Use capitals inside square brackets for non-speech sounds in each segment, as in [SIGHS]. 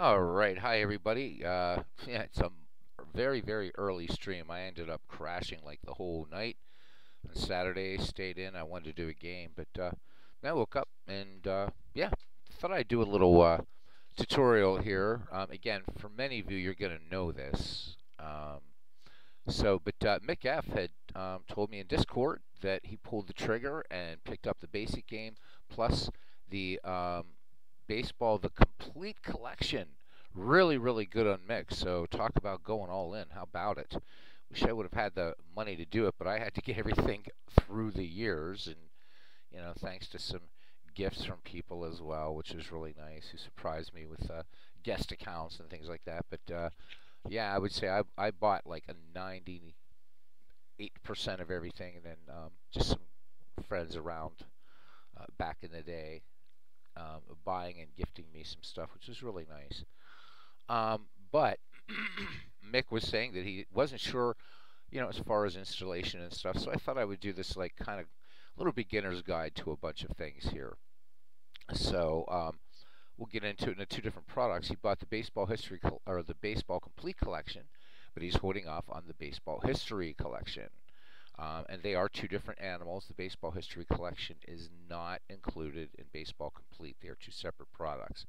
All right, hi everybody. Uh, [LAUGHS] yeah, it's a very, very early stream. I ended up crashing like the whole night. On Saturday, stayed in. I wanted to do a game, but uh, I woke up and uh, yeah, thought I'd do a little uh, tutorial here. Um, again, for many of you, you're going to know this. Um, so, but uh, Mick F had um, told me in Discord that he pulled the trigger and picked up the basic game plus the um, baseball, the complete collection. Really, really good on mix. So talk about going all in. How about it? Wish I would have had the money to do it, but I had to get [LAUGHS] everything through the years, and you know, thanks to some gifts from people as well, which was really nice. Who surprised me with uh, guest accounts and things like that. But uh, yeah, I would say I I bought like a 98% of everything, and then um, just some friends around uh, back in the day um, buying and gifting me some stuff, which was really nice. Um, but [CLEARS THROAT] Mick was saying that he wasn't sure, you know, as far as installation and stuff. So I thought I would do this like kind of a little beginner's guide to a bunch of things here. So um, we'll get into it in the two different products. He bought the baseball history or the baseball complete collection, but he's holding off on the baseball history collection. Um, and they are two different animals. The Baseball History Collection is not included in Baseball Complete. They are two separate products.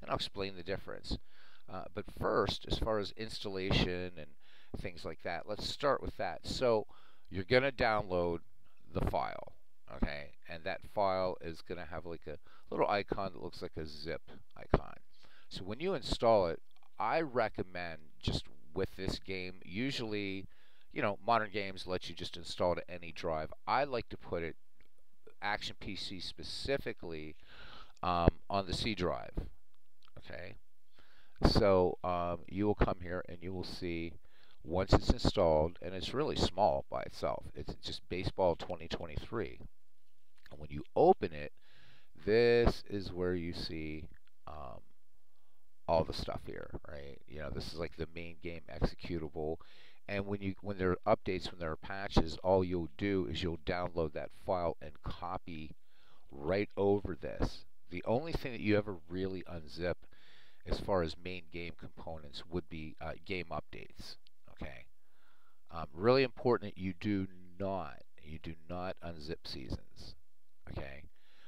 And I'll explain the difference. Uh, but first, as far as installation and things like that, let's start with that. So you're going to download the file, okay? And that file is going to have like a little icon that looks like a zip icon. So when you install it, I recommend just with this game, usually you know, modern games let you just install to any drive. I like to put it, Action PC specifically, um, on the C drive. Okay, so um, you will come here and you will see once it's installed, and it's really small by itself. It's just Baseball 2023. And when you open it, this is where you see um, all the stuff here, right? You know, this is like the main game executable and when you when there are updates when there are patches all you'll do is you'll download that file and copy right over this. The only thing that you ever really unzip as far as main game components would be uh, game updates okay? Um, really important that you do not you do not unzip seasons okay?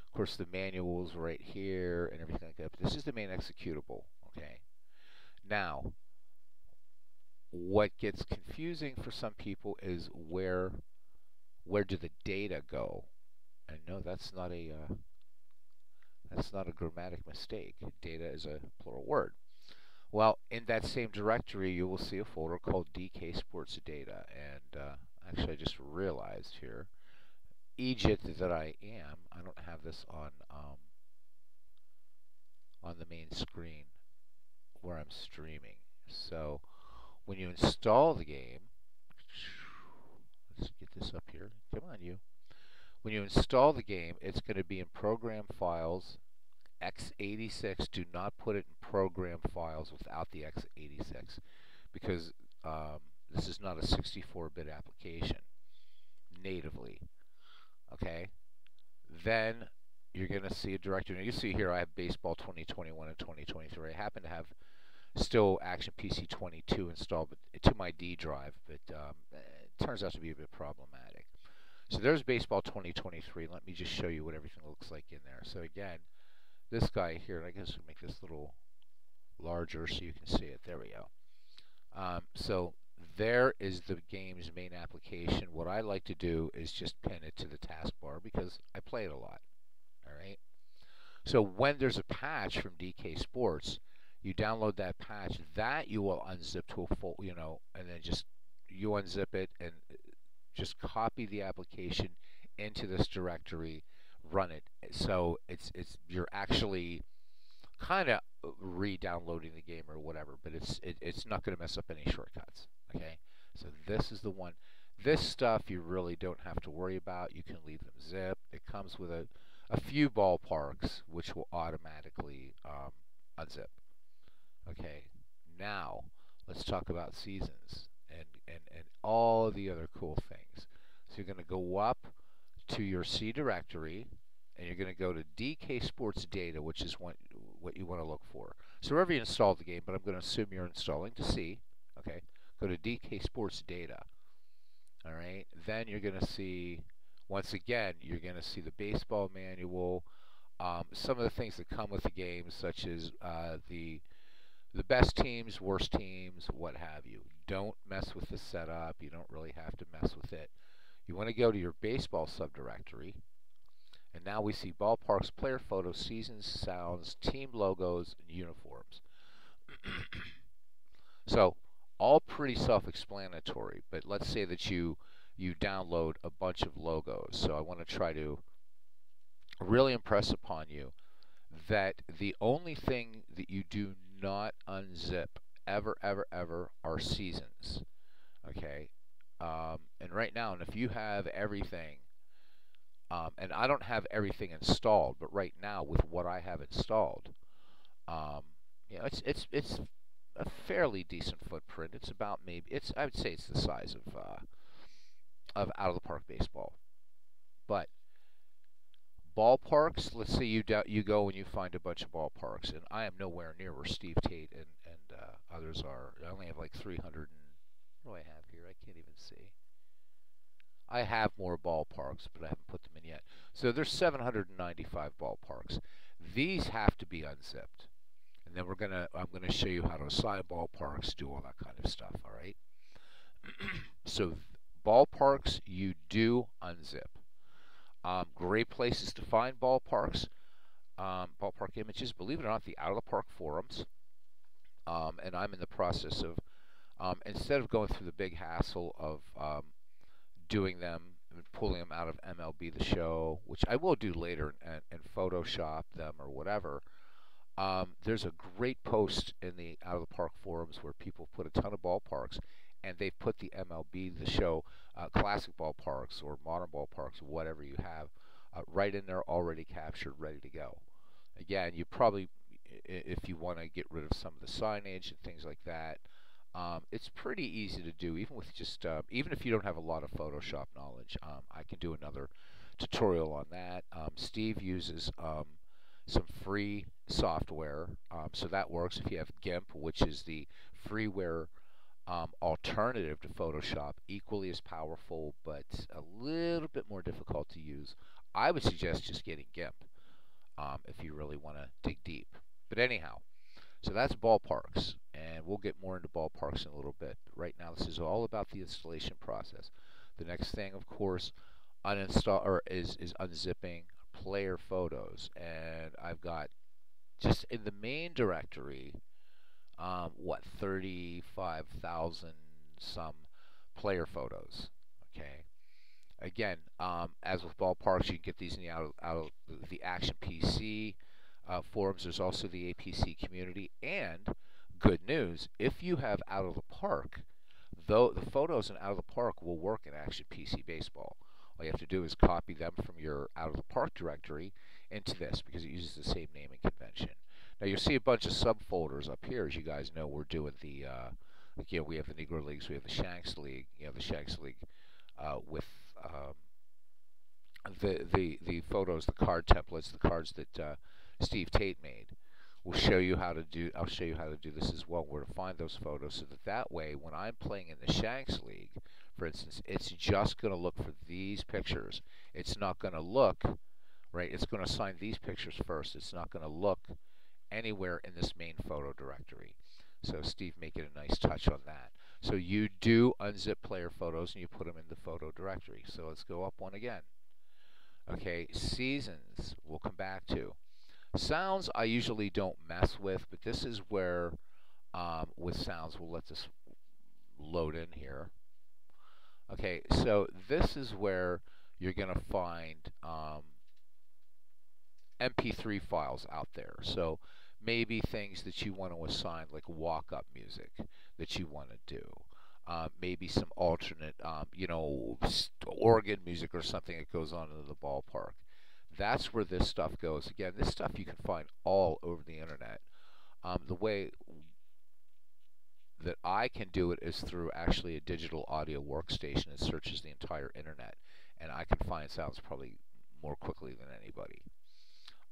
Of course the manuals right here and everything like that but this is the main executable okay? Now what gets confusing for some people is where where do the data go? And no, that's not a uh, that's not a grammatic mistake. Data is a plural word. Well, in that same directory, you will see a folder called DK Sports Data. And uh, actually, I just realized here, Egypt that I am, I don't have this on um, on the main screen where I'm streaming. So when you install the game, let's get this up here. Come on, you. When you install the game, it's going to be in program files x86. Do not put it in program files without the x86 because um, this is not a 64-bit application natively. Okay? Then you're going to see a directory. Now you see here I have baseball 2021 and 2023. I happen to have still Action PC 22 installed but, to my D drive, but um, it turns out to be a bit problematic. So there's Baseball 2023. Let me just show you what everything looks like in there. So again, this guy here, I guess we'll make this a little larger so you can see it. There we go. Um, so there is the game's main application. What I like to do is just pin it to the taskbar because I play it a lot. All right. So when there's a patch from DK Sports, you download that patch, that you will unzip to a full, you know, and then just you unzip it and just copy the application into this directory, run it. So it's it's you're actually kind of re-downloading the game or whatever, but it's it, it's not going to mess up any shortcuts. Okay, so this is the one. This stuff you really don't have to worry about. You can leave them zip. It comes with a a few ballparks which will automatically um, unzip. Okay, now let's talk about seasons and, and, and all the other cool things. So you're going to go up to your C directory and you're going to go to DK Sports Data, which is what, what you want to look for. So wherever you install the game, but I'm going to assume you're installing to see. Okay, go to DK Sports Data. All right, then you're going to see, once again, you're going to see the baseball manual, um, some of the things that come with the game, such as uh, the the best teams, worst teams, what have you. Don't mess with the setup. You don't really have to mess with it. You want to go to your baseball subdirectory. And now we see ballparks, player photos, seasons, sounds, team logos, and uniforms. [CLEARS THROAT] so all pretty self-explanatory, but let's say that you you download a bunch of logos. So I want to try to really impress upon you that the only thing that you do not unzip ever, ever, ever are seasons. Okay? Um, and right now, and if you have everything, um, and I don't have everything installed, but right now with what I have installed, um, you know, it's it's it's a fairly decent footprint. It's about maybe it's I would say it's the size of uh, of out of the park baseball, but ballparks. Let's say you you go and you find a bunch of ballparks, and I am nowhere near where Steve Tate and and uh, others are. I only have like 300. And, what do I have here? I can't even see. I have more ballparks, but I haven't put them in yet. So there's 795 ballparks. These have to be unzipped, and then we're gonna I'm gonna show you how to assign ballparks, do all that kind of stuff. All right. [CLEARS THROAT] so ballparks you do unzip. Um, great places to find ballparks, um, ballpark images. Believe it or not, the out of the park forums. Um, and I'm in the process of, um, instead of going through the big hassle of um, doing them, and pulling them out of MLB The Show, which I will do later and, and Photoshop them or whatever. Um, there's a great post in the Out of the Park forums where people put a ton of ballparks and they've put the MLB The Show uh, classic ballparks or modern ballparks, whatever you have, uh, right in there already captured, ready to go. Again, you probably, if you want to get rid of some of the signage and things like that, um, it's pretty easy to do, even with just, uh, even if you don't have a lot of Photoshop knowledge. Um, I can do another tutorial on that. Um, Steve uses um, some free software, um, so that works if you have GIMP, which is the freeware um, alternative to Photoshop, equally as powerful, but a little bit more difficult to use. I would suggest just getting GIMP um, if you really want to dig deep. But anyhow, so that's ballparks, and we'll get more into ballparks in a little bit. Right now, this is all about the installation process. The next thing, of course, uninstall or is is unzipping player photos, and I've got just in the main directory um, what 35,000 some player photos. Okay. Again, um, as with ballparks, you can get these in the out of, out of the Action PC uh, forums. There's also the APC community, and good news: if you have out of the park, though the photos in out of the park will work in Action PC Baseball. All you have to do is copy them from your out of the park directory into this because it uses the same naming convention. Now you'll see a bunch of subfolders up here. As you guys know, we're doing the, uh, you know, we have the Negro Leagues, we have the Shanks League, you know, the Shanks League uh, with um, the, the, the photos, the card templates, the cards that uh, Steve Tate made. We'll show you how to do, I'll show you how to do this as well, where to find those photos so that that way, when I'm playing in the Shanks League, for instance, it's just going to look for these pictures. It's not going to look, right, it's going to assign these pictures first. It's not going to look anywhere in this main photo directory. So Steve making a nice touch on that. So you do unzip player photos and you put them in the photo directory. So let's go up one again. Okay, seasons we'll come back to. Sounds I usually don't mess with, but this is where um, with sounds we'll let this load in here. Okay, so this is where you're going to find um, MP3 files out there. So maybe things that you want to assign, like walk-up music that you want to do. Uh, maybe some alternate, um, you know, organ music or something that goes on in the ballpark. That's where this stuff goes. Again, this stuff you can find all over the internet. Um, the way that I can do it is through actually a digital audio workstation that searches the entire internet, and I can find sounds probably more quickly than anybody.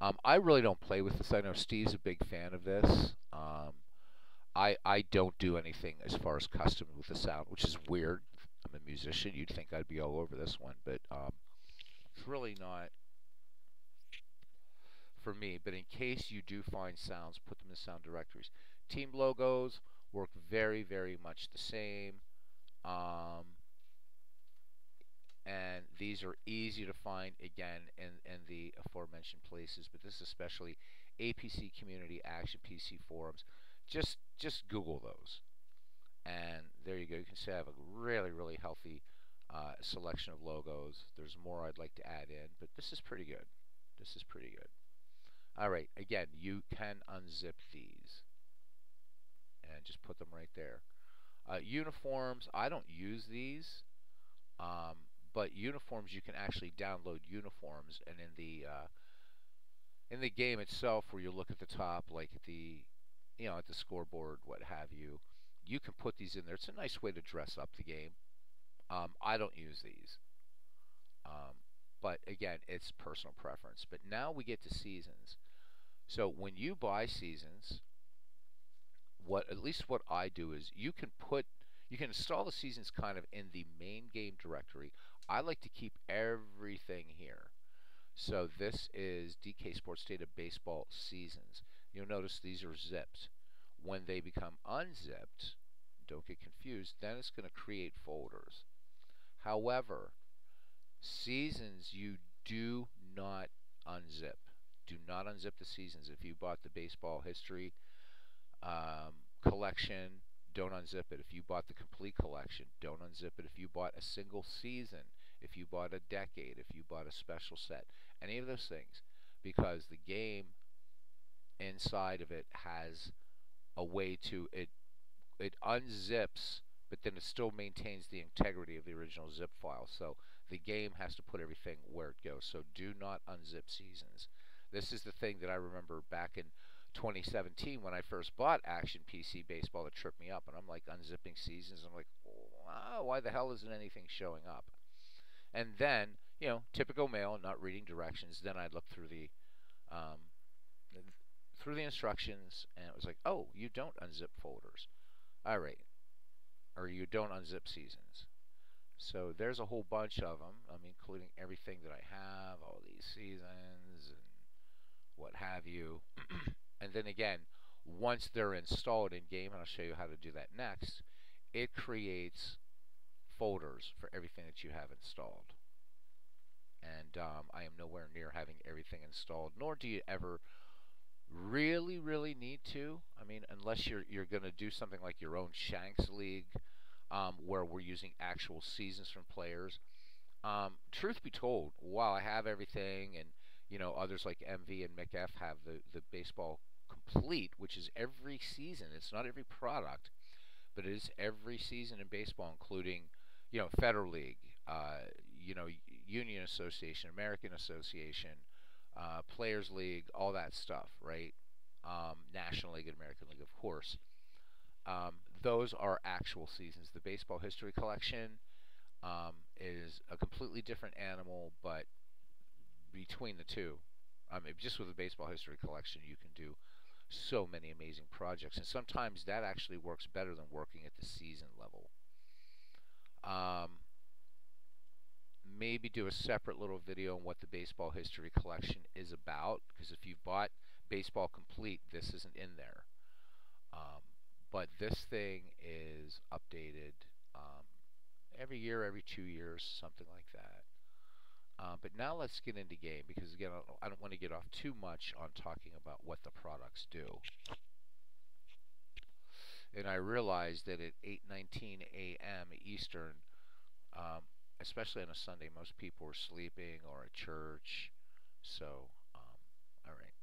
Um, I really don't play with this. I know Steve's a big fan of this. Um, I I don't do anything as far as custom with the sound, which is weird. I'm a musician. You'd think I'd be all over this one, but um, it's really not for me. But in case you do find sounds, put them in sound directories. Team logos work very, very much the same. Um, and these are easy to find again in, in the aforementioned places, but this is especially APC Community Action PC forums. Just just Google those, and there you go. You can see I have a really really healthy uh, selection of logos. There's more I'd like to add in, but this is pretty good. This is pretty good. All right, again, you can unzip these and just put them right there. Uh, uniforms, I don't use these, um, but uniforms you can actually download uniforms, and in the uh, in the game itself, where you look at the top, like at the you know at the scoreboard, what have you, you can put these in there. It's a nice way to dress up the game. Um, I don't use these. Um, but again, it's personal preference. But now we get to seasons. So when you buy seasons, what at least what I do is you can put you can install the seasons kind of in the main game directory. I like to keep everything here. So this is DK Sports Data Baseball seasons. You'll notice these are zipped. When they become unzipped, don't get confused, then it's going to create folders. However, seasons you do not unzip. Do not unzip the seasons. If you bought the baseball history um, collection, don't unzip it. If you bought the complete collection, don't unzip it. If you bought a single season, if you bought a decade, if you bought a special set, any of those things, because the game inside of it has a way to it it unzips but then it still maintains the integrity of the original zip file. So the game has to put everything where it goes. So do not unzip seasons. This is the thing that I remember back in 2017 when I first bought Action PC Baseball that tripped me up. And I'm like unzipping seasons. I'm like, wow, why the hell isn't anything showing up? And then, you know, typical male, not reading directions. Then I'd look through the um, through the instructions, and it was like, oh, you don't unzip folders. All right, or you don't unzip seasons. So there's a whole bunch of them, I mean, including everything that I have, all these seasons and what have you. [CLEARS THROAT] and then again, once they're installed in game, and I'll show you how to do that next, it creates folders for everything that you have installed. And um, I am nowhere near having everything installed, nor do you ever really, really need to. I mean, unless you're you're going to do something like your own Shanks League, um, where we're using actual seasons from players. Um, truth be told, while I have everything, and you know others like MV and Mick F have the the baseball complete, which is every season. It's not every product, but it is every season in baseball, including you know Federal League, uh, you know Union Association, American Association uh, Players League, all that stuff, right? Um, National League and American League, of course. Um, those are actual seasons. The Baseball History Collection um, is a completely different animal, but between the two, I mean, just with the Baseball History Collection, you can do so many amazing projects, and sometimes that actually works better than working at the season level. Um, maybe do a separate little video on what the baseball history collection is about because if you've bought baseball complete this isn't in there um, but this thing is updated um, every year every two years something like that um, but now let's get into game because again I don't, want to get off too much on talking about what the products do and I realized that at 8:19 a.m. Eastern um, especially on a Sunday, most people are sleeping or at church. So, um, all right.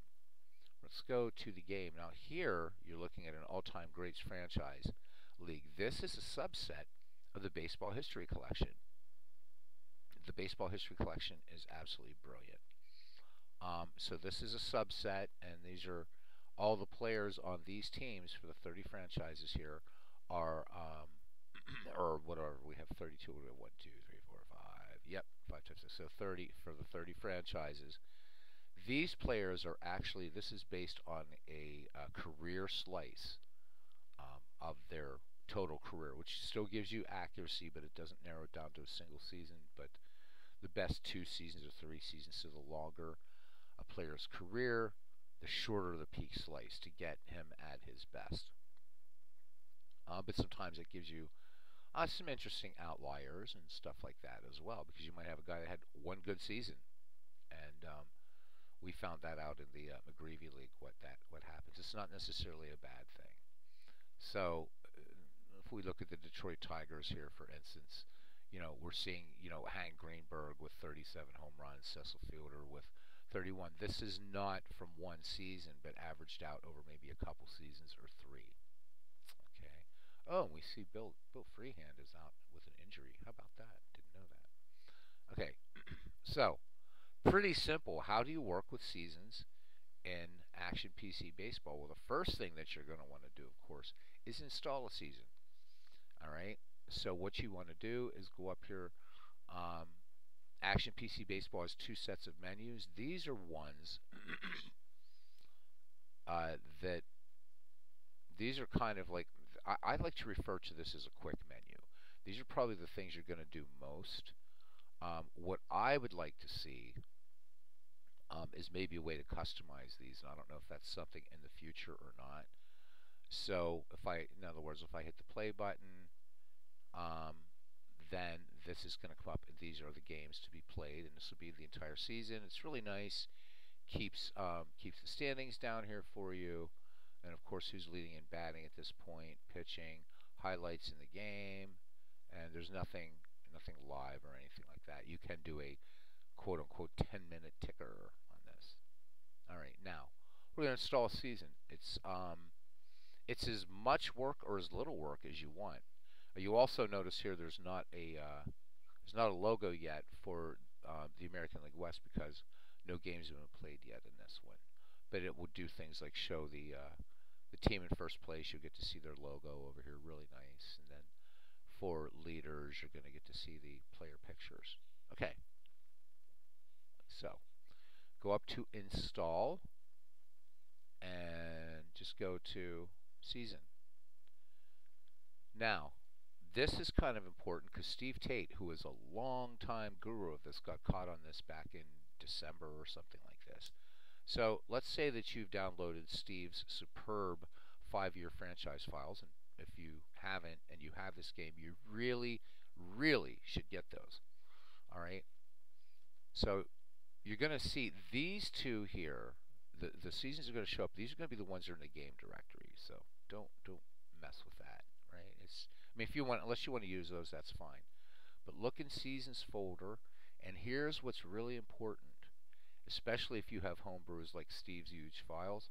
Let's go to the game. Now, here you're looking at an all time greats franchise league. This is a subset of the baseball history collection. The baseball history collection is absolutely brilliant. Um, so, this is a subset, and these are all the players on these teams for the 30 franchises here are. Um, [CLEARS THROAT] or whatever we have 32 we have 1 2 3 4 5 yep 5 times 6 so 30 for the 30 franchises These players are actually, this is based on a, a career slice um, of their total career, which still gives you accuracy, but it doesn't narrow it down to a single season. But the best two seasons or three seasons, so the longer a player's career, the shorter the peak slice to get him at his best. Uh, but sometimes it gives you uh, some interesting outliers and stuff like that as well, because you might have a guy that had one good season, and um, we found that out in the uh, McGreevy League. What that what happens? It's not necessarily a bad thing. So uh, if we look at the Detroit Tigers here, for instance, you know we're seeing you know Hank Greenberg with 37 home runs, Cecil Fielder with 31. This is not from one season, but averaged out over maybe a couple seasons or three. Okay. Oh, and we see Bill Bill Freehan is out with an injury. How about that? Didn't know that. Okay, [CLEARS THROAT] so pretty simple. How do you work with seasons in Action PC Baseball? Well, the first thing that you're going to want to do, of course, is install a season. All right. So what you want to do is go up here. Um, Action PC Baseball has two sets of menus. These are ones [COUGHS] uh, that these are kind of like I, I like to refer to this as a quick menu. These are probably the things you're going to do most. Um, what I would like to see um, is maybe a way to customize these. And I don't know if that's something in the future or not. So if I, in other words, if I hit the play button, um, then this is going to come up, these are the games to be played, and this will be the entire season. It's really nice. Keeps um, keeps the standings down here for you and of course who's leading in batting at this point, pitching, highlights in the game, and there's nothing nothing live or anything like that. You can do a quote unquote 10 minute ticker on this. All right, now we're going to install a season. It's um, it's as much work or as little work as you want. You also notice here there's not a uh, there's not a logo yet for uh, the American League West because no games have been played yet in this one. But it will do things like show the uh, the team in first place, you'll get to see their logo over here, really nice. And then for leaders, you're going to get to see the player pictures. Okay. So go up to install and just go to season. Now, this is kind of important because Steve Tate, who is a long-time guru of this, got caught on this back in December or something like this. So let's say that you've downloaded Steve's superb five-year franchise files, and if you haven't and you have this game, you really, really should get those. All right. So you're going to see these two here. The the seasons are going to show up. These are going to be the ones that are in the game directory. So don't don't mess with that. Right. It's mean if you want unless you want to use those, that's fine. But look in seasons folder, and here's what's really important especially if you have homebrews like Steve's huge files,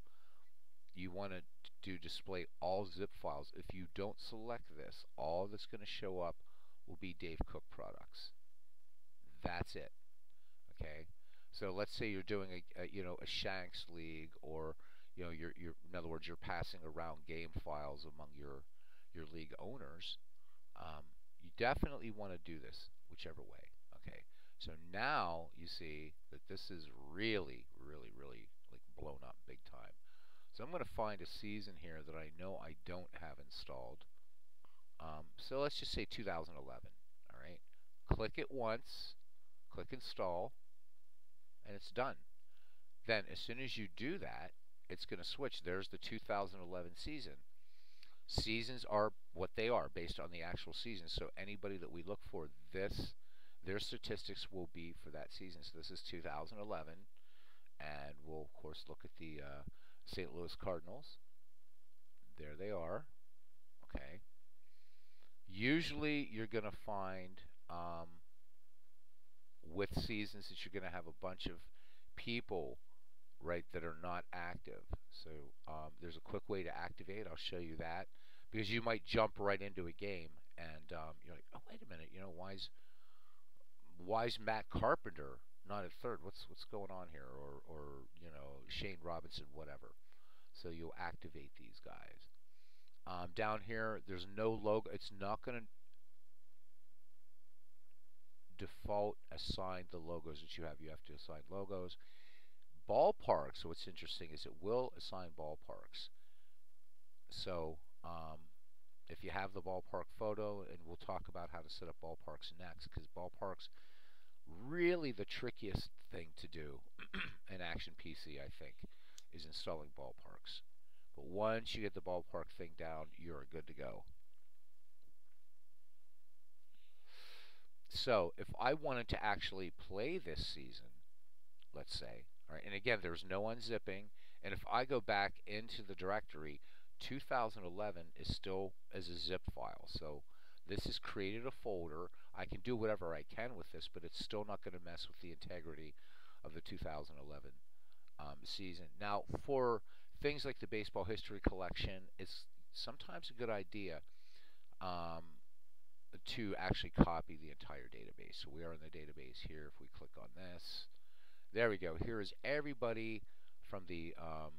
you want to do display all zip files. If you don't select this, all that's going to show up will be Dave Koch products. That's it. Okay. So let's say you're doing a, a you know a Shanks league, or you know you're, you're in other words you're passing around game files among your your league owners. Um, you definitely want to do this whichever way. Okay. So now you see that this is really, really, really like blown up big time. So I'm going to find a season here that I know I don't have installed. Um, so let's just say 2011. All right. Click it once, click install, and it's done. Then as soon as you do that, it's going to switch. There's the 2011 season. Seasons are what they are based on the actual season. So anybody that we look for, this their statistics will be for that season. So this is 2011, and we'll of course look at the uh, St. Louis Cardinals. There they are. Okay. Usually, you're going to find um, with seasons that you're going to have a bunch of people right that are not active. So um, there's a quick way to activate. I'll show you that because you might jump right into a game and um, you're like, oh wait a minute, you know why is why is Matt Carpenter not at third? What's what's going on here? Or or you know Shane Robinson, whatever. So you'll activate these guys. Um, down here, there's no logo. It's not going to default assign the logos that you have. You have to assign logos. ballparks, what's interesting is it will assign ballparks. So um, if you have the ballpark photo, and we'll talk about how to set up ballparks next, because ballparks really the trickiest thing to do [CLEARS THROAT] in Action PC, I think, is installing ballparks. But once you get the ballpark thing down, you're good to go. So if I wanted to actually play this season, let's say, all right, and again, there's no unzipping, and if I go back into the directory, 2011 is still as a zip file. So this has created a folder. I can do whatever I can with this, but it's still not going to mess with the integrity of the 2011 um, season. Now, for things like the baseball history collection, it's sometimes a good idea um, to actually copy the entire database. So we are in the database here. If we click on this, there we go. Here is everybody from the um,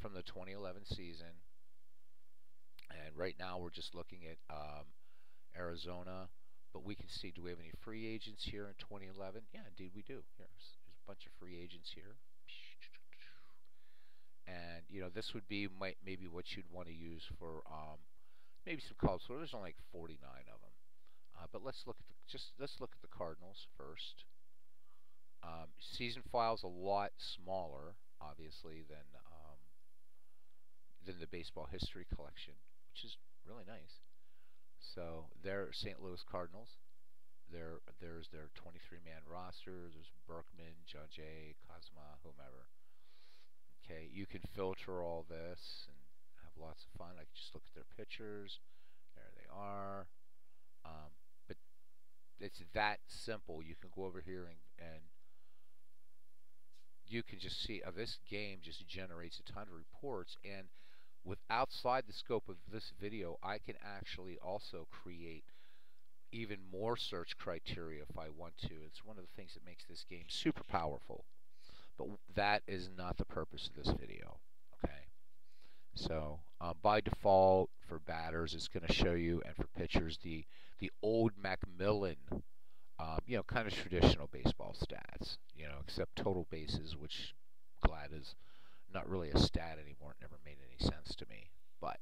from the 2011 season. And right now we're just looking at um, Arizona, but we can see, do we have any free agents here in 2011? Yeah, indeed we do. Here's, there's a bunch of free agents here. And, you know, this would be might, maybe what you'd want to use for um, maybe some college. So there's only like 49 of them. Uh, but let's look at the, just let's look at the Cardinals first. Um, season file's a lot smaller, obviously, than um, than the baseball history collection, which is really nice. So they're St. Louis Cardinals. There, there's their 23-man roster. There's Berkman, Jon Jay, Kozma, whomever. Okay, you can filter all this and have lots of fun. I can just look at their pictures. There they are. Um, but it's that simple. You can go over here and, and you can just see uh, this game just generates a ton of reports and with outside the scope of this video, I can actually also create even more search criteria if I want to. It's one of the things that makes this game super powerful. But that is not the purpose of this video. Okay. So um, by default, for batters, it's going to show you, and for pitchers, the the old Macmillan, um, you know, kind of traditional baseball stats. You know, except total bases, which glad is not really a stat anymore. It never made any sense to me. But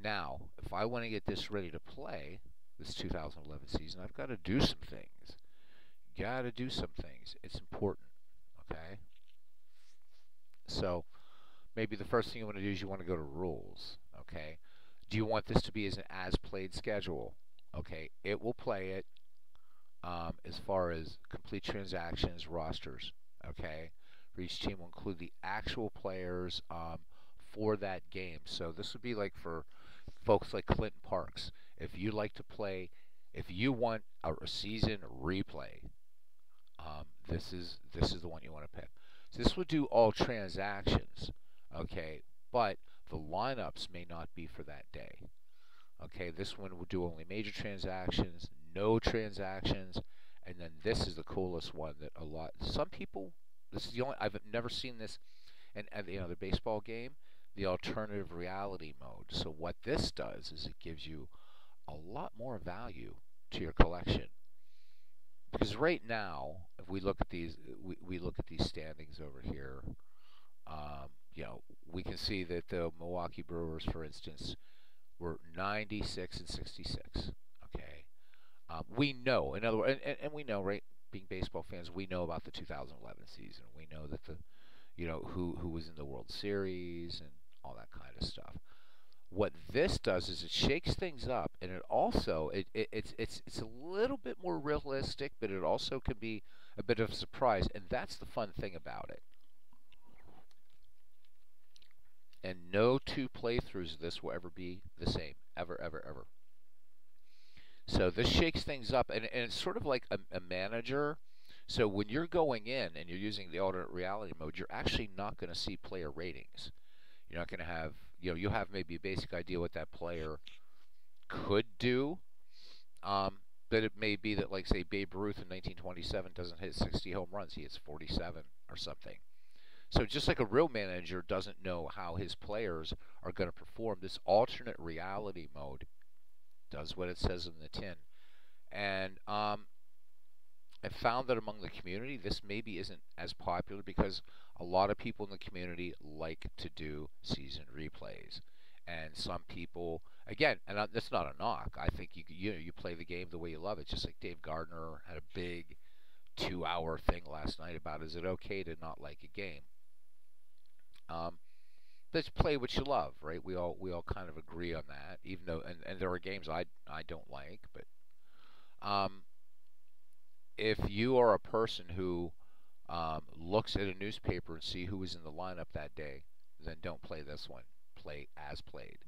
now, if I want to get this ready to play, this 2011 season, I've got to do some things. Got to do some things. It's important. Okay? So, maybe the first thing you want to do is you want to go to rules. Okay? Do you want this to be as an as played schedule? Okay, it will play it um, as far as complete transactions, rosters. Okay, for each team will include the actual players um, for that game. So this would be like for folks like Clinton Parks. If you like to play, if you want a, season replay, um, this is this is the one you want to pick. So this would do all transactions, okay, but the lineups may not be for that day. Okay, this one will do only major transactions, no transactions, and then this is the coolest one that a lot some people this is the only I've never seen this in any other baseball game. The alternative reality mode. So what this does is it gives you a lot more value to your collection. Because right now, if we look at these, we, we look at these standings over here. Um, you know, we can see that the Milwaukee Brewers, for instance, were 96 and 66. Okay, um, we know. In other words, and, and, and we know, right? Being baseball fans, we know about the 2011 season. We know that the, you know, who who was in the World Series and all that kind of stuff. What this does is it shakes things up, and it also it, it it's it's it's a little bit more realistic, but it also can be a bit of a surprise, and that's the fun thing about it. And no two playthroughs of this will ever be the same, ever, ever, ever. So this shakes things up, and, and it's sort of like a, a manager. So when you're going in and you're using the alternate reality mode, you're actually not going to see player ratings. You're not going to have, you know, you'll have maybe a basic idea what that player could do. Um, but it may be that, like, say, Babe Ruth in 1927 doesn't hit 60 home runs, he hits 47 or something. So just like a real manager doesn't know how his players are going to perform, this alternate reality mode does what it says in the tin. And um, I found that among the community, this maybe isn't as popular because a lot of people in the community like to do season replays, and some people, again, and that's not a knock. I think you you know you play the game the way you love it. Just like Dave Gardner had a big two-hour thing last night about is it okay to not like a game? Um, let's play what you love, right? We all we all kind of agree on that, even though and, and there are games I I don't like, but um, if you are a person who um, looks at a newspaper and see who was in the lineup that day, then don't play this one. Play as played.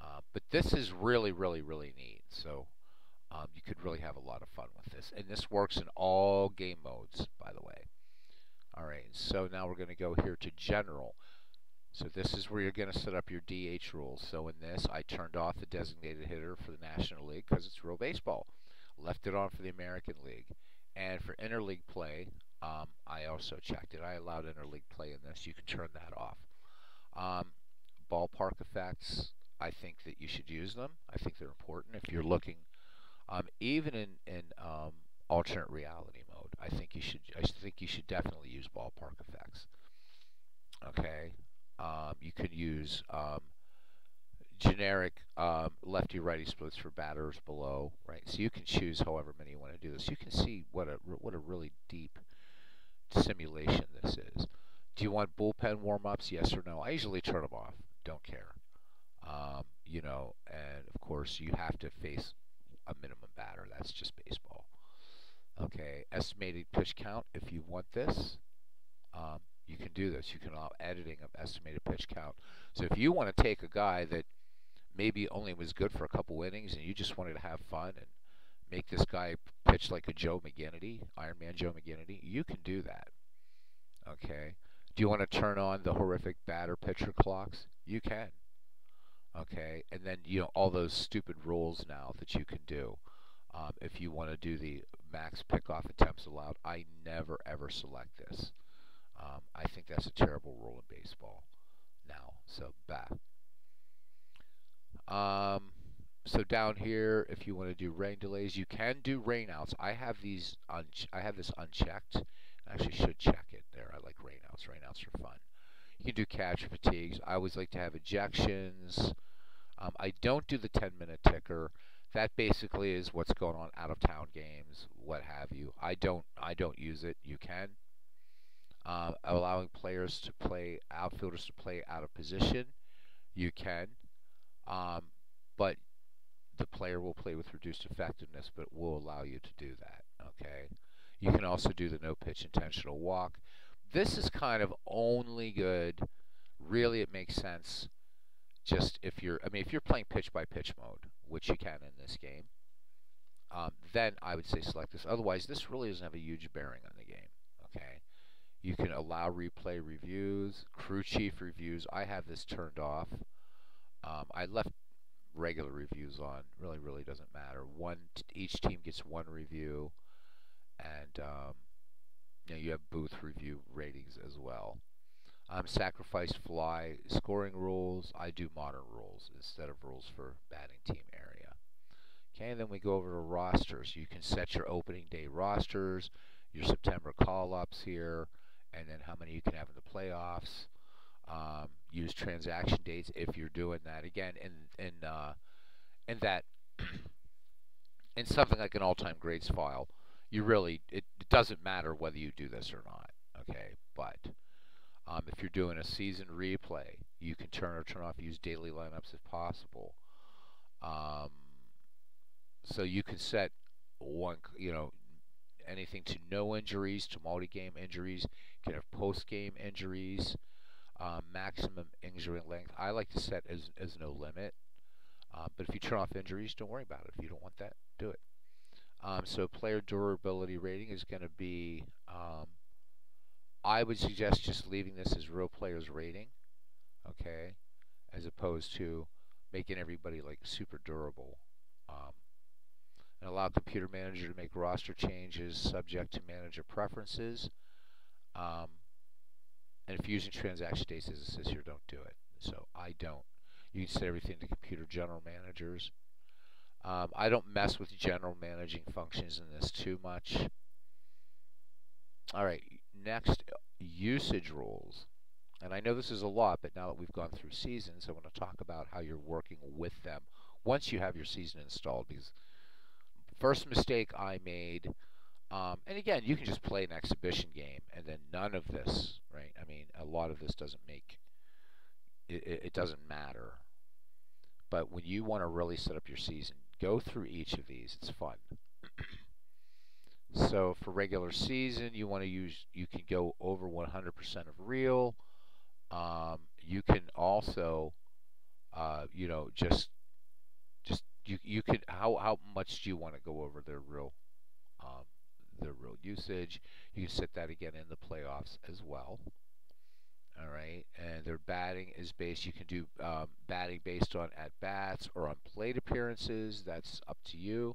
Uh, but this is really, really, really neat. So um, you could really have a lot of fun with this. And this works in all game modes, by the way. All right, so now we're going to go here to General. So this is where you're going to set up your DH rules. So in this, I turned off the designated hitter for the National League because it's real baseball left it on for the American League. And for interleague play, um, I also checked it. I allowed interleague play in this. You can turn that off. Um, ballpark effects, I think that you should use them. I think they're important if you're looking, um, even in in um, alternate reality mode. I think you should. I think you should definitely use ballpark effects. Okay, um, you could use um, generic um, lefty righty splits for batters below, right? So you can choose however many you want to do this. You can see what a what a really deep simulation this is. Do you want bullpen warm ups? Yes or no? I usually turn them off. Don't care. Um, you know, and of course you have to face a minimum batter. That's just baseball. Okay, estimated pitch count. If you want this, um, you can do this. You can allow editing of estimated pitch count. So if you want to take a guy that maybe only was good for a couple innings and you just wanted to have fun and make this guy pitch like a Joe McGinnity, Iron Man Joe McGinnity, you can do that. Okay. Do you want to turn on the horrific batter pitcher clocks? You can. Okay. And then, you know, all those stupid rules now that you can do. Um, if you want to do the max pickoff attempts allowed, I never ever select this. Um, I think that's a terrible rule in baseball now. So back. Um, so down here, if you want to do rain delays, you can do rainouts. I have these I have this unchecked. I actually should check it there. I like rainouts. Rainouts are fun. You can do catch fatigues. I always like to have ejections. Um, I don't do the 10 minute ticker. That basically is what's going on out of town games, what have you. I don't I don't use it. You can. Uh, allowing players to play outfielders to play out of position. You can. Um, but the player will play with reduced effectiveness, but will allow you to do that. Okay. You can also do the no pitch intentional walk. This is kind of only good. Really, it makes sense. Just if you're, I mean, if you're playing pitch by pitch mode, which you can in this game, um, then I would say select this. Otherwise, this really doesn't have a huge bearing on the game. Okay. You can allow replay reviews, crew chief reviews. I have this turned off. Um, I left regular reviews on. Really, really doesn't matter. One, each team gets one review, and um, you know you have booth review ratings as well. Um, sacrifice fly scoring rules. I do modern rules instead of rules for batting team area. Okay, then we go over to rosters. You can set your opening day rosters, your September call-ups here, and then how many you can have in the playoffs. Um, use transaction dates if you're doing that. Again, in in uh, in that [CLEARS THROAT] in something like an all-time grades file, you really it, it doesn't matter whether you do this or not. Okay, but um, if you're doing a season replay, you can turn or turn off use daily lineups if possible. Um, so you can set one, you know, anything to no injuries to multi-game injuries. Can have post-game injuries um, maximum injury length. I like to set as, as no limit. Um, but if you turn off injuries, don't worry about it. If you don't want that, do it. Um, so player durability rating is going to be, um, I would suggest just leaving this as real players rating, okay, as opposed to making everybody like super durable. And allow computer manager to make roster changes subject to manager preferences. Um, and if using transaction dates as it says here, don't do it. So I don't. You can set everything to computer general managers. Um, I don't mess with general managing functions in this too much. All right, next, usage rules. And I know this is a lot, but now that we've gone through seasons, I want to talk about how you're working with them once you have your season installed. Because first mistake I made, um, and again, you can just play an exhibition game, and then none of this, right? I mean, a lot of this doesn't make it, it doesn't matter. But when you want to really set up your season, go through each of these. It's fun. so for regular season, you want to use you can go over 100% of real. Um, you can also, uh, you know, just just you you could how how much do you want to go over their real um, their real usage? You can set that again in the playoffs as well. All right, and their batting is based. You can do um, batting based on at bats or on plate appearances. That's up to you.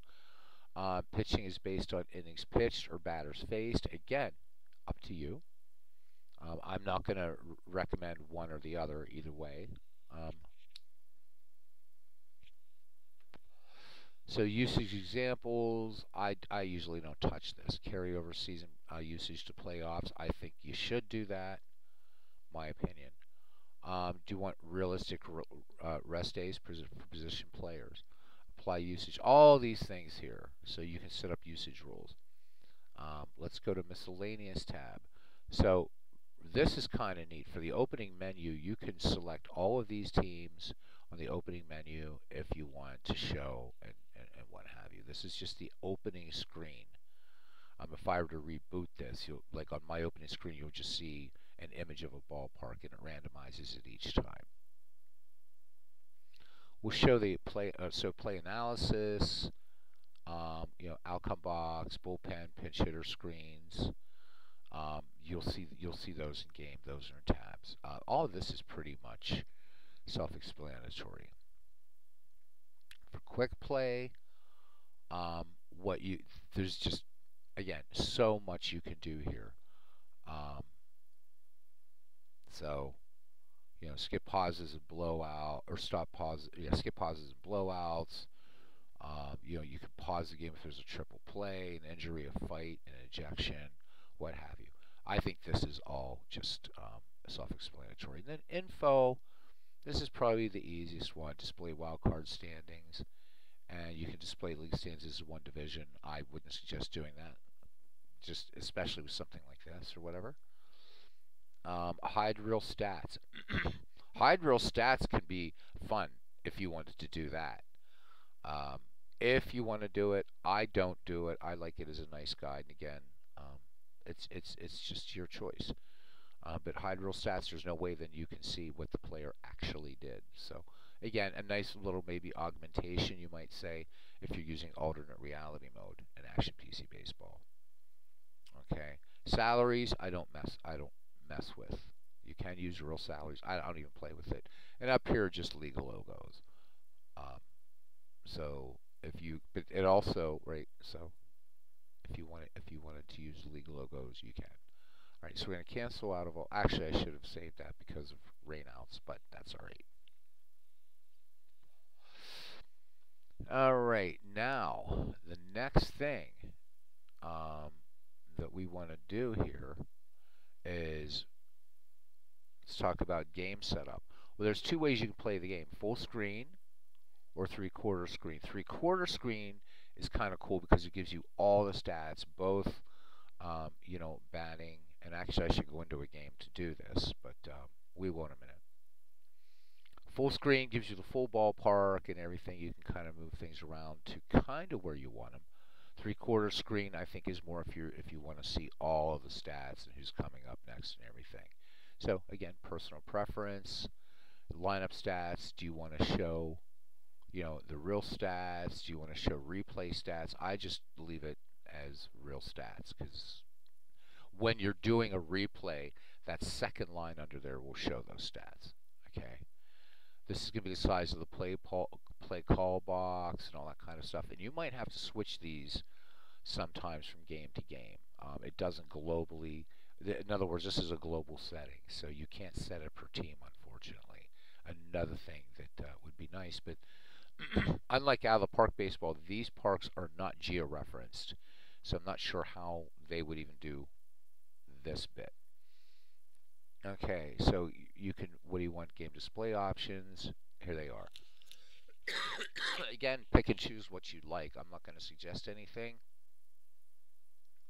Uh, pitching is based on innings pitched or batters faced. Again, up to you. Um, I'm not going to recommend one or the other either way. Um, so usage examples, I, I usually don't touch this. Carryover season uh, usage to playoffs, I think you should do that my opinion. Um, do you want realistic uh, rest days for position players? Apply usage. All these things here, so you can set up usage rules. Um, let's go to miscellaneous tab. So this is kind of neat. For the opening menu, you can select all of these teams on the opening menu if you want to show and what have you. This is just the opening screen. Um, if I were to reboot this, you'll like on my opening screen, you'll just see an image of a ballpark and it randomizes it each time. We'll show the play, uh, so play analysis, um, you know, outcome box, bullpen, pinch hitter screens. Um, you'll see you'll see those in game. Those are in tabs. Uh, all of this is pretty much self-explanatory. For quick play, um, what you there's just again so much you can do here. Um, so, you know, skip pauses and blowout, or stop pause, yeah, skip pauses and blowouts. Um, you know, you can pause the game if there's a triple play, an injury, a fight, an ejection, what have you. I think this is all just um, self-explanatory. And then info, this is probably the easiest one. Display wildcard standings, and you can display league standings as one division. I wouldn't suggest doing that, just especially with something like this or whatever. Um, hide real stats. [CLEARS THROAT] hide real stats can be fun if you wanted to do that. Um, if you want to do it, I don't do it. I like it as a nice guide. And again, um, it's it's it's just your choice. Uh, but hide real stats, there's no way then you can see what the player actually did. So again, a nice little maybe augmentation, you might say, if you're using alternate reality mode in Action PC Baseball. Okay, salaries, I don't mess. I don't mess with. You can use real salaries. I don't even play with it. And up here, just legal logos. Um, so if you, but it also right. So if you want if you wanted to use legal logos, you can. All right. So we're going to cancel out of all. Actually, I should have saved that because of rainouts, but that's all right. All right. Now the next thing um, that we want to do here is let's talk about game setup. Well, there's two ways you can play the game: full screen or three-quarter screen. Three-quarter screen is kind of cool because it gives you all the stats, both um, you know batting. And actually, I should go into a game to do this, but um, we won't in a minute. Full screen gives you the full ballpark and everything. You can kind of move things around to kind of where you want them. Three-quarter screen, I think, is more if you if you want to see all of the stats and who's coming up next and everything. So again, personal preference, lineup stats. Do you want to show, you know, the real stats? Do you want to show replay stats? I just leave it as real stats because when you're doing a replay, that second line under there will show those stats. Okay. This is going to be the size of the play, play call box and all that kind of stuff. And you might have to switch these sometimes from game to game. Um, it doesn't globally. In other words, this is a global setting, so you can't set it per team, unfortunately. Another thing that uh, would be nice, but [CLEARS THROAT] unlike out of the park baseball, these parks are not geo-referenced, so I'm not sure how they would even do this bit. Okay, so you can, what do you want? Game display options. Here they are. [COUGHS] Again, pick and choose what you like. I'm not going to suggest anything.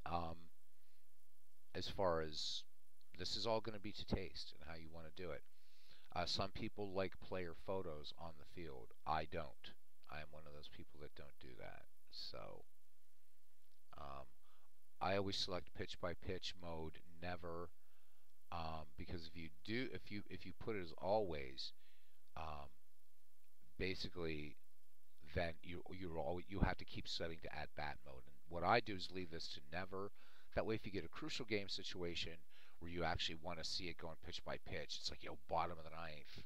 Um, as far as this is all going to be to taste and how you want to do it. Uh, some people like player photos on the field. I don't. I am one of those people that don't do that. So um, I always select pitch by pitch mode, never, um, because if you do, if you if you put it as always, um, basically, then you you're all you have to keep setting to at bat mode. And what I do is leave this to never. That way, if you get a crucial game situation where you actually want to see it going pitch by pitch, it's like, yo, bottom of the ninth,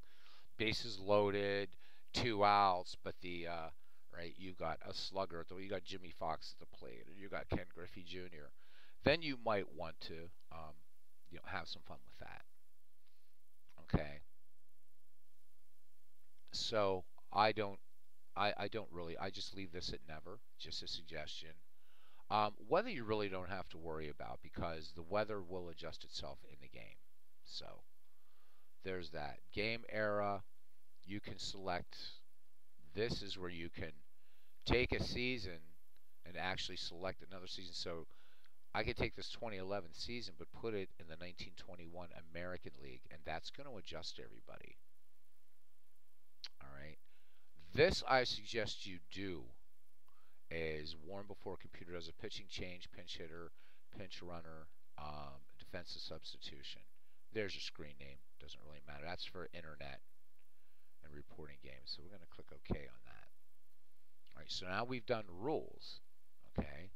bases loaded, two outs, but the uh, right, you got a slugger, you got Jimmie Foxx at the plate, or you got Ken Griffey Jr. Then you might want to, um, you know, have some fun with that. Okay. So I don't, I, I don't really, I just leave this at never, just a suggestion. Um, weather you really don't have to worry about because the weather will adjust itself in the game. So there's that. Game era, you can select. This is where you can take a season and actually select another season. So I could take this 2011 season but put it in the 1921 American League, and that's going to adjust everybody. All right. This I suggest you do is warm before computer does a pitching change, pinch hitter, pinch runner, um, defensive substitution. There's your screen name. Doesn't really matter. That's for internet and reporting games. So we're going to click OK on that. All right, so now we've done rules. Okay.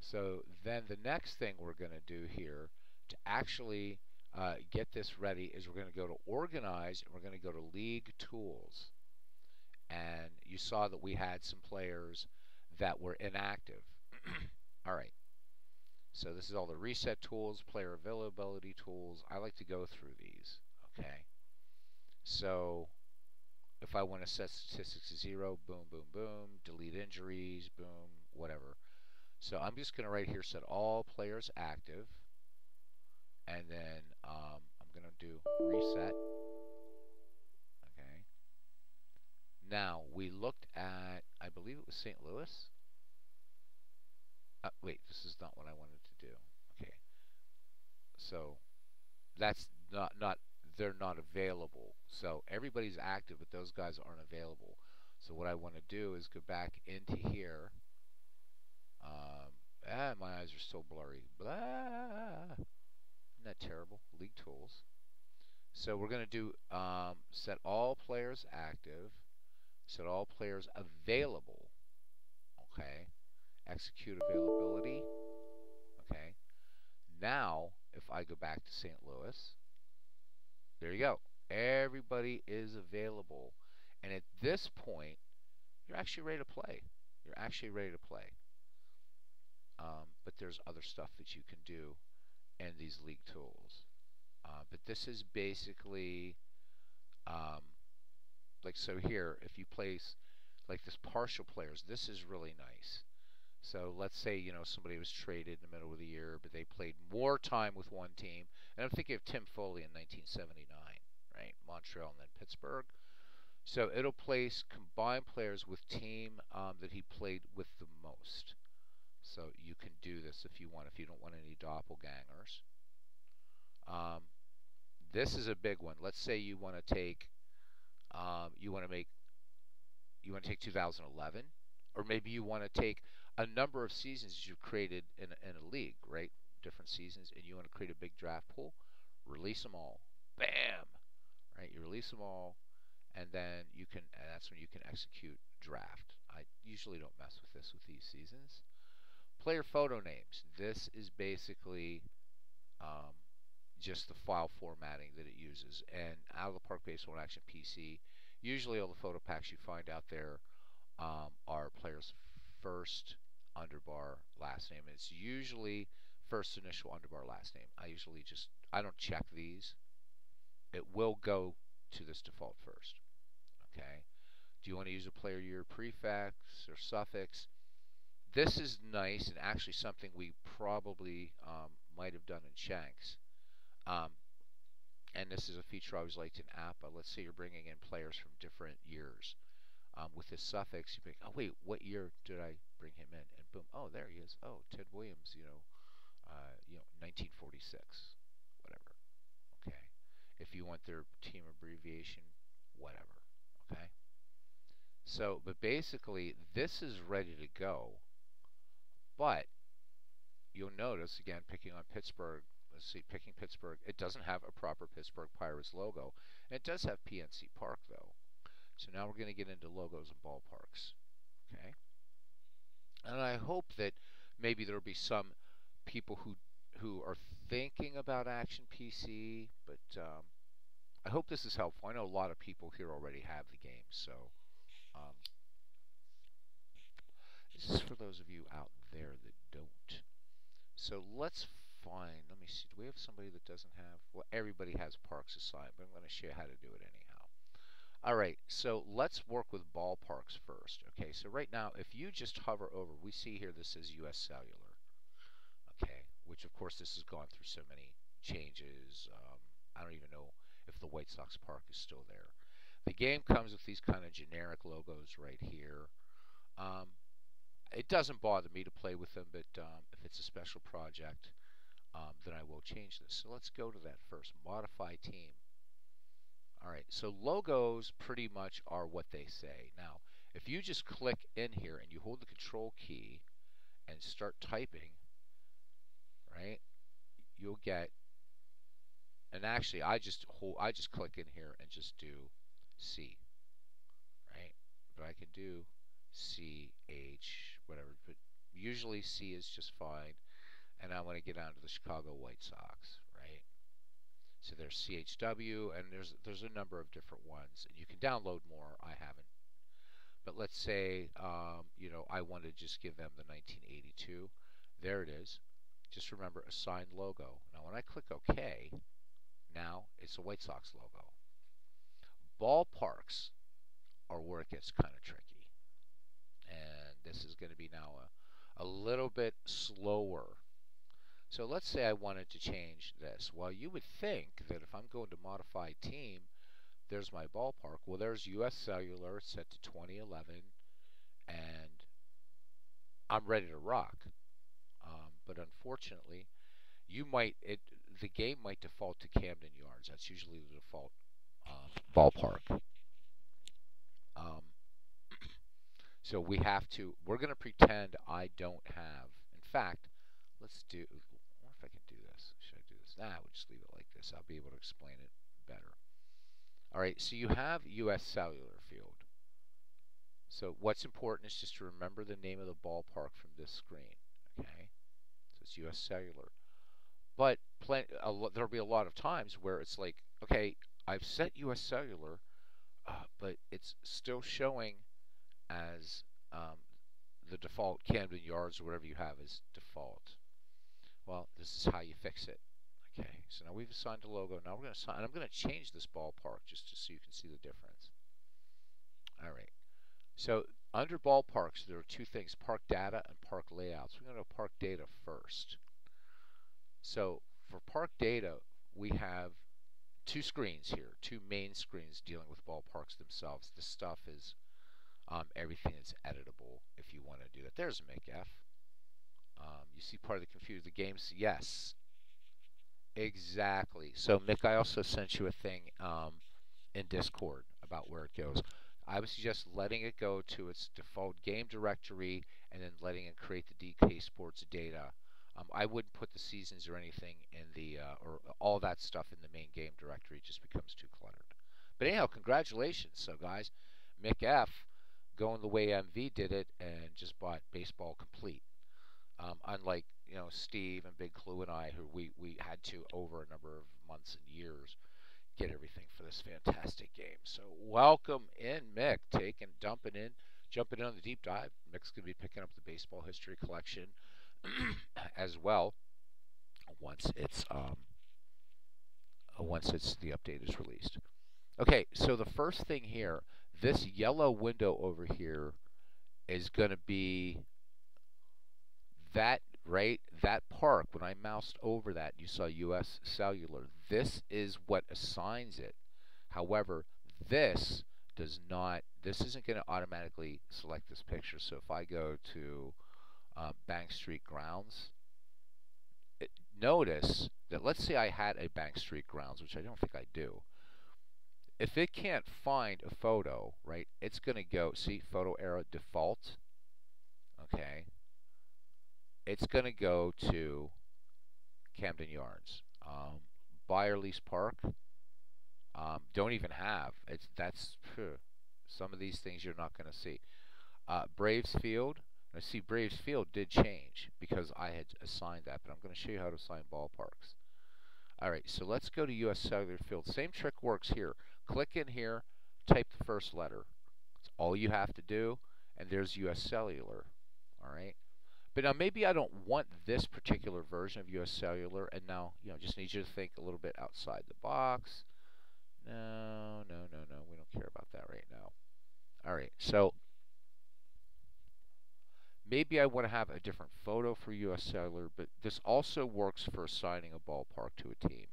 So then the next thing we're going to do here to actually uh, get this ready is we're going to go to Organize and we're going to go to League Tools. And you saw that we had some players that were inactive. [CLEARS THROAT] all right. So this is all the reset tools, player availability tools. I like to go through these. Okay. So if I want to set statistics to zero, boom, boom, boom, delete injuries, boom, whatever. So I'm just going to right here set all players active. And then um, I'm going to do reset. Okay. Now, we looked at, I believe it was St. Louis. Uh, wait, this is not what I wanted to do. Okay. So that's not, not, they're not available. So everybody's active, but those guys aren't available. So what I want to do is go back into here. Um, ah, my eyes are so blurry. Blah. Isn't that terrible? League tools. So we're going to do um, set all players active, set all players available. Okay. Execute availability. Okay. Now, if I go back to St. Louis, there you go. Everybody is available. And at this point, you're actually ready to play. You're actually ready to play. Um, but there's other stuff that you can do in these league tools. Uh, but this is basically um, like so here, if you place like this partial players, this is really nice. So let's say you know somebody was traded in the middle of the year, but they played more time with one team. And I'm thinking of Tim Foli in 1979, right? Montreal and then Pittsburgh. So it'll place combined players with team um, that he played with the most. So you can do this if you want, if you don't want any doppelgangers. Um, this is a big one. Let's say you want to take, um, you want to make, you want to take 2011, or maybe you want to take a number of seasons you've created in a, in a league, right? Different seasons, and you want to create a big draft pool. Release them all. Bam! Right? You release them all, and then you can. And that's when you can execute draft. I usually don't mess with this with these seasons. Player photo names. This is basically um, just the file formatting that it uses. And out of the Park Baseball Action PC, usually all the photo packs you find out there um, are players' first underbar last name. It's usually first initial underbar last name. I usually just I don't check these. It will go to this default first. Okay. Do you want to use a player year prefix or suffix? This is nice and actually something we probably um, might have done in Shanks. Um, and this is a feature I always liked in APBA. Let's say you're bringing in players from different years. Um, with this suffix, you think, oh wait, what year did I bring him in? And boom, oh there he is. Oh, Ted Williams, you know, uh, you know, 1946, whatever. Okay. If you want their team abbreviation, whatever. Okay. So, but basically, this is ready to go. But you'll notice again, picking on Pittsburgh, let's see, picking Pittsburgh, it doesn't have a proper Pittsburgh Pirates logo. It does have PNC Park though. So now we're going to get into logos and ballparks. Okay? And I hope that maybe there'll be some people who who are thinking about Action PC, but um, I hope this is helpful. I know a lot of people here already have the game, so um, this is for those of you out there that don't. So let's find, let me see, do we have somebody that doesn't have, well, everybody has parks assigned, but I'm going to show you how to do it anyhow. All right, so let's work with ballparks first. Okay, so right now, if you just hover over, we see here this says U.S. Cellular. Okay, which of course this has gone through so many changes. Um, I don't even know if the White Sox park is still there. The game comes with these kind of generic logos right here. Um, it doesn't bother me to play with them, but um, if it's a special project, um, then I will change this. So let's go to that first. Modify team. All right, so logos pretty much are what they say. Now, if you just click in here and you hold the control key and start typing, right, you'll get, and actually I just hold, I just click in here and just do C, right? But I can do C, H, whatever, but usually C is just fine. And I want to get down to the Chicago White Sox, right? So there's CHW, and there's there's a number of different ones, and you can download more. I haven't, but let's say um, you know I want to just give them the 1982. There it is. Just remember assigned logo. Now when I click OK, now it's a White Sox logo. Ballparks are where it gets kind of tricky, and this is going to be now a a little bit slower so let's say I wanted to change this. Well, you would think that if I'm going to modify team, there's my ballpark. Well, there's US Cellular set to 2011, and I'm ready to rock. Um, but unfortunately, you might it the game might default to Camden Yards. That's usually the default um, ballpark. Um, so we have to. We're going to pretend I don't have. In fact, let's do or if I can do this, should I do this? Nah, we'll just leave it like this. I'll be able to explain it better. All right, so you have U.S. Cellular Field. So what's important is just to remember the name of the ballpark from this screen. Okay, so it's U.S. Cellular. But there'll be a lot of times where it's like, okay, I've set U.S. Cellular, uh, but it's still showing as um, the default Camden Yards or whatever you have as default. Well, this is how you fix it. Okay, so now we've assigned a logo. Now we're going to assign, I'm going to change this ballpark just to, so you can see the difference. All right. So under ballparks, there are two things, park data and park layouts. We're going to park data first. So for park data, we have two screens here, two main screens dealing with ballparks themselves. This stuff is um, everything that's editable if you want to do that. There's a Mick F. Um, you see part of the computer, the games, yes, Exactly. So, Mick, I also sent you a thing um, in Discord about where it goes. I would suggest letting it go to its default game directory and then letting it create the DK Sports data. Um, I wouldn't put the seasons or anything in the, uh, or all that stuff in the main game directory. It just becomes too cluttered. But anyhow, congratulations. So, guys, Mick F going the way MV did it and just bought Baseball Complete. Um, unlike you know Steve and Big Clue and I, who we we had to over a number of months and years get everything for this fantastic game. So welcome in, Mick, taking dumping in, jumping in on the deep dive. Mick's gonna be picking up the baseball history collection [CLEARS THROAT] as well once it's um once it's the update is released. Okay, so the first thing here, this yellow window over here is going to be that right? That park when I moused over that you saw US Cellular. This is what assigns it. However this does not this isn't going to automatically select this picture. So if I go to uh, Bank Street grounds it, notice that let's say I had a Bank Street grounds which I don't think I do if it can't find a photo right it's going to go see photo arrow default okay it's going to go to Camden Yards. Um, lease park, um, don't even have. It's that's phew, some of these things you're not going to see. Uh, Braves Field. I see Braves Field did change because I had assigned that, but I'm going to show you how to assign ballparks. All right, so let's go to U.S. Cellular Field. Same trick works here. Click in here, type the first letter. That's all you have to do, and there's U.S. Cellular. All right. But now maybe I don't want this particular version of US Cellular, and now you know just need you to think a little bit outside the box. No, no, no, no. We don't care about that right now. All right, so maybe I want to have a different photo for US Cellular, but this also works for assigning a ballpark to a team.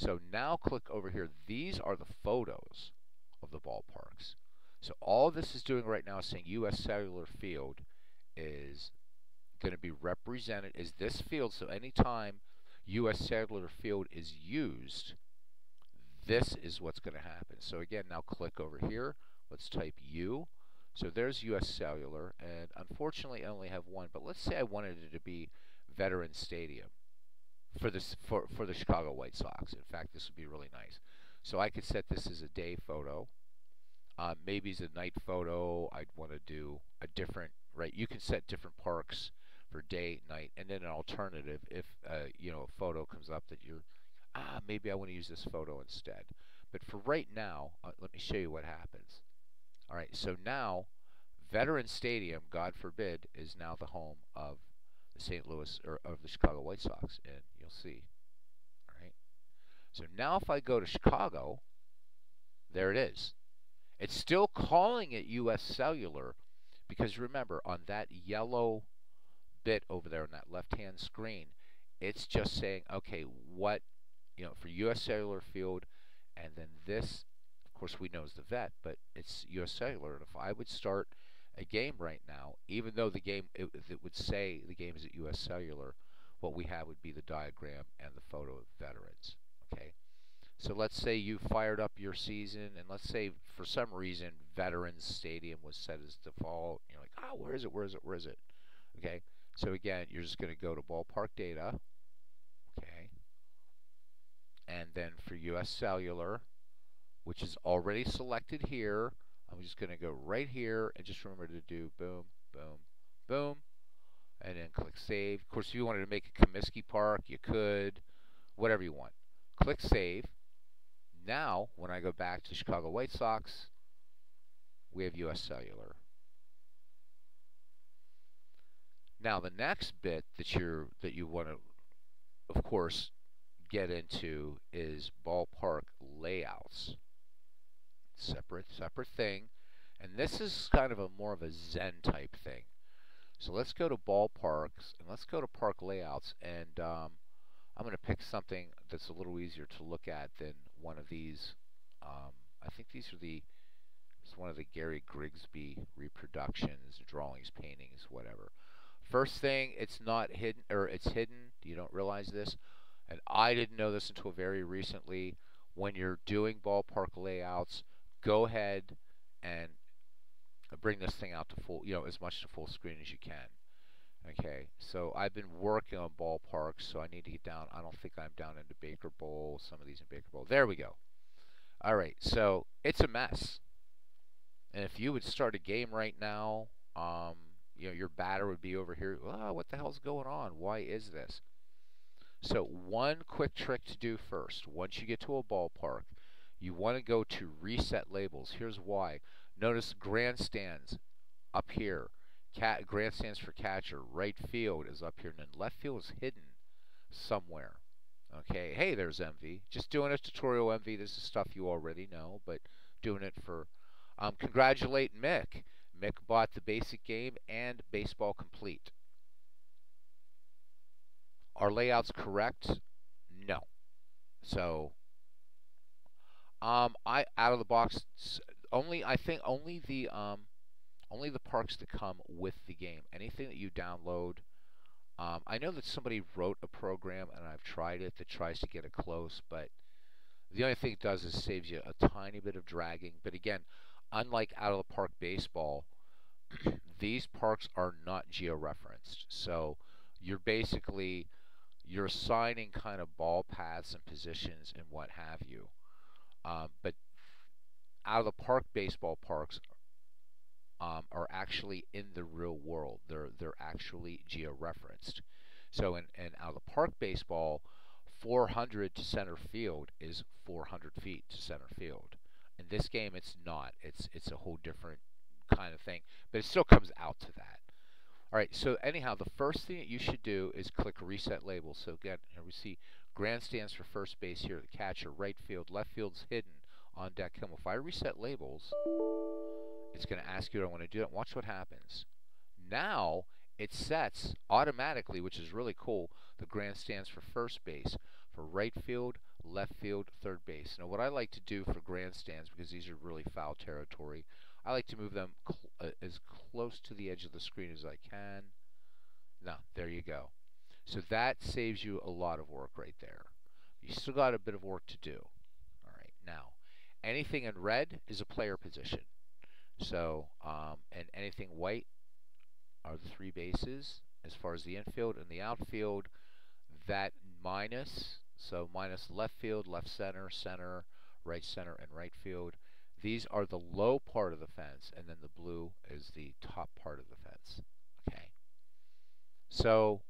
So now click over here. These are the photos of the ballparks. So all this is doing right now is saying US Cellular Field is going to be represented as this field. So anytime U.S. Cellular Field is used, this is what's going to happen. So again, now click over here. Let's type U. So there's U.S. Cellular, and unfortunately I only have one. But let's say I wanted it to be Veterans Stadium for this for for the Chicago White Sox. In fact, this would be really nice. So I could set this as a day photo. Uh, maybe as a night photo, I'd want to do a different right. You can set different parks for day, night, and then an alternative if uh, you know a photo comes up that you're ah maybe I want to use this photo instead. But for right now, uh, let me show you what happens. All right, so now Veteran Stadium, God forbid, is now the home of the St. Louis or of the Chicago White Sox, and you'll see. All right. So now if I go to Chicago, there it is. It's still calling it U.S. Cellular because remember on that yellow bit over there on that left-hand screen, it's just saying, okay, what, you know, for U.S. Cellular Field, and then this, of course, we know is the vet, but it's U.S. Cellular. And if I would start a game right now, even though the game, it, it would say the game is at U.S. Cellular, what we have would be the diagram and the photo of veterans. Okay. So let's say you fired up your season, and let's say for some reason Veterans Stadium was set as default. You're like, oh, where is it? Where is it? Where is it? Okay. So again, you're just going to go to ballpark data. Okay. And then for US Cellular, which is already selected here, I'm just going to go right here and just remember to do boom, boom, boom, and then click save. Of course, if you wanted to make a Comiskey Park, you could, whatever you want. Click save. Now, when I go back to Chicago White Sox, we have US Cellular. Now the next bit that you're that you want to, of course, get into is ballpark layouts. Separate separate thing, and this is kind of a more of a Zen type thing. So let's go to ballparks and let's go to park layouts, and um, I'm going to pick something that's a little easier to look at than one of these. Um, I think these are the it's one of the Gary Grigsby reproductions, drawings, paintings, whatever. First thing, it's not hidden, or it's hidden. You don't realize this. And I didn't know this until very recently. When you're doing ballpark layouts, go ahead and bring this thing out to full, you know, as much to full screen as you can. Okay, so I've been working on ballparks, so I need to get down. I don't think I'm down into Baker Bowl, some of these in Baker Bowl. There we go. All right, so it's a mess. And if you would start a game right now, um, you know, your batter would be over here. Oh, what the hell's going on? Why is this? So one quick trick to do first. Once you get to a ballpark, you want to go to reset labels. Here's why. Notice grandstands up here. Cat, grandstands for catcher. Right field is up here. And then left field is hidden somewhere. Okay, hey, there's MV. Just doing a tutorial MV. This is stuff you already know, but doing it for... Um, congratulate Mick. Mick bought the basic game and Baseball Complete. are layouts correct? No. So, um, I out of the box only I think only the um, only the parks that come with the game. Anything that you download. Um, I know that somebody wrote a program and I've tried it that tries to get it close, but the only thing it does is saves you a tiny bit of dragging. But again, unlike out of the park baseball, [CLEARS THROAT] these parks are not georeferenced. So you're basically you're assigning kind of ball paths and positions and what have you. Um, but out of the park baseball parks um, are actually in the real world. They're they're actually georeferenced. So in, in out of the park baseball, 400 to center field is 400 feet to center field. In this game, it's not. It's it's a whole different kind of thing, but it still comes out to that. All right. So anyhow, the first thing that you should do is click Reset Label. So again, here we see grandstands for first base here, the catcher, right field, left field's hidden on deck home. If I reset labels, it's going to ask you, what I want to do it? Watch what happens. Now it sets automatically, which is really cool, the grandstands for first base, for right field, left field, third base. Now what I like to do for grandstands, because these are really foul territory, I like to move them cl uh, as close to the edge of the screen as I can. Now, there you go. So that saves you a lot of work right there. You still got a bit of work to do. All right, now, anything in red is a player position. So, um, and anything white are the three bases. As far as the infield and the outfield, that minus, so minus left field, left center, center, right center, and right field. These are the low part of the fence, and then the blue is the top part of the fence. Okay. So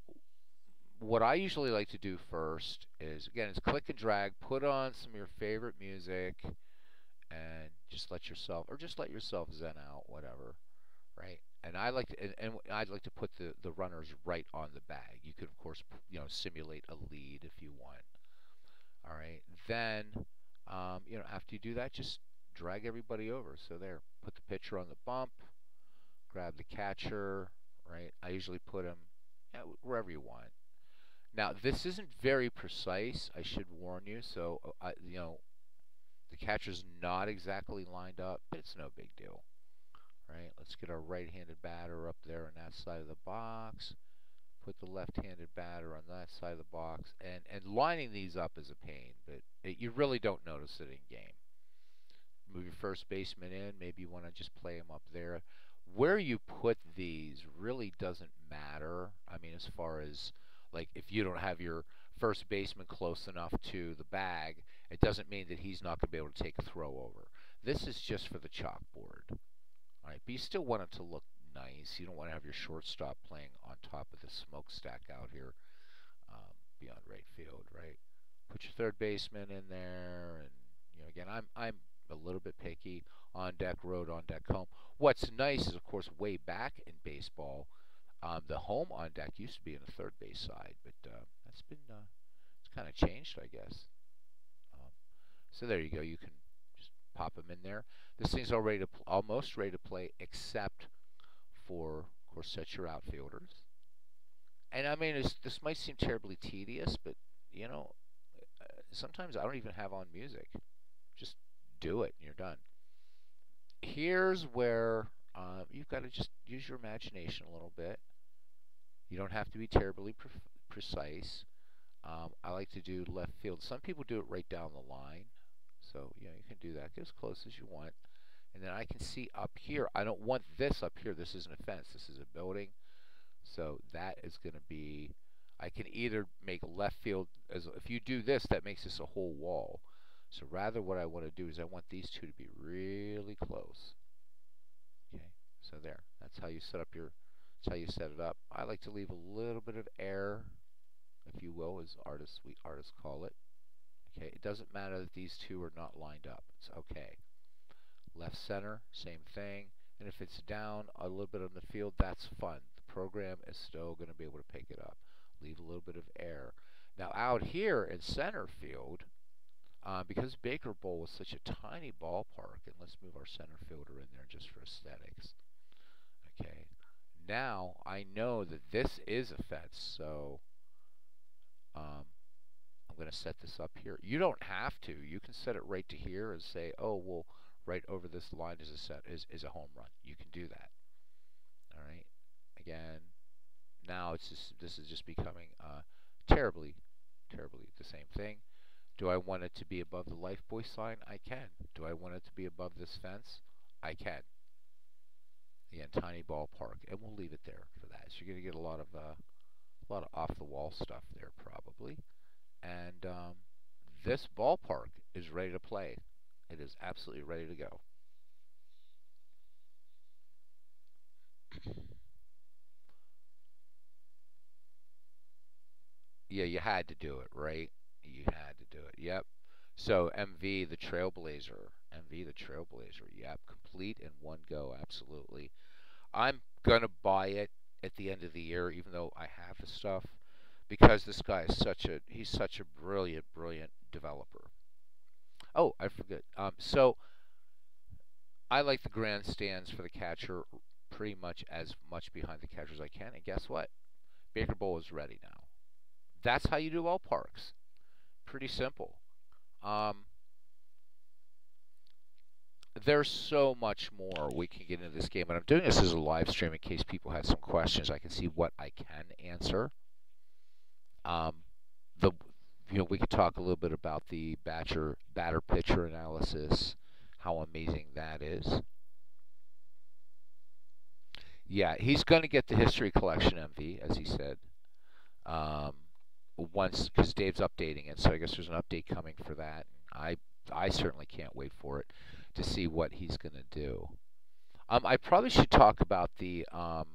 what I usually like to do first is, again, is click and drag, put on some of your favorite music, and just let yourself, or just let yourself zen out, whatever, right? And I like to, and, and I'd like to put the, the runners right on the bag. You could, of course, you know, simulate a lead if you want. All right. Then, um, you know, after you do that, just drag everybody over. So there, put the pitcher on the bump, grab the catcher, right? I usually put him yeah, wherever you want. Now, this isn't very precise, I should warn you. So, uh, I, you know, the catcher's not exactly lined up, but it's no big deal. Right? Let's get our right-handed batter up there on that side of the box. Put the left-handed batter on that side of the box. And, and lining these up is a pain, but it, you really don't notice it in game. Move your first baseman in. Maybe you want to just play him up there. Where you put these really doesn't matter. I mean, as far as like if you don't have your first baseman close enough to the bag, it doesn't mean that he's not going to be able to take a throw over. This is just for the chalkboard. All right, but you still want it to look nice. You don't want to have your shortstop playing on top of the smokestack out here um, beyond right field, right? Put your third baseman in there, and you know, again, I'm I'm a little bit picky. On deck road, on deck home. What's nice is, of course, way back in baseball, um, the home on deck used to be in the third base side, but uh, that's been uh, it's kind of changed, I guess. So there you go. You can just pop them in there. This thing's already almost ready to play, except for, of course, set your outfielders. And I mean, this might seem terribly tedious, but you know, uh, sometimes I don't even have on music. Just do it, and you're done. Here's where uh, you've got to just use your imagination a little bit. You don't have to be terribly pre precise. Um, I like to do left field. Some people do it right down the line. So, you you can do that. Get as close as you want. And then I can see up here. I don't want this up here. This isn't a fence. This is a building. So that is going to be, I can either make left field, as if you do this, that makes this a whole wall. So rather what I want to do is I want these two to be really close. Okay, so there. That's how you set up your, that's how you set it up. I like to leave a little bit of air, if you will, as artists, we artists call it. Okay, it doesn't matter that these two are not lined up. It's okay. Left center, same thing. And if it's down a little bit on the field, that's fun. The program is still going to be able to pick it up. Leave a little bit of air. Now out here in center field, uh, because Baker Bowl was such a tiny ballpark, and let's move our center fielder in there just for aesthetics. Okay, now I know that this is a fence, so Um, going to set this up here. You don't have to. You can set it right to here and say, oh, well, right over this line is a set is, is a home run. You can do that. All right. Again, now it's just this is just becoming uh, terribly, terribly the same thing. Do I want it to be above the Lifebuoy sign? I can. Do I want it to be above this fence? I can. Again, tiny ballpark, and we'll leave it there for that. So you're going to get a lot of uh, a lot of off the wall stuff there probably. And um, this ballpark is ready to play. It is absolutely ready to go. yeah, you had to do it, right? You had to do it. Yep. So MV the Trailblazer, MV the Trailblazer. Yep, complete in one go, absolutely. I'm gonna buy it at the end of the year, even though I have the stuff, because this guy is such a he's such a brilliant, brilliant developer. Oh, I forget. Um, so I like the grandstands for the catcher pretty much as much behind the catcher as I can, and guess what? Baker Bowl is ready now. That's how you do all parks. Pretty simple. Um, there's so much more we can get into this game, and I'm doing this as a live stream in case people had some questions. I can see what I can answer. Um, the you know we could talk a little bit about the batter batter pitcher analysis, how amazing that is. Yeah, he's going to get the history collection MV, as he said. Um, once because Dave's updating it, so I guess there's an update coming for that. I I certainly can't wait for it to see what he's going to do. Um, I probably should talk about the um,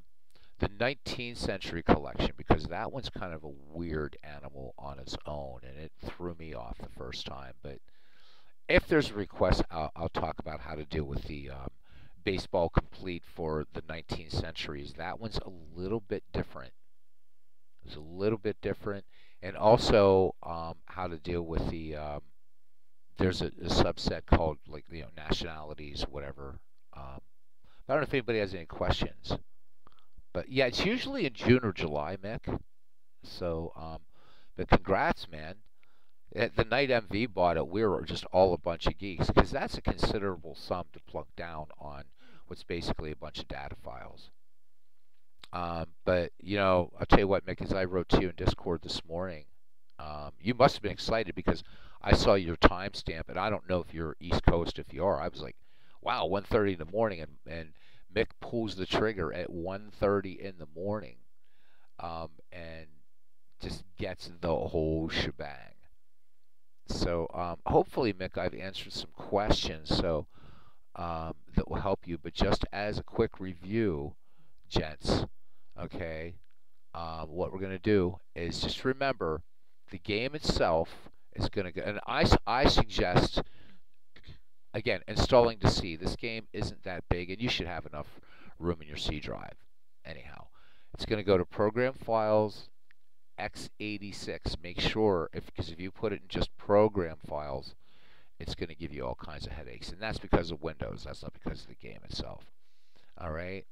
the 19th century collection because that one's kind of a weird animal on its own, and it threw me off the first time. But if there's a request, I'll, I'll talk about how to deal with the um, baseball complete for the 19th centuries. That one's a little bit different. It's a little bit different, and also um, how to deal with the um, there's a, a, subset called like you know nationalities whatever um, I don't know if anybody has any questions but yeah it's usually in June or July Mick. So um, but congrats man. At the night MV bought it. We were just all a bunch of geeks because that's a considerable sum to plunk down on what's basically a bunch of data files. Um, but you know, I'll tell you what, Mick, as I wrote to you in Discord this morning, um, you must have been excited because I saw your timestamp, and I don't know if you're East Coast. If you are, I was like, wow, 1:30 in the morning, and and Mick pulls the trigger at 1:30 in the morning, um, and just gets the whole shebang. So um, hopefully, Mick, I've answered some questions so um, that will help you. But just as a quick review, gents okay, um, what we're going to do is just remember the game itself is going to go, and I, I suggest, again, installing to C. This game isn't that big, and you should have enough room in your C drive. Anyhow, it's going to go to Program Files, x86. Make sure, if because if you put it in just Program Files, it's going to give you all kinds of headaches, and that's because of Windows. That's not because of the game itself. All right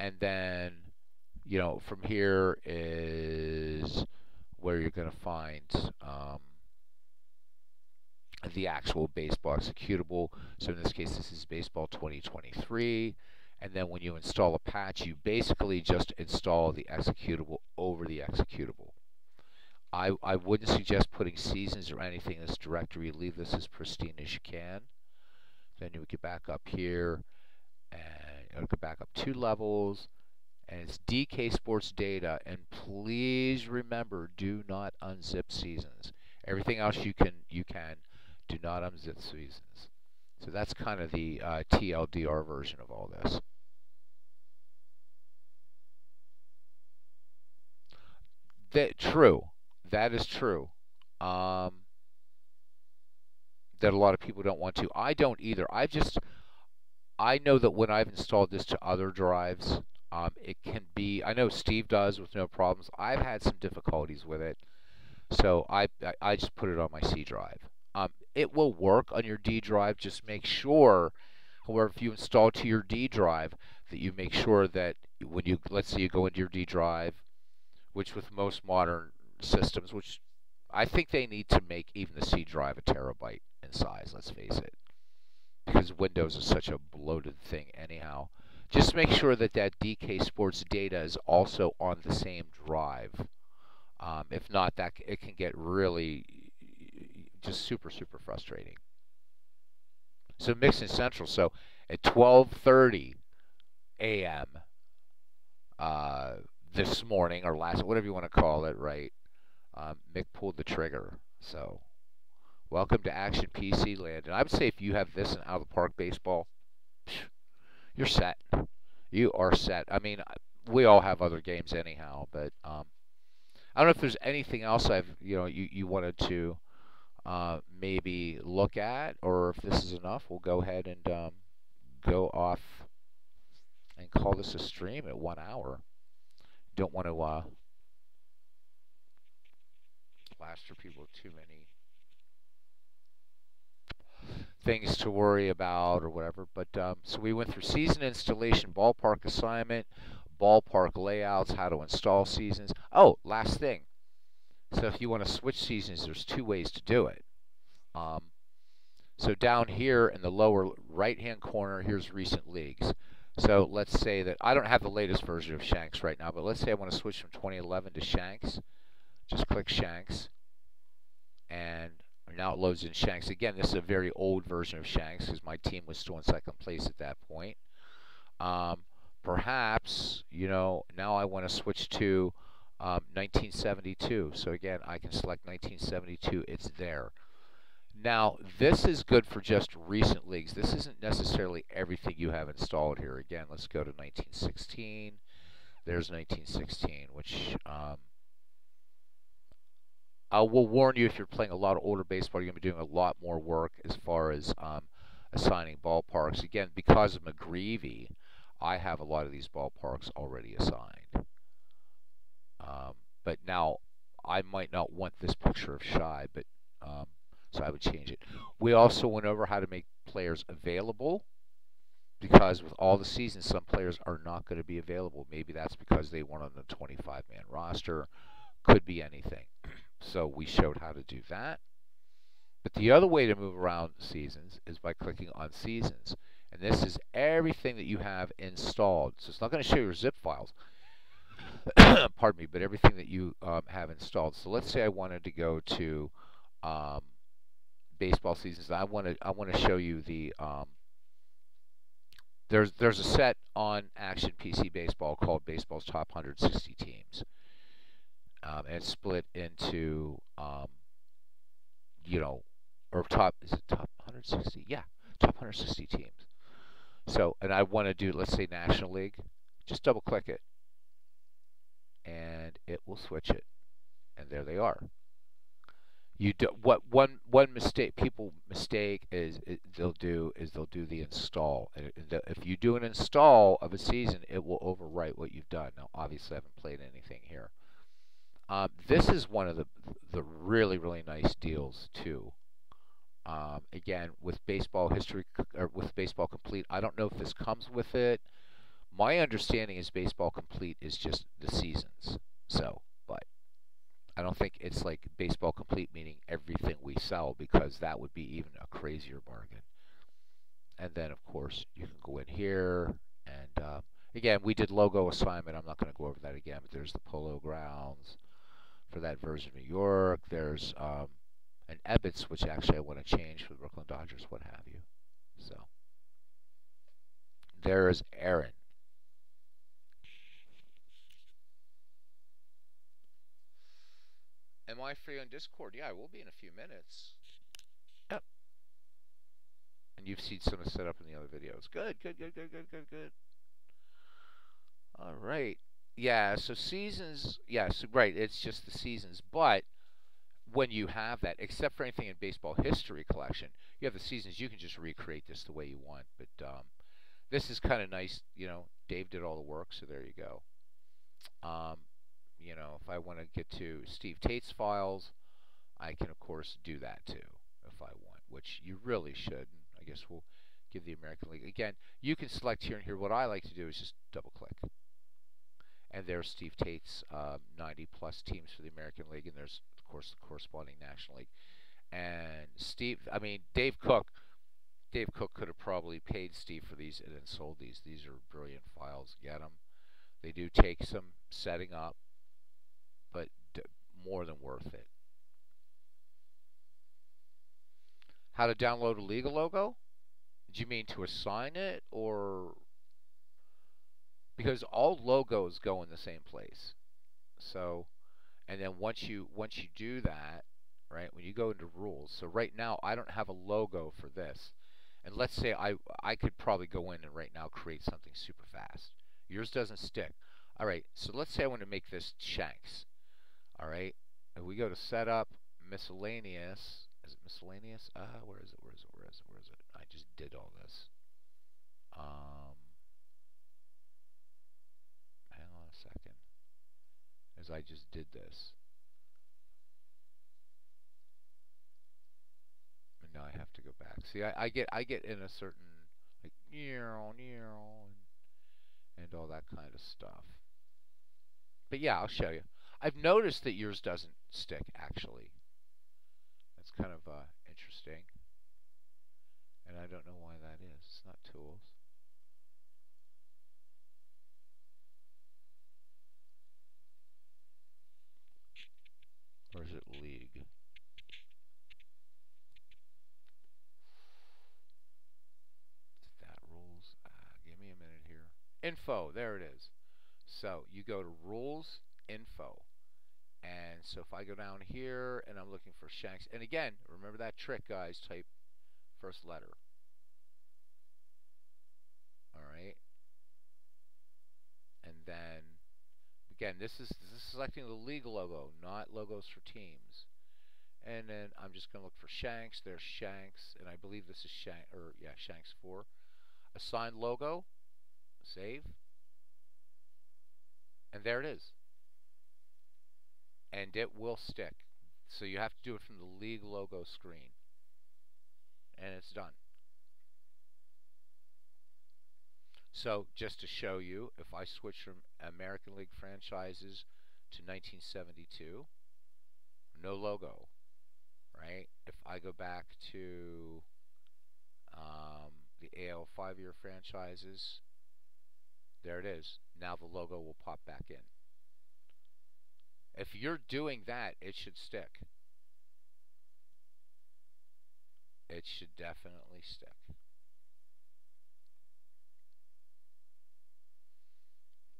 and then you know from here is where you're going to find um, the actual baseball executable. So in this case, this is baseball 2023. And then when you install a patch, you basically just install the executable over the executable. I, I wouldn't suggest putting seasons or anything in this directory. Leave this as pristine as you can. Then you would get back up here and It'll go back up two levels, and it's DK Sports Data. And please remember, do not unzip seasons. Everything else you can you can do not unzip seasons. So that's kind of the uh, TLDR version of all this. That true. That is true. Um, that a lot of people don't want to. I don't either. I just I know that when I've installed this to other drives, um, it can be. I know Steve does with no problems. I've had some difficulties with it, so I I just put it on my C drive. Um, it will work on your D drive. Just make sure, however, if you install to your D drive, that you make sure that when you let's say you go into your D drive, which with most modern systems, which I think they need to make even the C drive a terabyte in size. Let's face it, because Windows is such a bloated thing anyhow. Just make sure that that DK Sports data is also on the same drive. Um, if not, that it can get really just super super frustrating. So Mixing Central. So at 12:30 a.m. Uh, this morning or last, whatever you want to call it, right? Um, Mick pulled the trigger. So welcome to Action PC Land. And I would say if you have this in out of the park baseball, you're set. You are set. I mean, we all have other games anyhow, but um, I don't know if there's anything else I've you know you, you wanted to uh, maybe look at, or if this is enough, we'll go ahead and um, go off and call this a stream at one hour. Don't want to uh, plaster people with too many things to worry about or whatever. But um, so we went through season installation, ballpark assignment, ballpark layouts, how to install seasons. Oh, last thing. So if you want to switch seasons, there's two ways to do it. Um, so down here in the lower right-hand corner, here's recent leagues. So let's say that I don't have the latest version of Shanks right now, but let's say I want to switch from 2011 to Shanks. Just click Shanks, and now it loads in Shanks. Again, this is a very old version of Shanks because my team was still in second place at that point. Um, perhaps, you know, now I want to switch to um, 1972. So again, I can select 1972. It's there. Now, this is good for just recent leagues. This isn't necessarily everything you have installed here. Again, let's go to 1916. There's 1916, which um, I will warn you if you're playing a lot of older baseball, you're going to be doing a lot more work as far as um, assigning ballparks. Again, because of McGreevy, I have a lot of these ballparks already assigned. Um, but now, I might not want this picture of Shy, but um, so I would change it. We also went over how to make players available because with all the seasons, some players are not going to be available. Maybe that's because they weren't on the 25-man roster. Could be anything. [CLEARS THROAT] So we showed how to do that. But the other way to move around seasons is by clicking on seasons. And this is everything that you have installed. So it's not going to show your zip files. [COUGHS] Pardon me, but everything that you um, have installed. So let's say I wanted to go to um, baseball seasons. I want to I want to show you the um, there's there's a set on Action PC Baseball called Baseball's Top 160 Teams um, and it's split into, um, you know, or top is it top 160? Yeah, top 160 teams. So, and I want to do, let's say, National League. Just double click it, and it will switch it, and there they are. You do what one one mistake people mistake is, is they'll do is they'll do the install. And if you do an install of a season, it will overwrite what you've done. Now, obviously, I haven't played anything here. Um, this is one of the the really really nice deals too. Um, again, with baseball history or with baseball complete, I don't know if this comes with it. My understanding is baseball complete is just the seasons. So, but I don't think it's like baseball complete meaning everything we sell because that would be even a crazier bargain. And then of course you can go in here and uh, again we did logo assignment. I'm not going to go over that again, but there's the polo grounds for that version of New York. There's um, an Ebbets, which actually I want to change for the Brooklyn Dodgers, what have you. So there is Aaron. Am I free on Discord? Yeah, I will be in a few minutes. Yep. And you've seen some of the setup in the other videos. Good, good, good, good, good, good, good. All right. Yeah, so seasons, yes, right, it's just the seasons. But when you have that, except for anything in baseball history collection, you have the seasons, you can just recreate this the way you want. But um, this is kind of nice, you know, Dave did all the work, so there you go. Um, you know, if I want to get to Steve Tate's files, I can, of course, do that too, if I want, which you really should. I guess we'll give the American League. Again, you can select here and here. What I like to do is just double click And there's Steve Tate's uh, 90 plus teams for the American League, and there's of course the corresponding National League. And Steve, I mean Dave Koch, Dave Koch could have probably paid Steve for these and then sold these. These are brilliant files. Get them. They do take some setting up, more than worth it. How to download a legal logo? Do you mean to assign it or because all logos go in the same place. So and then once you once you do that, right, when you go into rules, so right now I don't have a logo for this. And let's say I I could probably go in and right now create something super fast. Yours doesn't stick. All right, so let's say I want to make this Shanks. All right, If we go to setup, miscellaneous. Is it miscellaneous? Uh, where is it? Where is it? Where is it? Where is it? I just did all this. Um, hang on a second. As I just did this. And now I have to go back. See, I, I get I get in a certain like and and all that kind of stuff. But yeah, I'll show you. I've noticed that yours doesn't stick actually. That's kind of uh, interesting. And I don't know why that is. It's not tools. Or is it league? That rules. Uh, give me a minute here. Info. There it is. So you go to rules, info. And so if I go down here and I'm looking for Shanks, and again, remember that trick, guys, type first letter. All right. And then, again, this is, this is selecting the league logo, not logos for teams. And then I'm just going to look for Shanks. There's Shanks, and I believe this is Shanks, or yeah, Shanks 4. Assigned logo, save, and there it is and it will stick. So you have to do it from the league logo screen. And it's done. So just to show you, if I switch from American League franchises to 1972, no logo, right? If I go back to um, the AL five-year franchises, there it is. Now the logo will pop back in. If you're doing that, it should stick. It should definitely stick.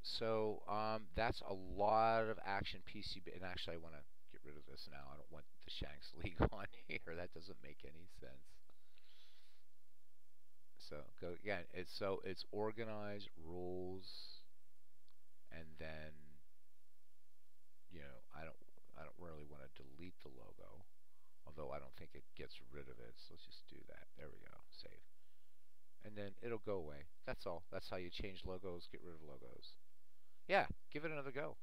So um, that's a lot of action PCB. And actually, I want to get rid of this now. I don't want the Shanks [LAUGHS] League on here. That doesn't make any sense. So go again. It's so it's organized rules, and then you know, I don't I don't really want to delete the logo, although I don't think it gets rid of it. So let's just do that. There we go. Save. And then it'll go away. That's all. That's how you change logos, get rid of logos. Yeah, give it another go.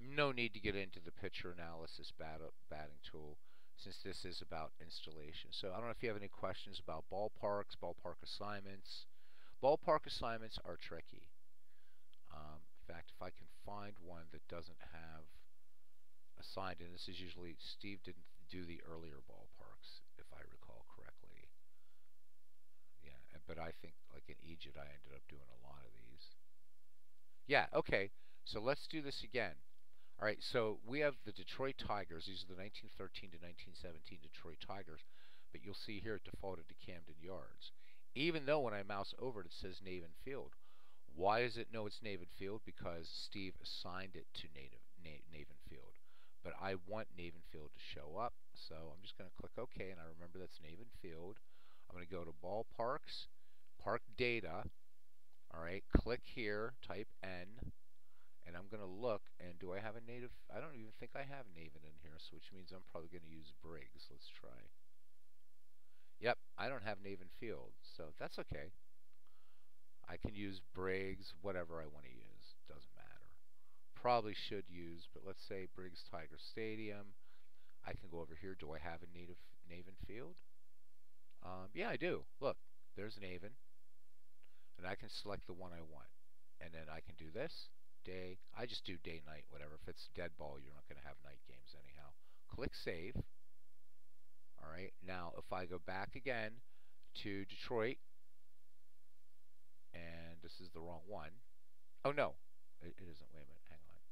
No need to get into the picture analysis bat batting tool since this is about installation. So I don't know if you have any questions about ballparks, ballpark assignments. Ballpark assignments are tricky. Um, fact, if I can find one that doesn't have a assigned, and this is usually, Steve didn't do the earlier ballparks, if I recall correctly. Yeah, but I think, like in Egypt, I ended up doing a lot of these. Yeah, okay, so let's do this again. All right, so we have the Detroit Tigers. These are the 1913 to 1917 Detroit Tigers, but you'll see here it defaulted to Camden Yards. Even though when I mouse over it, it says Navin Field. Why does it know it's Navin Field? Because Steve assigned it to Native, Na Navin Field. But I want Navin Field to show up, so I'm just going to click OK, and I remember that's Navin Field. I'm going to go to Ballparks, Park Data. All right, click here, type N, and I'm going to look, and do I have a native? I don't even think I have Navin in here, so which means I'm probably going to use Briggs. Let's try. Yep, I don't have Navin Field, so that's okay. I can use Briggs, whatever I want to use. Doesn't matter. Probably should use, but let's say Briggs Tiger Stadium. I can go over here. Do I have a native Navin field? Um, yeah, I do. Look, there's Navin. and I can select the one I want. And then I can do this, day, I just do day, night, whatever. If it's dead ball, you're not going to have night games anyhow. Click save. All right, now if I go back again to Detroit, and this is the wrong one. Oh no, it, it isn't. Wait a minute, hang on.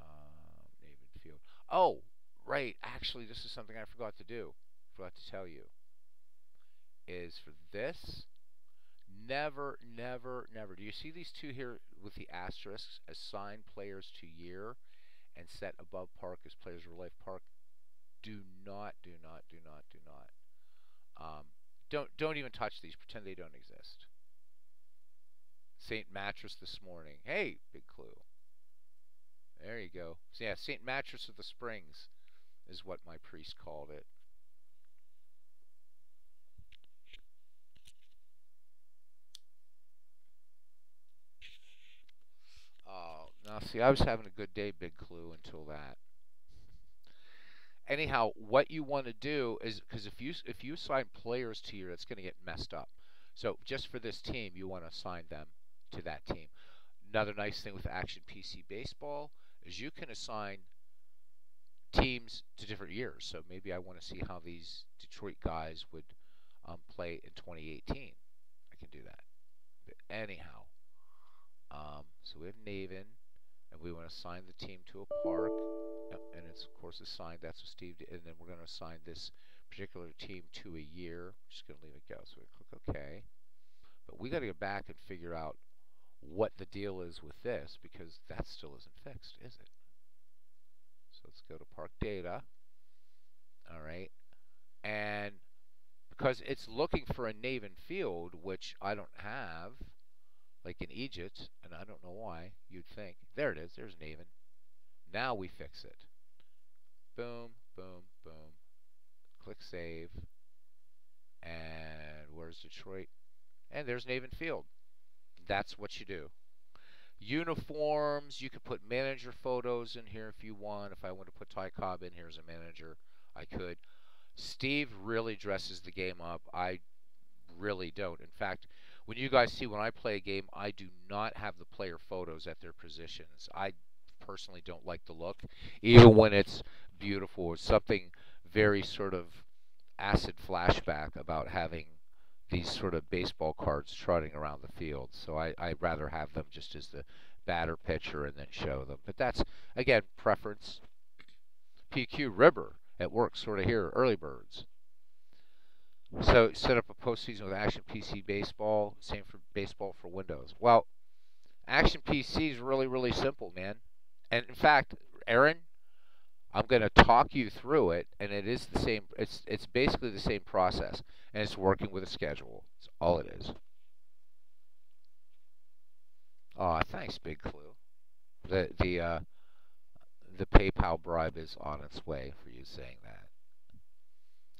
Um, Navin Field. Oh, right. Actually, this is something I forgot to do. Forgot to tell you. Is for this, never, never, never. Do you see these two here with the asterisks? Assign players to year and set above park as players real life park. Do not, do not, do not, do not. Um, don't don't even touch these. Pretend they don't exist. St. Mattress this morning. Hey, big clue. There you go. So yeah, St. Mattress of the Springs is what my priest called it. Oh, now see, I was having a good day, Big Clue, until that. Anyhow, what you want to do is because if you if you assign players to you, it's going to get messed up. So just for this team, you want to assign them to that team. Another nice thing with Action PC Baseball is you can assign teams to different years. So maybe I want to see how these Detroit guys would um, play in 2018. I can do that. But anyhow, um, so we have Navin, and we want to assign the team to a park, and it's of course assigned. That's what Steve did, and then we're going to assign this particular team to a year. We're just going to leave it go. So we click OK. But we got to go back and figure out what the deal is with this because that still isn't fixed, is it? So let's go to park data. All right. And because it's looking for a Navin field, which I don't have, like in Egypt, and I don't know why, you'd think. There it is. There's Navin. Now we fix it. Boom, boom, boom. Click save. And where's Detroit? And there's Navin Field. That's what you do. Uniforms, you could put manager photos in here if you want. If I want to put Ty Cobb in here as a manager, I could. Steve really dresses the game up. I really don't. In fact, when you guys see when I play a game, I do not have the player photos at their positions. I personally don't like the look, even when it's beautiful. It's something very sort of acid flashback about having these sort of baseball cards trotting around the field. So I, I'd rather have them just as the batter pitcher and then show them. But that's, again, preference. PQ River at work, sort of here, early birds. So set up a postseason with Action PC Baseball. Same for baseball for Windows. Well, Action PC is really, really simple, man. And in fact, Aaron, I'm going to talk you through it, and it is the same. It's it's basically the same process, and it's working with a schedule. That's all it is. Oh, thanks, Big Clue. The the uh, the PayPal bribe is on its way for you saying that.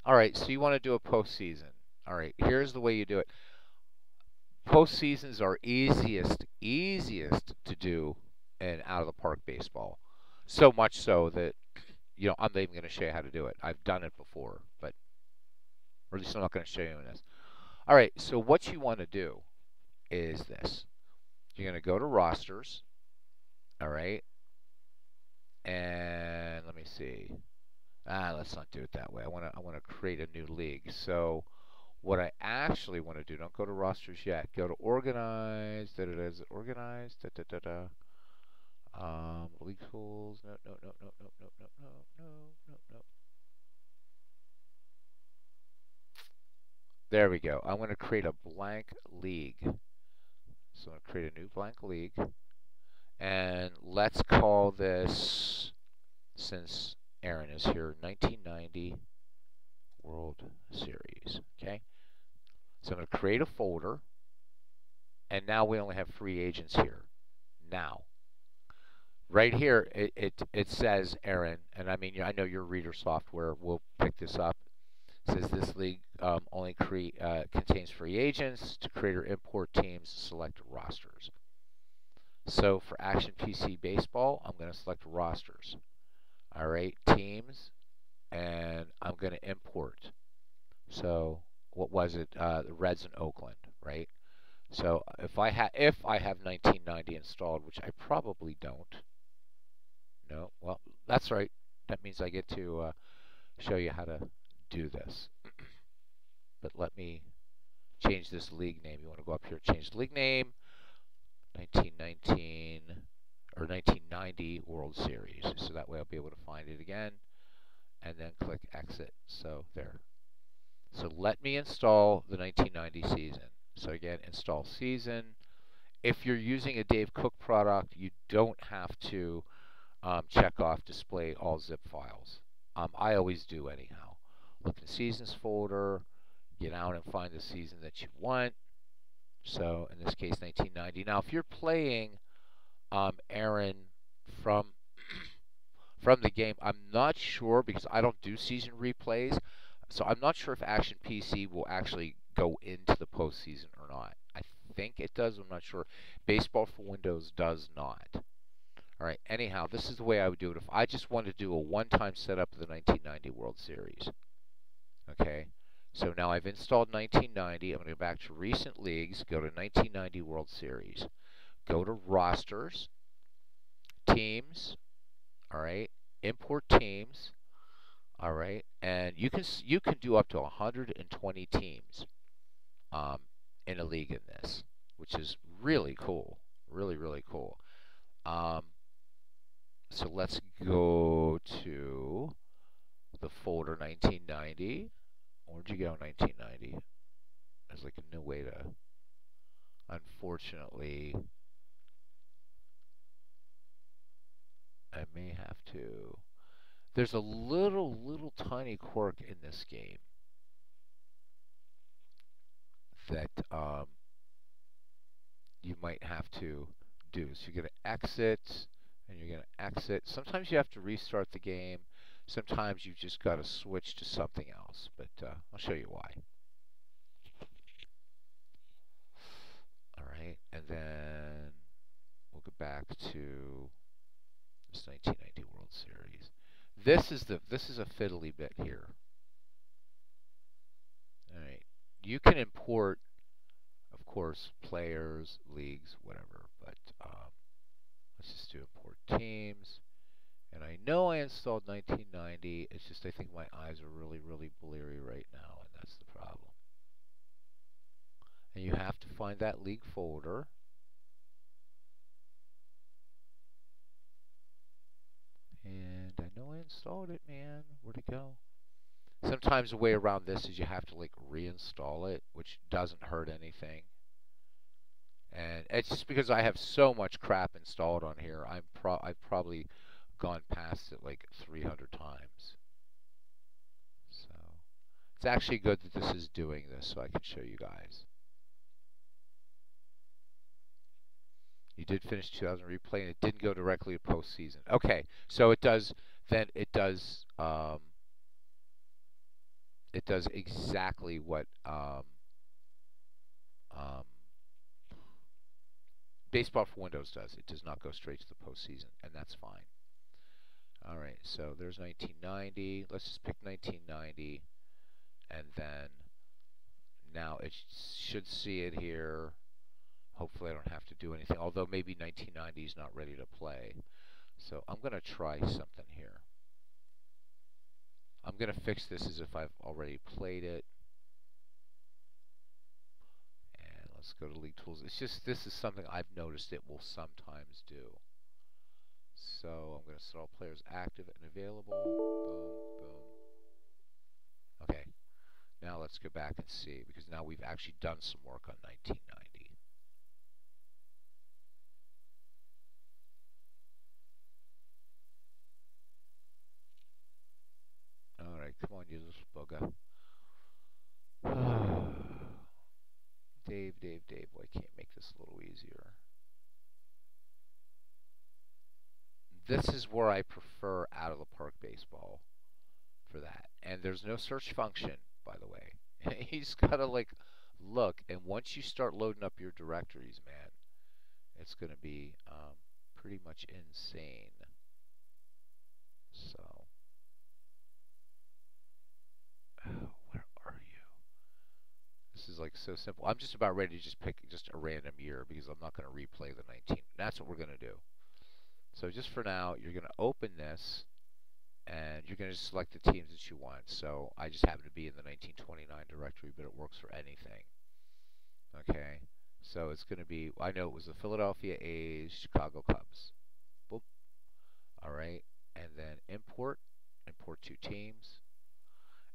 All right, so you want to do a postseason. All right, here's the way you do it. Postseasons are easiest easiest to do in out of the park baseball. So much so that you know, I'm not even going to show you how to do it. I've done it before, but or at least I'm not going to show you in this. All right, so what you want to do is this. You're going to go to rosters. All right. And let me see. Ah, let's not do it that way. I want to I want to create a new league. So what I actually want to do, don't go to rosters yet. Go to organize. Da da da. Is it organized? Da da da da. Um, league tools. No, no, no, no, no, no, no, no, no, no, no. There we go. I'm going to create a blank league. So I'm going to create a new blank league. And let's call this, since Aaron is here, 1990 World Series. Okay? So I'm going to create a folder. And now we only have free agents here. Now, right here it, it, it says Aaron, and I mean I know your reader software will pick this up. It says this league um, only create uh, contains free agents to create or import teams, select rosters. So for Action PC Baseball, I'm going to select rosters. All right, teams, and I'm going to import. So what was it? Uh, the Reds in Oakland, right? So if I ha if I have 1990 installed, which I probably don't. No, well, that's right. That means I get to uh, show you how to do this. [CLEARS THROAT] but let me change this league name. You want to go up here, change the league name, 1919 or 1990 World Series. So that way I'll be able to find it again and then click exit. So there. So let me install the 1990 season. So again, install season. If you're using a Dave Koch product, you don't have to um, check off display all zip files. Um, I always do anyhow. Look in seasons folder, get out and find the season that you want. So in this case, 1990. Now, if you're playing um, Aaron from [CLEARS THROAT] from the game, I'm not sure because I don't do season replays. So I'm not sure if Action PC will actually go into the postseason or not. I think it does. I'm not sure. Baseball for Windows does not. All right. Anyhow, this is the way I would do it if I just wanted to do a one-time setup of the 1990 World Series. Okay. So now I've installed 1990. I'm going to go back to recent leagues, go to 1990 World Series, go to rosters, teams, all right, import teams, all right, and you can you can do up to 120 teams um, in a league in this, which is really cool, really really cool. Um, so let's go to the folder 1990. Where'd you go 1990? There's like a new way to, unfortunately, I may have to. There's a little, little tiny quirk in this game that um, you might have to do. So you're going to exit, and you're going to exit. Sometimes you have to restart the game. Sometimes you've just got to switch to something else, but uh, I'll show you why. All right, and then we'll go back to this 1990 World Series. This is the this is a fiddly bit here. All right, you can import, of course, players, leagues, whatever. But um, let's just do teams. And I know I installed 1990. It's just I think my eyes are really, really bleary right now, and that's the problem. And you have to find that league folder. And I know I installed it, man. Where'd it go? Sometimes the way around this is you have to like reinstall it, which doesn't hurt anything. And it's just because I have so much crap installed on here. I'm pro I've probably gone past it like 300 times. So it's actually good that this is doing this so I can show you guys. You did finish 2000 replay and it didn't go directly to postseason. Okay, so it does, then it does, um, it does exactly what um, um, Baseball for Windows does. It does not go straight to the postseason, and that's fine. All right, so there's 1990. Let's just pick 1990, and then now it should see it here. Hopefully I don't have to do anything, although maybe 1990 is not ready to play. So I'm going to try something here. I'm going to fix this as if I've already played it. And let's go to League Tools. It's just, this is something I've noticed it will sometimes do. So I'm going to set all players active and available. Boom, boom. Okay. Now let's go back and see, because now we've actually done some work on 1990. Alright, come on, you little bugger. [SIGHS] Dave, Dave, Dave, why can't make this a little easier? this is where I prefer out of the park baseball for that. And there's no search function, by the way. He's got to like look, and once you start loading up your directories, man, it's going to be um, pretty much insane. So, [SIGHS] oh? This is like so simple. I'm just about ready to just pick just a random year because I'm not going to replay the 19. That's what we're going to do. So just for now, you're going to open this and you're going to select the teams that you want. So I just happen to be in the 1929 directory, but it works for anything. Okay, so it's going to be, I know it was the Philadelphia A's, Chicago Cubs. Boop. All right, and then import, import two teams.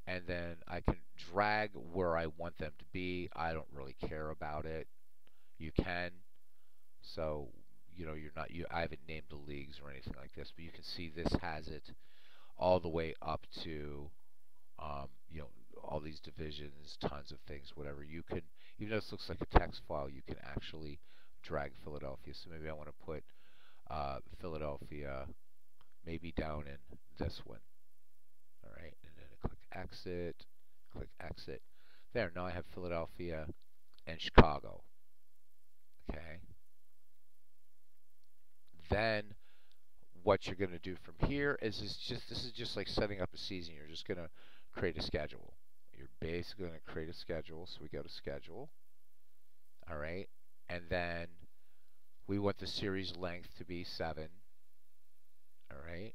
And then I can drag where I want them to be. I don't really care about it. You can. So, you know, you're not, you, I haven't named the leagues or anything like this, but you can see this has it all the way up to, um, you know, all these divisions, tons of things, whatever. You can, even though this looks like a text file, you can actually drag Philadelphia. So maybe I want to put uh, Philadelphia maybe down in this one. All right, and then I click exit, click exit. There, now I have Philadelphia and Chicago. Okay. Then what you're going to do from here is is just this is just like setting up a season. You're just going to create a schedule. You're basically going to create a schedule. So we go to schedule. All right. And then we want the series length to be 7. All right.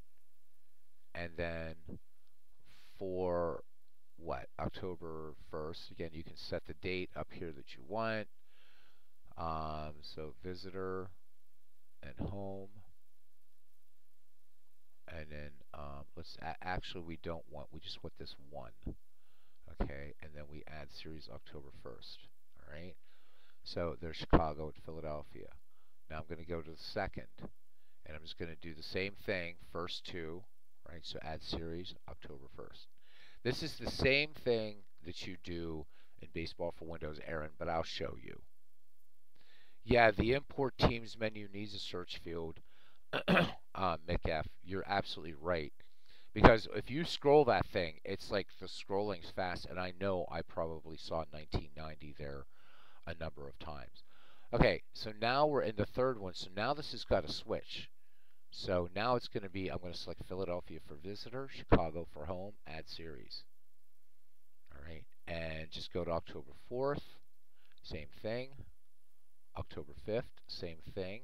And then for what? October 1st. Again, you can set the date up here that you want. Um, so visitor and home and then um, let's actually we don't want we just want this one okay and then we add series October 1st all right so there's Chicago and Philadelphia now I'm going to go to the second and I'm just going to do the same thing first two right so add series October 1st this is the same thing that you do in baseball for Windows Aaron but I'll show you yeah the import teams menu needs a search field [COUGHS] uh, Mick F, you're absolutely right. Because if you scroll that thing, it's like the scrolling's fast, and I know I probably saw 1990 there a number of times. Okay, so now we're in the third one, so now this has got a switch. So now it's going to be, I'm going to select Philadelphia for visitor, Chicago for home, add series. All right, and just go to October 4th, same thing. October 5th, same thing.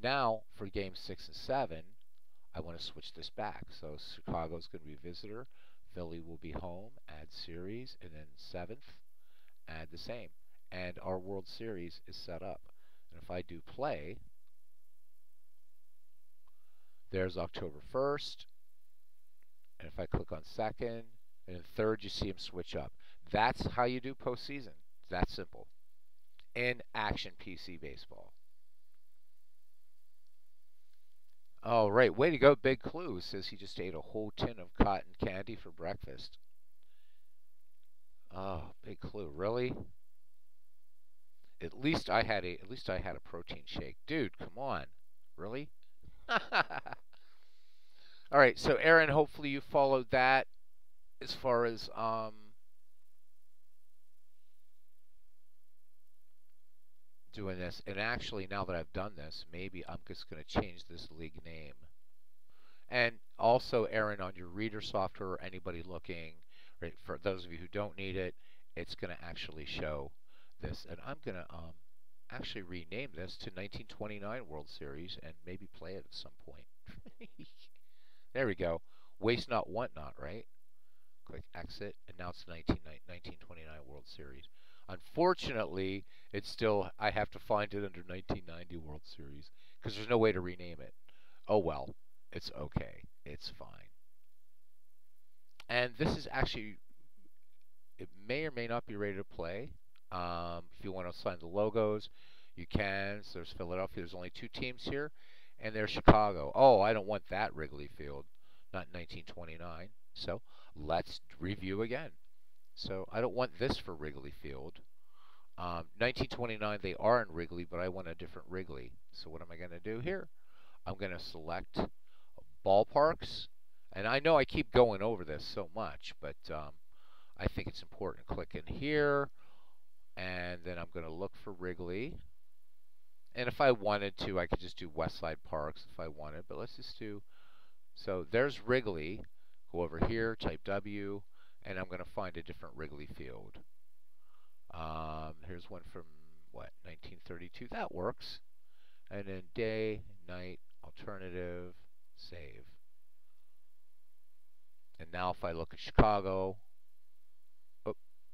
Now, for game 6 and 7, I want to switch this back. So Chicago is going to be visitor, Philly will be home, add series, and then 7th, add the same. And our World Series is set up. And if I do play, there's October 1st. And if I click on second, and third, you see them switch up. That's how you do postseason. It's that simple. In action PC baseball. All right. Way to go, Big Clue. Says he just ate a whole tin of cotton candy for breakfast. Oh, Big Clue. Really? At least I had a at least I had a protein shake. Dude, come on. Really? [LAUGHS] All right, so Aaron, hopefully you followed that as far as um doing this. And actually, now that I've done this, maybe I'm just going to change this league name. And also, Aaron, on your reader software, or anybody looking, right, for those of you who don't need it, it's going to actually show this. And I'm going to um, actually rename this to 1929 World Series and maybe play it at some point. [LAUGHS] there we go. Waste not, want not, right? Click exit, and now it's 19, 1929 World Series. Unfortunately, it's still I have to find it under 1990 World Series because there's no way to rename it. Oh well, it's okay. It's fine. And this is actually it may or may not be ready to play. Um, if you want to assign the logos, you can. So there's Philadelphia. There's only two teams here, and there's Chicago. Oh, I don't want that Wrigley Field, not 1929. So let's review again. So I don't want this for Wrigley Field. Um, 1929, they are in Wrigley, but I want a different Wrigley. So what am I going to do here? I'm going to select ballparks. And I know I keep going over this so much, but um, I think it's important. Click in here, and then I'm going to look for Wrigley. And if I wanted to, I could just do Westside Parks if I wanted, but let's just do, so there's Wrigley. Go over here, type W, and I'm going to find a different Wrigley field. Um, here's one from what 1932. That works. And then day, night, alternative, save. And now if I look at Chicago,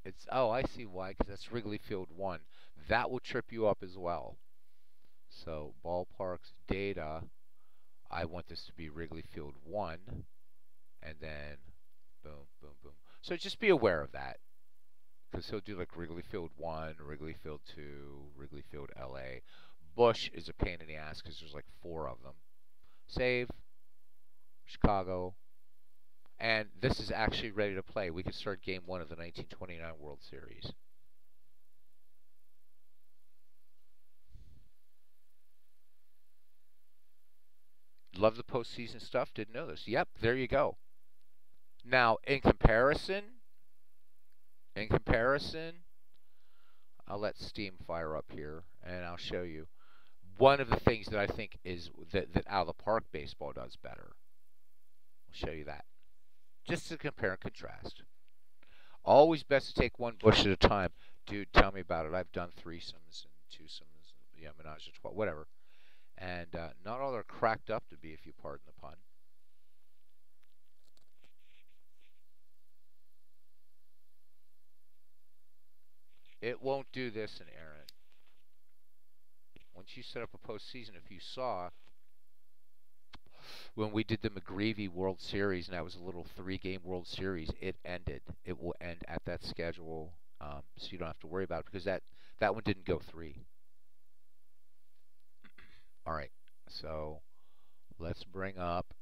it's oh I see why because that's Wrigley Field one. That will trip you up as well. So ballparks data, I want this to be Wrigley Field one, and then boom, boom, boom. So just be aware of that because he'll do like Wrigley Field 1, Wrigley Field 2, Wrigley Field LA. Bush is a pain in the ass because there's like four of them. Save, Chicago, and this is actually ready to play. We can start game one of the 1929 World Series. Love the postseason stuff. Didn't know this. Yep, there you go. Now, in comparison, in comparison, I'll let Steam fire up here and I'll show you one of the things that I think is that, that out of the park baseball does better. I'll show you that. Just to compare and contrast. Always best to take one bush at a time. Dude, tell me about it. I've done threesomes and twosomes, and, yeah, menage a trois, whatever. And uh, not all are cracked up to be, if you pardon the pun. It won't do this in Aaron. Once you set up a postseason, if you saw when we did the McGreevy World Series, and that was a little three-game World Series, it ended. It will end at that schedule, um, so you don't have to worry about it because that that one didn't go three. All right, so let's bring up.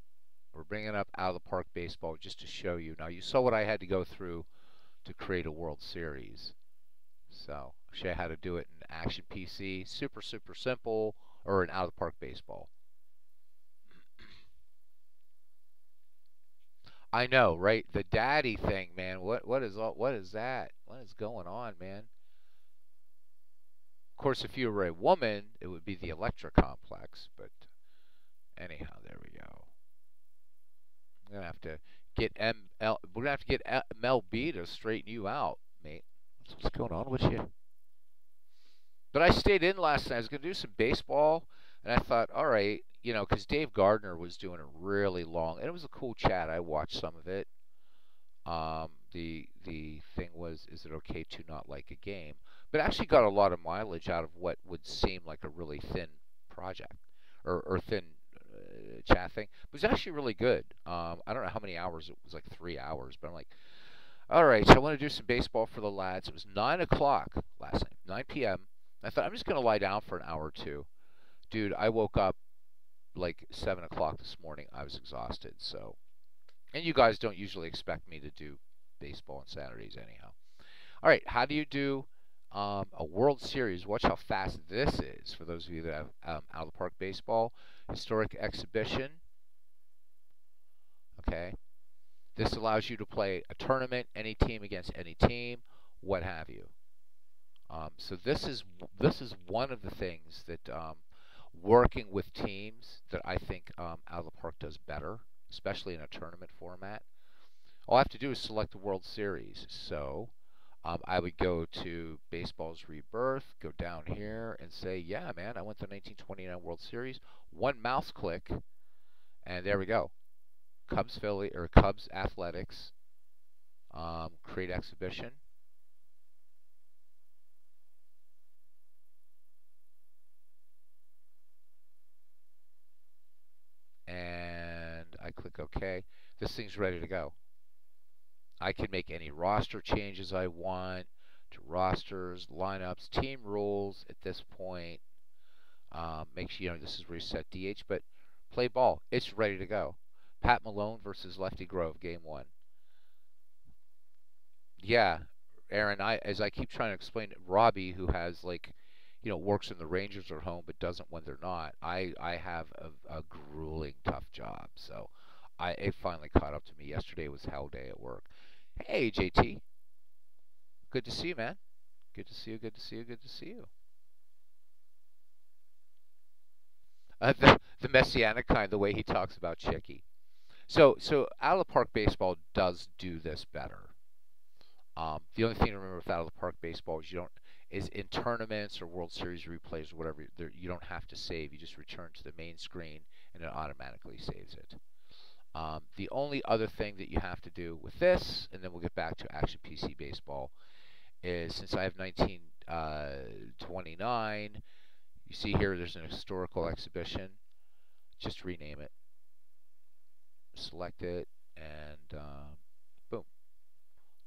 We're bringing up out of the park baseball just to show you. Now you saw what I had to go through to create a World Series. So I'll show you how to do it in Action PC. Super, super simple, or in Out of the Park Baseball. I know, right? The daddy thing, man. What what is all, what is that? What is going on, man? Of course, if you were a woman, it would be the Electra complex. But anyhow, there we go. I'm gonna have to get ML. We're gonna have to get MLB to straighten you out, mate. What's going on with you? But I stayed in last night. I was to do some baseball, and I thought, all right, you know, because Dave Gardner was doing a really long, and it was a cool chat. I watched some of it. Um, the the thing was, is it okay to not like a game? But actually got a lot of mileage out of what would seem like a really thin project or, or thin uh, chat thing. It was actually really good. Um, I don't know how many hours. It was like three hours, but I'm like, all right, so I want to do some baseball for the lads. It was 9 o'clock last night, 9 p.m. I thought, I'm just going to lie down for an hour or two. Dude, I woke up like 7 o'clock this morning. I was exhausted, so. And you guys don't usually expect me to do baseball on Saturdays, anyhow. All right, how do you do um, a World Series? Watch how fast this is for those of you that have um, out of the park baseball. Historic exhibition. Okay. This allows you to play a tournament, any team against any team, what have you. Um, so this is this is one of the things that um, working with teams that I think um, Out of the Park does better, especially in a tournament format. All I have to do is select the World Series. So um, I would go to Baseball's Rebirth, go down here, and say, yeah, man, I went to 1929 World Series. One mouse click, and there we go. Cubs Philly or Cubs Athletics um, create exhibition. And I click OK. This thing's ready to go. I can make any roster changes I want to rosters, lineups, team rules at this point. Um, make sure you know this is reset DH, but play ball. It's ready to go. Pat Malone versus Lefty Grove, game one. Yeah, Aaron, I as I keep trying to explain it, Robbie, who has like, you know, works in the Rangers or home but doesn't when they're not. I I have a, a grueling, tough job, so I it finally caught up to me. Yesterday was hell day at work. Hey, JT. Good to see you, man. Good to see you. Good to see you. Good to see you. Uh, the, the messianic kind, the way he talks about Chicky. So so out park baseball does do this better. Um, the only thing to remember with out park baseball is you don't is in tournaments or World Series replays or whatever you don't have to save. You just return to the main screen and it automatically saves it. Um, the only other thing that you have to do with this, and then we'll get back to Action PC Baseball, is since I have 1929, uh, you see here there's an historical exhibition. Just rename it. Select it, and um, boom.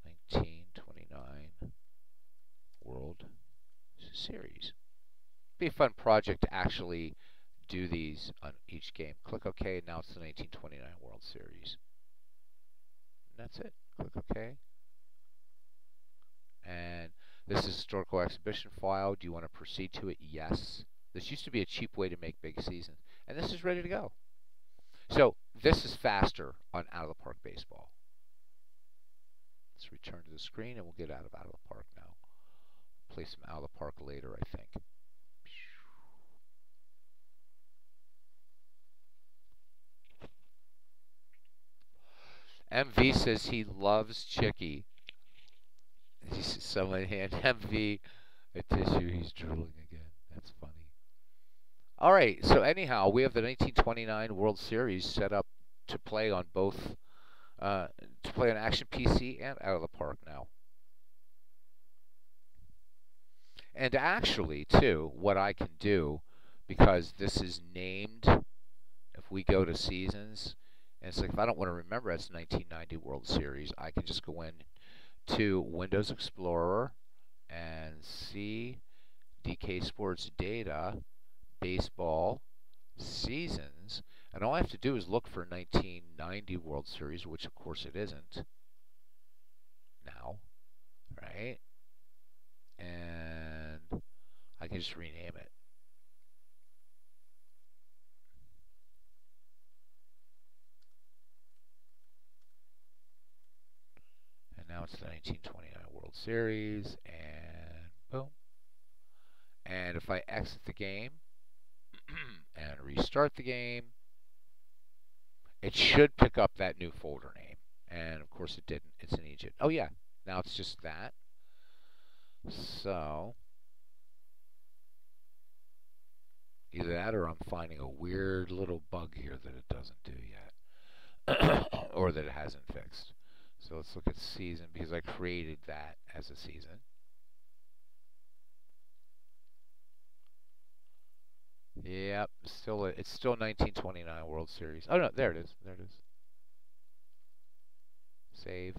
1929 World Series. Be a fun project to actually do these on each game. Click OK, now it's the 1929 World Series. And that's it. Click OK. And this is historical exhibition file. Do you want to proceed to it? Yes. This used to be a cheap way to make big seasons. And this is ready to go. So this is faster on Out of the Park Baseball. Let's return to the screen and we'll get out of Out of the Park now. Play some Out of the Park later, I think. MV says he loves Chicky. Someone hand [LAUGHS] MV a tissue. He's drooling again. That's funny. All right. So anyhow, we have the 1929 World Series set up to play on both, uh, to play on Action PC and Out of the Park now. And actually, too, what I can do, because this is named, if we go to seasons, and it's like if I don't want to remember it's 1990 World Series, I can just go in to Windows Explorer and see DK Sports data, baseball, seasons, and all I have to do is look for 1990 World Series, which of course it isn't now, right? And I can just rename it. And now it's the 1929 World Series, and boom. And if I exit the game [CLEARS THROAT] and restart the game, it should pick up that new folder name. And of course it didn't. It's in Egypt. Oh yeah, now it's just that. So, either that or I'm finding a weird little bug here that it doesn't do yet. [COUGHS] or that it hasn't fixed. So let's look at season because I created that as a season. Yep, still it's still 1929 World Series. Oh no, there it is. There it is. Save.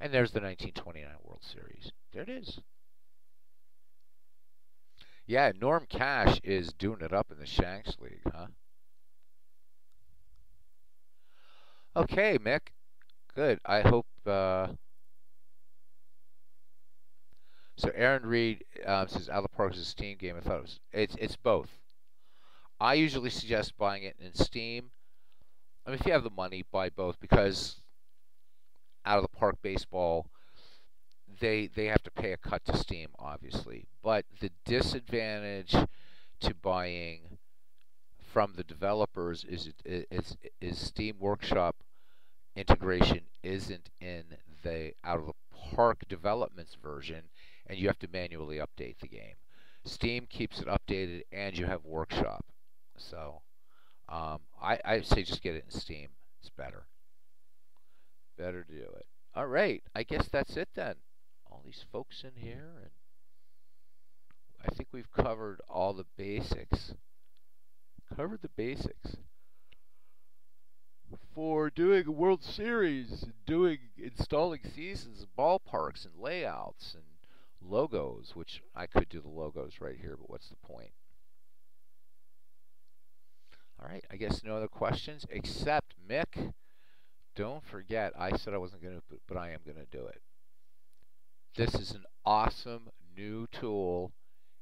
And there's the 1929 World Series. There it is. Yeah, Norm Cash is doing it up in the Shanks League, huh? Okay, Mick. Good. I hope. Uh, so Aaron Reed um, says Park is a Steam game. I thought it was. It's it's both. I usually suggest buying it in Steam. I mean, if you have the money, buy both because Out of the Park Baseball, they they have to pay a cut to Steam, obviously. But the disadvantage to buying from the developers is is is Steam Workshop integration isn't in the out of the park developments version and you have to manually update the game. Steam keeps it updated and you have workshop. So um, I, I say just get it in Steam. It's better. Better to do it. All right. I guess that's it then. These folks in here and I think we've covered all the basics. Covered the basics for doing a World Series, doing installing seasons, ballparks, and layouts and logos. Which I could do the logos right here, but what's the point? All right, I guess no other questions except Mick. Don't forget, I said I wasn't going to, but I am going to do it. This is an awesome new tool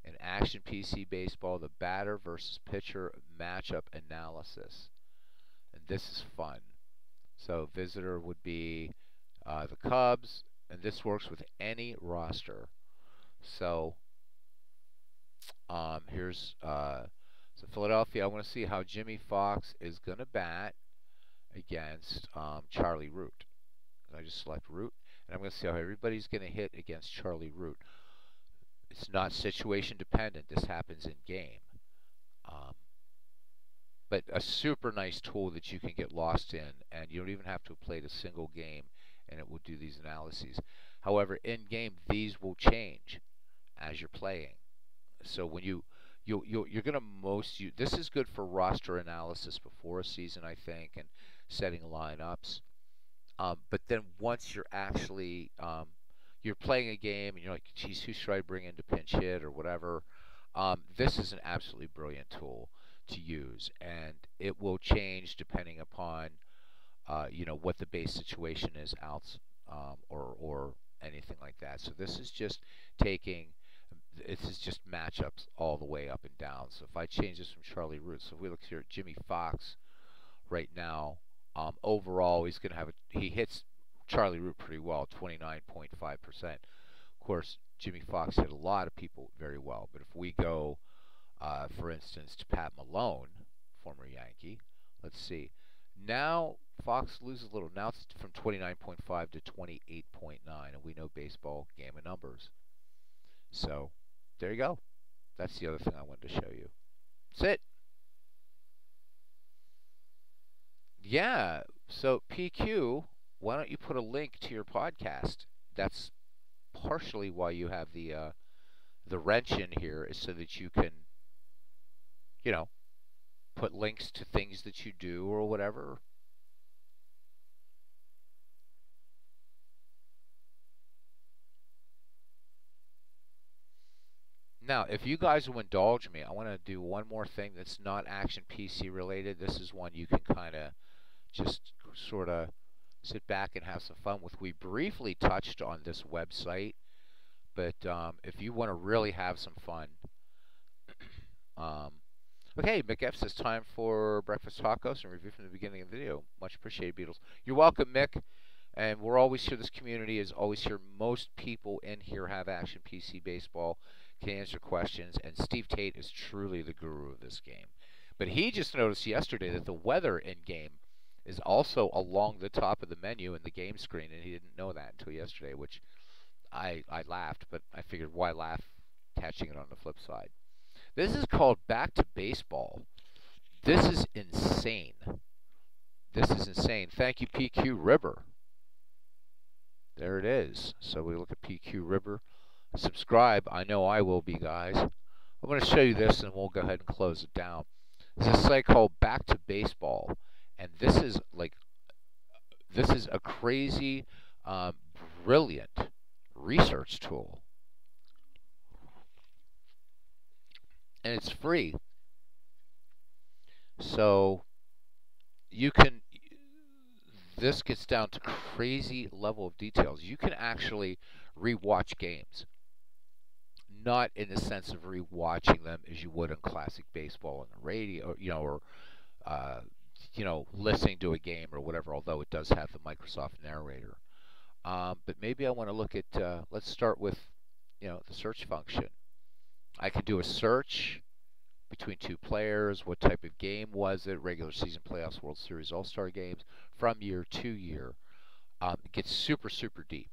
in Action PC Baseball, the batter versus pitcher matchup analysis And this is fun. So visitor would be uh, the Cubs, and this works with any roster. So um, here's uh, so Philadelphia. I want to see how Jimmie Foxx is going to bat against um, Charlie Root. I just select Root, and I'm going to see how everybody's going to hit against Charlie Root. It's not situation dependent. This happens in game. Um, but a super nice tool that you can get lost in, and you don't even have to have played a single game, and it will do these analyses. However, in game, these will change as you're playing. So when you you you you're going to most you this is good for roster analysis before a season, I think, and setting lineups. Um, but then once you're actually um, you're playing a game and you're like, geez, who should I bring in to pinch hit or whatever? Um, this is an absolutely brilliant tool to use, and it will change depending upon uh, you know what the base situation is out um, or or anything like that. So this is just taking this is just matchups all the way up and down. So if I change this from Charlie Root, so if we look here at Jimmie Foxx right now, um, overall he's going to have a, he hits Charlie Root pretty well, 29.5%. Of course, Jimmie Foxx hit a lot of people very well, but if we go, uh, for instance, to Pat Malone, former Yankee, let's see. Now Foxx loses a little. Now it's from 29.5 to 28.9, and we know baseball game of numbers. So there you go. That's the other thing I wanted to show you. That's it. Yeah. So PQ, why don't you put a link to your podcast? That's partially why you have the uh, the wrench in here, is so that you can, you know, put links to things that you do or whatever. Now, if you guys will indulge me, I want to do one more thing that's not Action PC related. This is one you can kind of just sort of sit back and have some fun with. We briefly touched on this website, but um, if you want to really have some fun, [CLEARS THROAT] um, okay, Mick F says time for breakfast tacos and review from the beginning of the video. Much appreciated, Beatles. You're welcome, Mick. And we're always here. This community is always here. Most people in here have Action PC Baseball can answer questions, and Steve Tate is truly the guru of this game. But he just noticed yesterday that the weather in game is also along the top of the menu in the game screen, and he didn't know that until yesterday, which I I laughed, but I figured why laugh catching it on the flip side. This is called Back to Baseball. This is insane. This is insane. Thank you, PQ River. There it is. So we look at PQ River subscribe. I know I will be, guys. I'm going to show you this and we'll go ahead and close it down. There's a site called Back to Baseball, and this is like, this is a crazy, um, brilliant research tool. And it's free. So you can, this gets down to crazy level of details. You can actually rewatch games not in the sense of rewatching them as you would in classic baseball on the radio, you know, or uh, you know, listening to a game or whatever. Although it does have the Microsoft narrator, um, but maybe I want to look at. Uh, let's start with, you know, the search function. I could do a search between two players. What type of game was it? Regular season playoffs, World Series, All Star games from year to year. Um, it gets super super deep.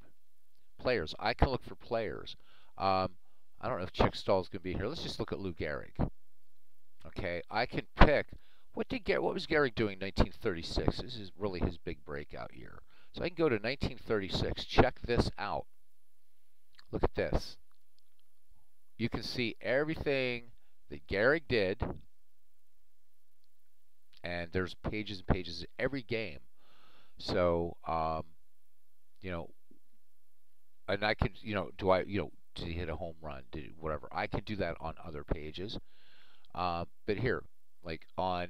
Players. I can look for players. Um, I don't know if Chick Stahl is going to be here. Let's just look at Lou Gehrig. Okay, I can pick what did Gar- what was Gehrig doing in 1936? This is really his big breakout year. So I can go to 1936. Check this out. Look at this. You can see everything that Gehrig did, and there's pages and pages every game. So, um, you know, and I can, you know, do I, you know, did he hit a home run? Did whatever? I can do that on other pages. Uh, but here, like on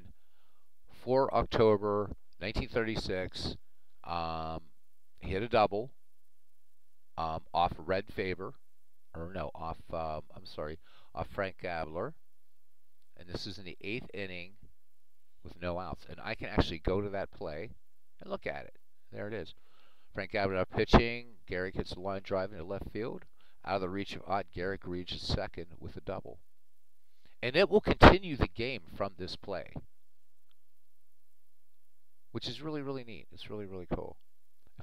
4 October 1936, um, hit a double um, off Red Faber, or no, off, um, I'm sorry, off Frank Gabler. And this is in the eighth inning with no outs. And I can actually go to that play and look at it. There it is. Frank Gabler pitching. Gehrig hits the line drive into left field out of the reach of Ott Gehrig reaches second with a double. And it will continue the game from this play. Which is really, really neat. It's really, really cool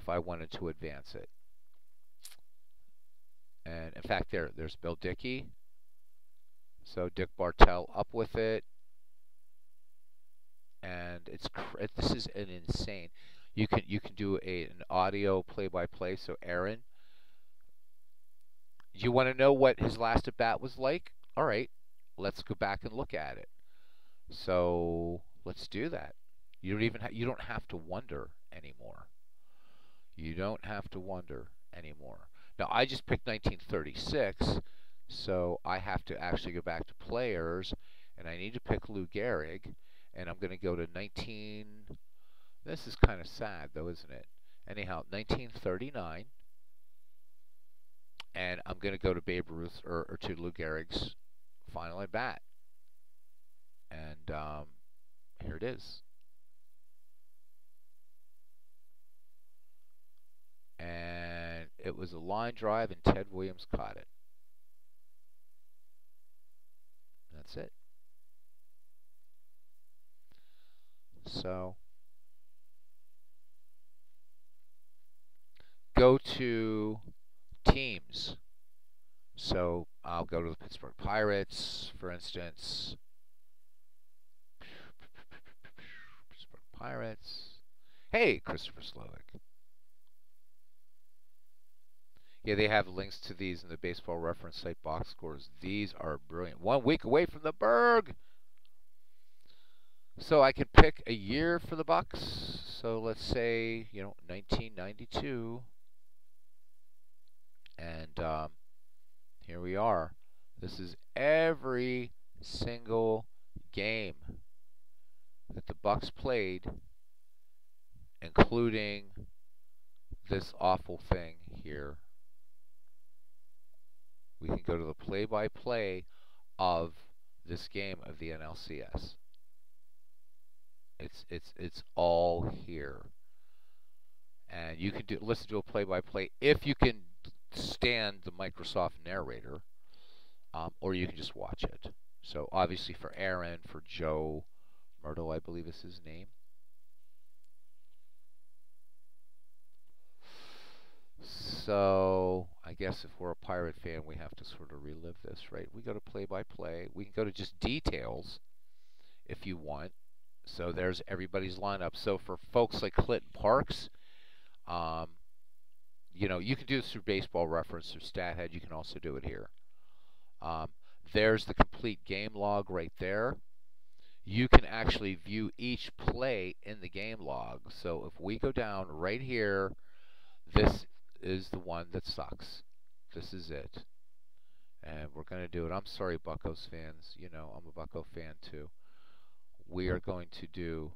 if I wanted to advance it. And in fact, there there's Bill Dickey. So Dick Bartell up with it, and it's this is an insane. You can you can do a, an audio play-by-play. So Aaron, you want to know what his last at bat was like? All right, let's go back and look at it. So let's do that. You don't even you don't have to wonder anymore. You don't have to wonder anymore. Now I just picked 1936, so I have to actually go back to players, and I need to pick Lou Gehrig, and I'm going to go to 19. This is kind of sad, though, isn't it? Anyhow, 1939, and I'm going to go to Babe Ruth or, or to Lou Gehrig's final at bat, and um, here it is. And it was a line drive, and Ted Williams caught it. That's it. So go to teams. So I'll go to the Pittsburgh Pirates, for instance. Pittsburgh Pirates. Hey, Christopher Slovic. Yeah, they have links to these in the baseball reference site box scores. These are brilliant. One week away from the Berg. So I could pick a year for the Bucks. So let's say, you know, 1992. And um, here we are. This is every single game that the Bucks played, including this awful thing here we can go to the play-by-play of this game of the NLCS. It's it's it's all here, and you can do listen to a play-by-play if you can stand the Microsoft narrator, um, or you can just watch it. So obviously for Aaron, for Joe Myrtle, I believe is his name. So I guess if we're a pirate fan, we have to sort of relive this, right? We go to play by play. We can go to just details if you want. So there's everybody's lineup. So for folks like Clinton Parks, um, you know, you can do this through baseball reference or StatHead. You can also do it here. Um, there's the complete game log right there. You can actually view each play in the game log. So if we go down right here, this is the one that sucks. This is it. And we're going to do it. I'm sorry, Buckos fans. You know, I'm a Bucko fan too. We are going to do,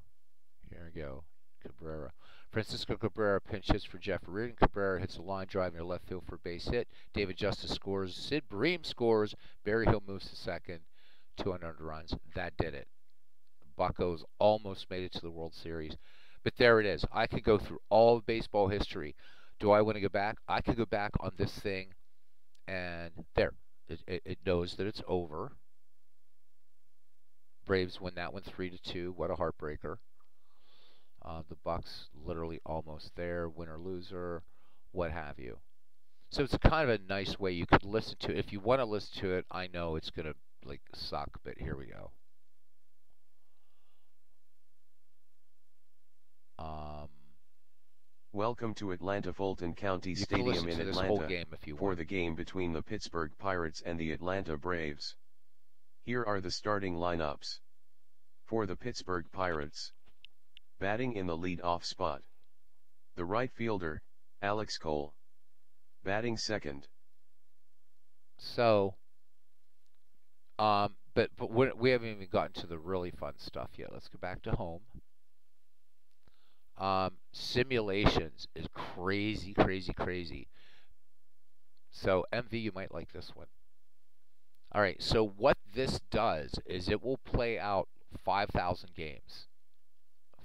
here we go, Cabrera. Francisco Cabrera pinch hits for Jeff Reardon. Cabrera hits a line drive near left field for a base hit. David Justice scores. Sid Bream scores. Barry Hill moves to second. 200 runs. That did it. Buckos almost made it to the World Series. But there it is. I could go through all of baseball history. Do I want to go back? I could go back on this thing, and there, it, it, it knows that it's over. Braves win that one three to two. What a heartbreaker. Uh, the Bucks literally almost there, winner loser, what have you. So it's kind of a nice way you could listen to. It. If you want to listen to it, I know it's gonna like suck, but here we go. Um, Welcome to Atlanta Fulton County you Stadium in Atlanta for want. the game between the Pittsburgh Pirates and the Atlanta Braves. Here are the starting lineups. For the Pittsburgh Pirates. Batting in the lead-off spot. The right fielder, Alex Cole. Batting second. So, um, but but we haven't even gotten to the really fun stuff yet. Let's go back to home. Um, simulations is crazy, crazy, crazy. So MV, you might like this one. All right, so what this does is it will play out 5,000 games.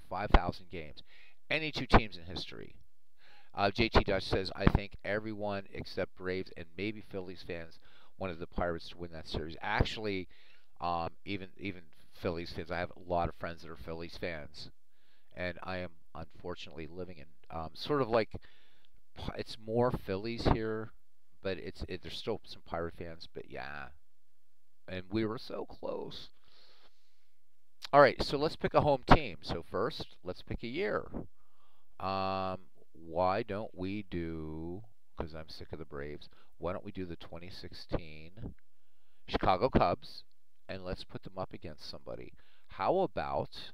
5,000 games. Any two teams in history. Uh, JT Dutch says, I think everyone except Braves and maybe Phillies fans wanted the Pirates to win that series. Actually, um, even even Phillies fans, I have a lot of friends that are Phillies fans, and I am unfortunately living in um, sort of like it's more Phillies here, but it's it, there's still some Pirate fans. But yeah, and we were so close. All right, so let's pick a home team. So first, let's pick a year. Um, why don't we do? Because I'm sick of the Braves. Why don't we do the 2016 Chicago Cubs, and let's put them up against somebody? How about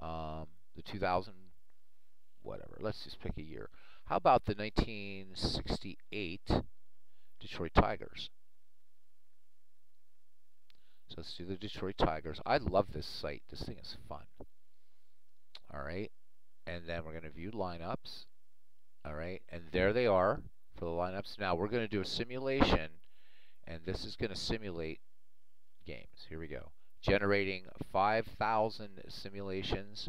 um, the 2000 whatever? Let's just pick a year. How about the 1968 Detroit Tigers? So let's do the Detroit Tigers. I love this site. This thing is fun. All right. And then we're going to view lineups. All right. And there they are for the lineups. Now we're going to do a simulation. And this is going to simulate games. Here we go. Generating 5,000 simulations.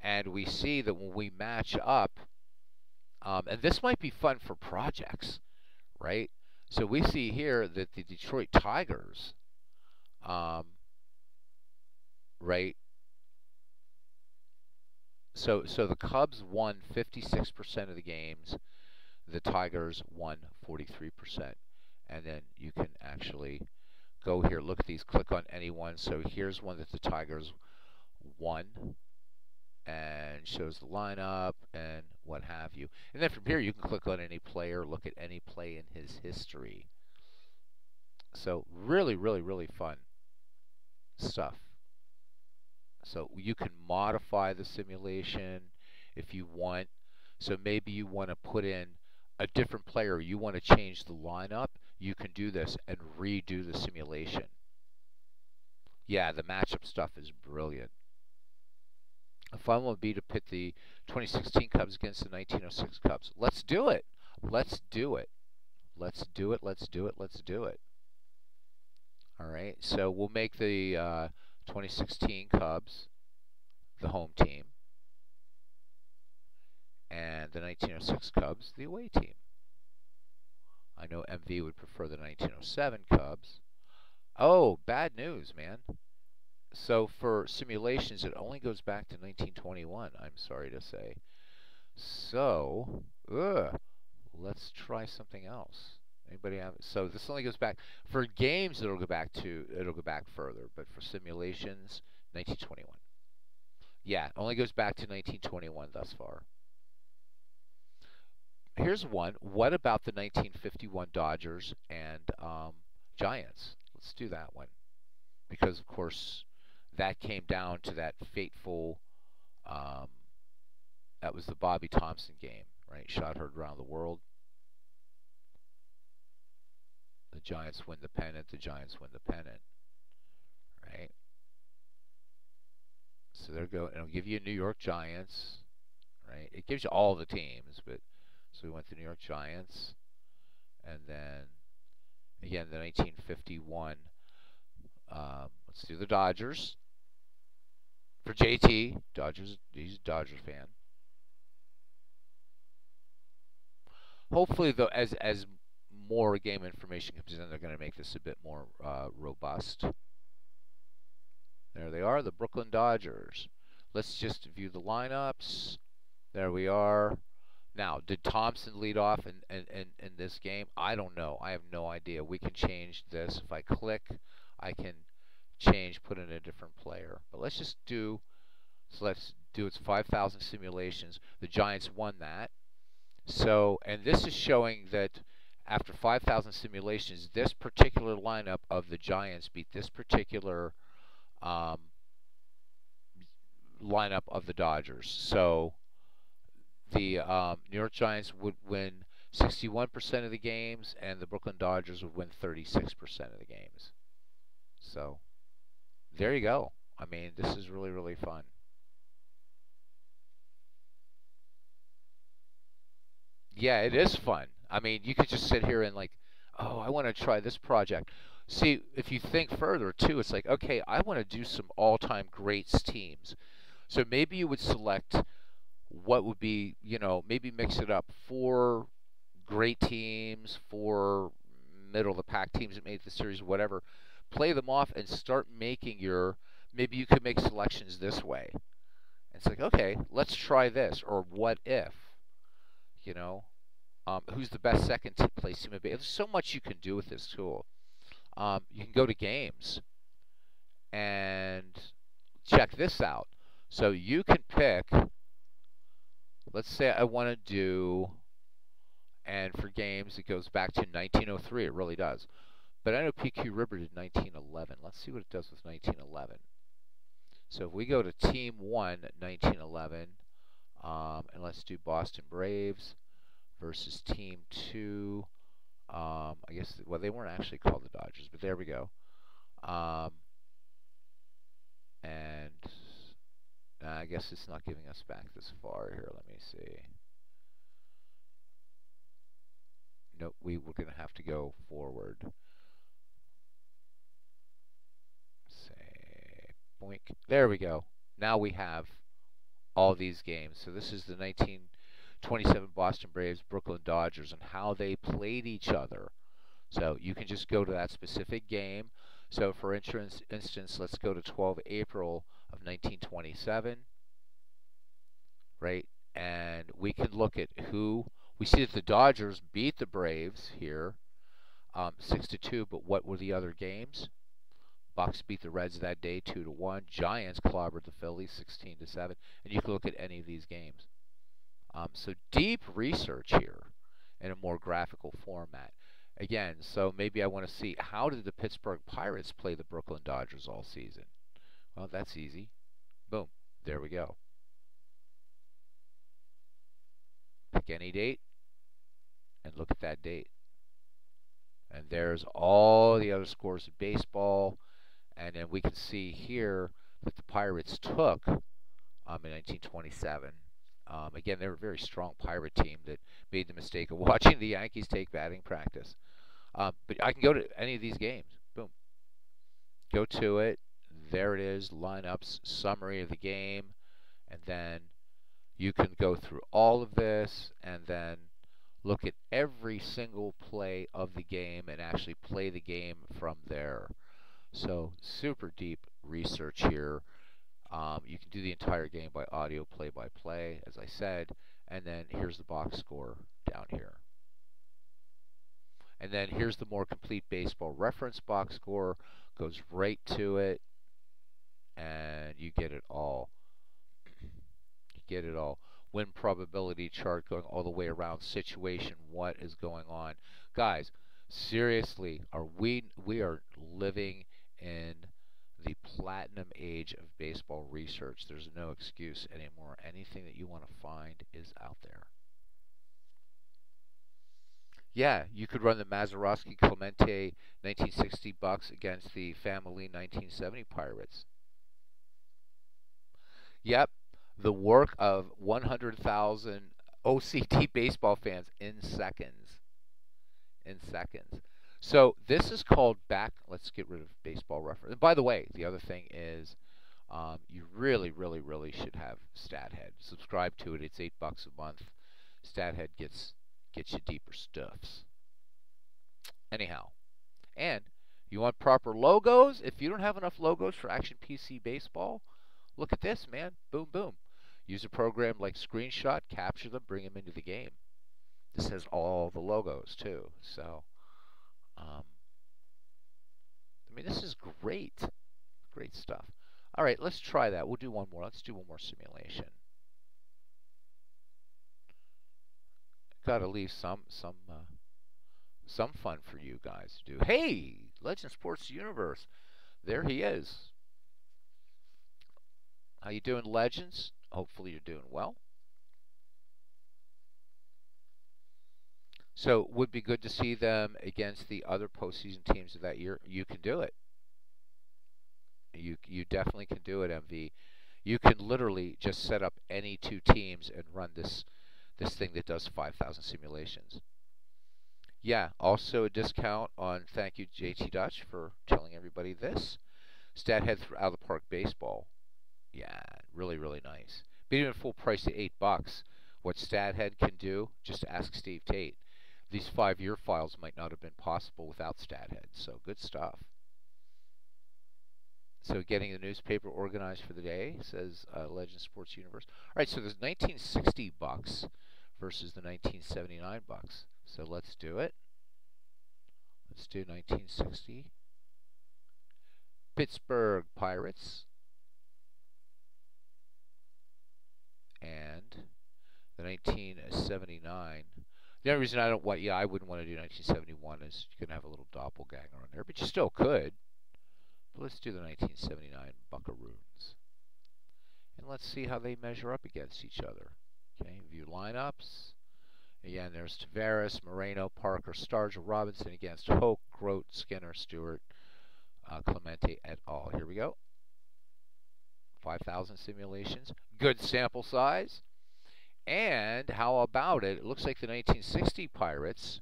And we see that when we match up, um, and this might be fun for projects, right? So we see here that the Detroit Tigers um, right? So, so the Cubs won 56% of the games. The Tigers won 43%. And then you can actually go here, look at these, click on any one. So here's one that the Tigers won and shows the lineup and what have you. And then from here you can click on any player, look at any play in his history. So really, really, really fun stuff. So you can modify the simulation if you want. So maybe you want to put in a different player. You want to change the lineup. You can do this and redo the simulation. Yeah, the matchup stuff is brilliant. A fun would be to pit the 2016 Cubs against the 1906 Cubs. Let's do it. Let's do it. Let's do it. Let's do it. Let's do it. All right, so we'll make the uh, 2016 Cubs the home team, and the 1906 Cubs the away team. I know MV would prefer the 1907 Cubs. Oh, bad news, man. So for simulations, it only goes back to 1921, I'm sorry to say. So, ugh, let's try something else. Anybody have? So this only goes back for games. It'll go back to it'll go back further, but for simulations, 1921. Yeah, only goes back to 1921 thus far. Here's one. What about the 1951 Dodgers and um, Giants? Let's do that one because, of course, that came down to that fateful. Um, that was the Bobby Thomson game, right? Shot heard around the world. The Giants win the pennant. The Giants win the pennant. Right? So they're going. It'll give you New York Giants. Right? It gives you all the teams, but so we went to New York Giants, and then again the 1951. Um, let's do the Dodgers. For JT, Dodgers. He's a Dodgers fan. Hopefully, though, as as more game information comes in, they're going to make this a bit more uh, robust. There they are, the Brooklyn Dodgers. Let's just view the lineups. There we are. Now, did Thomson lead off in, in, in, in, this game? I don't know. I have no idea. We can change this. If I click, I can change, put in a different player. But let's just do, so let's do its 5,000 simulations. The Giants won that. So, and this is showing that after 5,000 simulations, this particular lineup of the Giants beat this particular um, lineup of the Dodgers. So the um, New York Giants would win 61% of the games, and the Brooklyn Dodgers would win 36% of the games. So there you go. I mean, this is really, really fun. Yeah, it is fun. I mean, you could just sit here and like, oh, I want to try this project. See, if you think further too, it's like, okay, I want to do some all-time greats teams. So maybe you would select what would be, you know, maybe mix it up. Four great teams, four middle of the pack teams that made the series, whatever. Play them off and start making your. Maybe you could make selections this way. It's like, okay, let's try this, or what if, you know? um, who's the best second place team. There's so much you can do with this tool. Um, you can go to games and check this out. So you can pick, let's say I want to do, and for games it goes back to 1903, it really does. But I know PQ River did 1911. Let's see what it does with 1911. So if we go to Team 1, 1911, um, and let's do Boston Braves versus Team 2, um, I guess, well, they weren't actually called the Dodgers, but there we go. Um, and uh, I guess it's not giving us back this far here. Let me see. Nope, we, we're going to have to go forward. Say, boink. There we go. Now we have all these games. So this is the 1927 Boston Braves, Brooklyn Dodgers, and how they played each other. So you can just go to that specific game. So for instance, let's go to 12 April 1927, right? And we can look at who we see that the Dodgers beat the Braves here, um, six to two. But what were the other games? Bucks beat the Reds that day two to one. Giants clobbered the Phillies sixteen to seven. And you can look at any of these games. Um, so deep research here in a more graphical format. Again, so maybe I want to see how did the Pittsburgh Pirates play the Brooklyn Dodgers all season? Well, that's easy. Boom. There we go. Pick any date and look at that date. And there's all the other scores of baseball. And then we can see here that the Pirates took um, in 1927. Um, again, they were a very strong Pirate team that made the mistake of [LAUGHS] watching the Yankees take batting practice. Um, but I can go to any of these games. Boom. Go to it. There it is. Lineups, summary of the game. And then you can go through all of this and then look at every single play of the game and actually play the game from there. So super deep research here. Um, you can do the entire game by audio play by play, as I said, and then here's the box score down here. And then here's the more complete baseball reference box score, goes right to it, and you get it all. you get it all. Win probability chart going all the way around situation, what is going on. Guys, seriously, are we we are living in the platinum age of baseball research. There's no excuse anymore. Anything that you want to find is out there. Yeah, you could run the Mazeroski Clemente 1960 Bucks against the Family 1970 Pirates. Yep, the work of 100,000 OCT [LAUGHS] baseball fans in seconds. In seconds. So this is called back. Let's get rid of baseball reference. And by the way, the other thing is, um, you really, really, really should have StatHead. Subscribe to it. It's eight bucks a month. StatHead gets gets you deeper stuffs. Anyhow, and you want proper logos. If you don't have enough logos for Action PC Baseball, look at this, man. Boom, boom. Use a program like Screenshot, capture them, bring them into the game. This has all the logos too. So um, I mean, this is great. Great stuff. All right, let's try that. We'll do one more. Let's do one more simulation. Got to leave some some uh, some fun for you guys to do. Hey, Legend Sports Universe, there he is. How you doing, Legends? Hopefully you're doing well. So it would be good to see them against the other postseason teams of that year. You can do it. You you definitely can do it, MV. You can literally just set up any two teams and run this this thing that does 5,000 simulations. Yeah, also a discount on thank you JT Dutch for telling everybody this. Stathead for out of the park baseball. Yeah, really really nice. Beat him at full price to eight bucks. What Stathead can do, just ask Steve Tate these five-year files might not have been possible without StatHead. So good stuff. So getting the newspaper organized for the day, says uh, Legend Sports Universe. All right, so there's 1960 bucks versus the 1979 Bucks. So let's do it. Let's do 1960. Pittsburgh Pirates. And the 1979. The only reason I don't want, yeah, I wouldn't want to do 1971 is you can have a little doppelganger on there, but you still could. But let's do the 1979 Buckaroons. And let's see how they measure up against each other. Okay, view lineups. Again, there's Taveras, Moreno, Parker, Stargell, Robinson against Hoak, Groat, Skinner, Stuart, uh, Clemente et al. Here we go. 5,000 simulations. Good sample size. And how about it? It looks like the 1960 Pirates